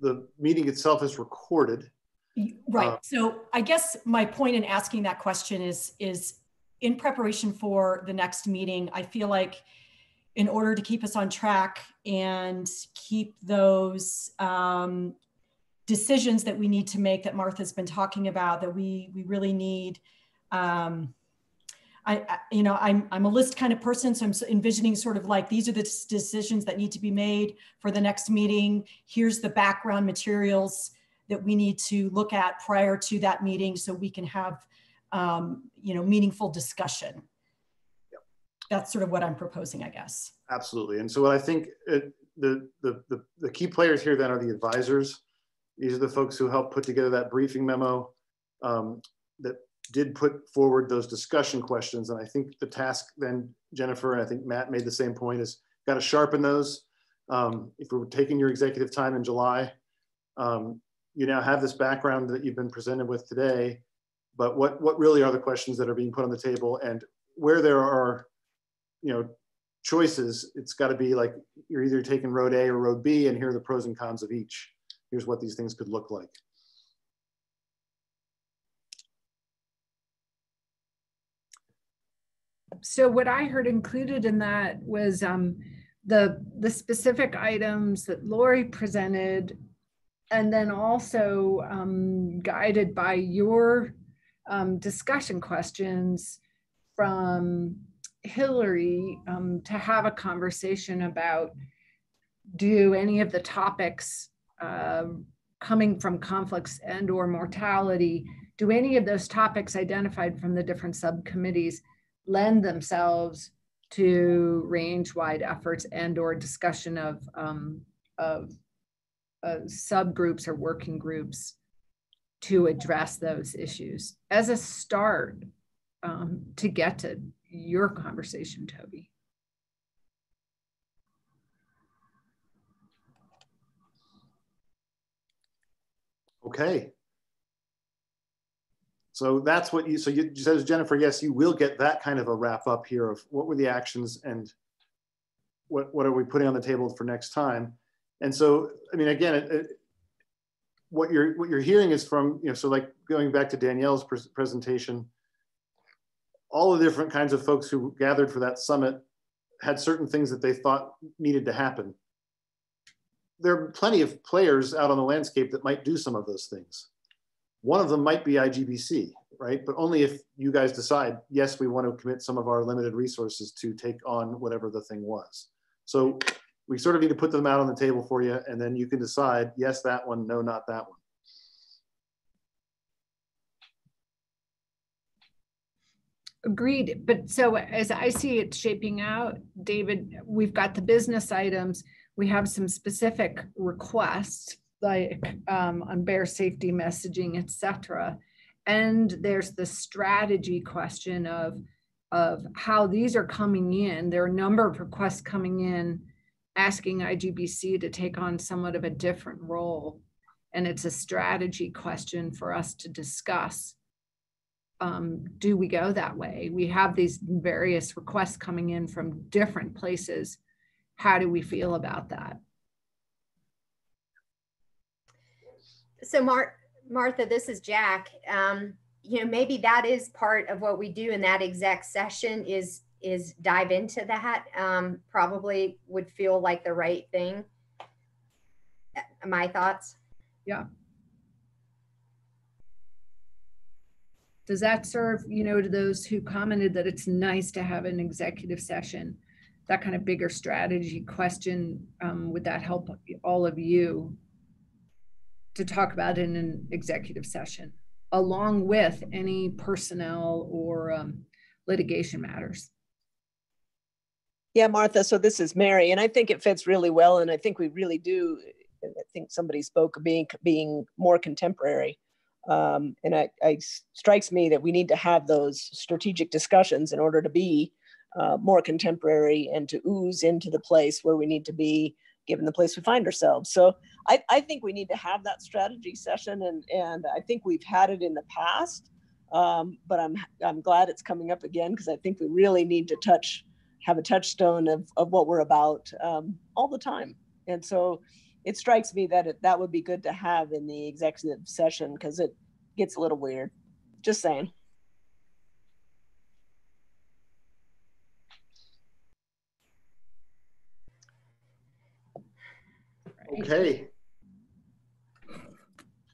S3: the meeting itself is recorded.
S35: Right. Uh, so I guess my point in asking that question is is in preparation for the next meeting. I feel like in order to keep us on track and keep those um,
S11: decisions that we need to make that Martha's been talking about that we we really need. Um, I, I, you know, I'm, I'm a list kind of person, so I'm envisioning sort of like these are the decisions that need to be made for the next meeting. Here's the background materials that we need to look at prior to that meeting so we can have, um, you know, meaningful discussion. Yep. That's sort of what I'm proposing, I guess.
S3: Absolutely. And so what I think it, the, the, the, the key players here then are the advisors. These are the folks who helped put together that briefing memo um, that did put forward those discussion questions. And I think the task then, Jennifer, and I think Matt made the same point, is got to sharpen those. Um, if we're taking your executive time in July, um, you now have this background that you've been presented with today, but what, what really are the questions that are being put on the table and where there are, you know, choices, it's got to be like you're either taking road A or road B, and here are the pros and cons of each. Here's what these things could look like.
S2: So what I heard included in that was um, the the specific items that Lori presented, and then also um, guided by your um, discussion questions from Hilary um, to have a conversation about do any of the topics uh, coming from conflicts and or mortality, do any of those topics identified from the different subcommittees lend themselves to range-wide efforts and or discussion of, um, of uh, subgroups or working groups to address those issues as a start um, to get to your conversation, Toby.
S3: Okay. So that's what you, so you, says Jennifer, yes, you will get that kind of a wrap up here of what were the actions and what, what are we putting on the table for next time? And so, I mean, again, it, it, what you're, what you're hearing is from, you know, so like going back to Danielle's pres presentation, all the different kinds of folks who gathered for that summit had certain things that they thought needed to happen. There are plenty of players out on the landscape that might do some of those things. One of them might be IGBC, right? But only if you guys decide, yes, we want to commit some of our limited resources to take on whatever the thing was. So we sort of need to put them out on the table for you, and then you can decide, yes, that one, no, not that one.
S2: Agreed. But so as I see it shaping out, David, we've got the business items. We have some specific requests like um, on bear safety messaging, etc. And there's the strategy question of, of how these are coming in. There are a number of requests coming in asking IGBC to take on somewhat of a different role. And it's a strategy question for us to discuss um, do we go that way? We have these various requests coming in from different places. How do we feel about that?
S7: So, Mar Martha, this is Jack. Um, you know, maybe that is part of what we do in that exec session is is dive into that. Um, probably would feel like the right thing. My thoughts.
S2: Yeah. Does that serve, you know, to those who commented that it's nice to have an executive session, that kind of bigger strategy question, um, would that help all of you to talk about in an executive session, along with any personnel or um, litigation matters?
S25: Yeah, Martha, so this is Mary, and I think it fits really well, and I think we really do, I think somebody spoke of being, being more contemporary. Um, and it, strikes me that we need to have those strategic discussions in order to be uh, more contemporary and to ooze into the place where we need to be given the place we find ourselves. So I, I think we need to have that strategy session and, and I think we've had it in the past, um, but I'm, I'm glad it's coming up again because I think we really need to touch, have a touchstone of, of what we're about um, all the time. And so it strikes me that it, that would be good to have in the executive session because it gets a little weird. Just saying.
S3: Okay.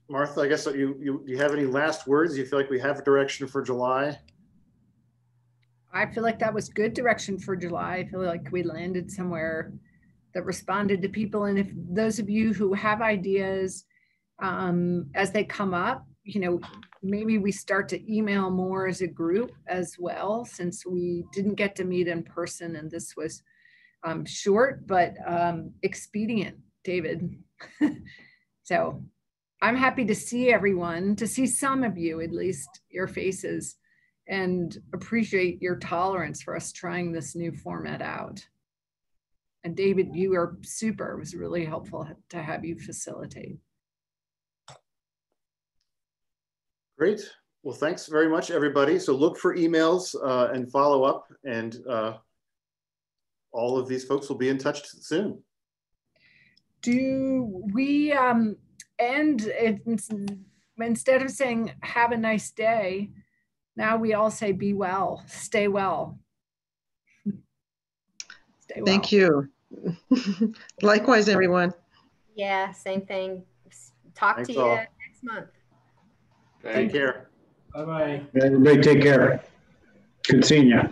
S3: Martha, I guess you, you, do you have any last words? You feel like we have a direction for July?
S2: I feel like that was good direction for July. I feel like we landed somewhere that responded to people. And if those of you who have ideas um, as they come up, you know, maybe we start to email more as a group as well, since we didn't get to meet in person and this was um, short but um, expedient, David. so I'm happy to see everyone, to see some of you, at least your faces, and appreciate your tolerance for us trying this new format out. And David, you are super. It was really helpful to have you facilitate.
S3: Great. Well, thanks very much, everybody. So look for emails uh, and follow up, and uh, all of these folks will be in touch soon.
S2: Do we um, end it, instead of saying "Have a nice day"? Now we all say "Be well, stay well."
S34: Stay well. Thank you. Likewise, everyone.
S36: Yeah, same thing. Talk Thanks to you next month.
S3: Take care.
S27: Bye bye.
S6: Everybody take care. Good seeing you.
S2: Yeah.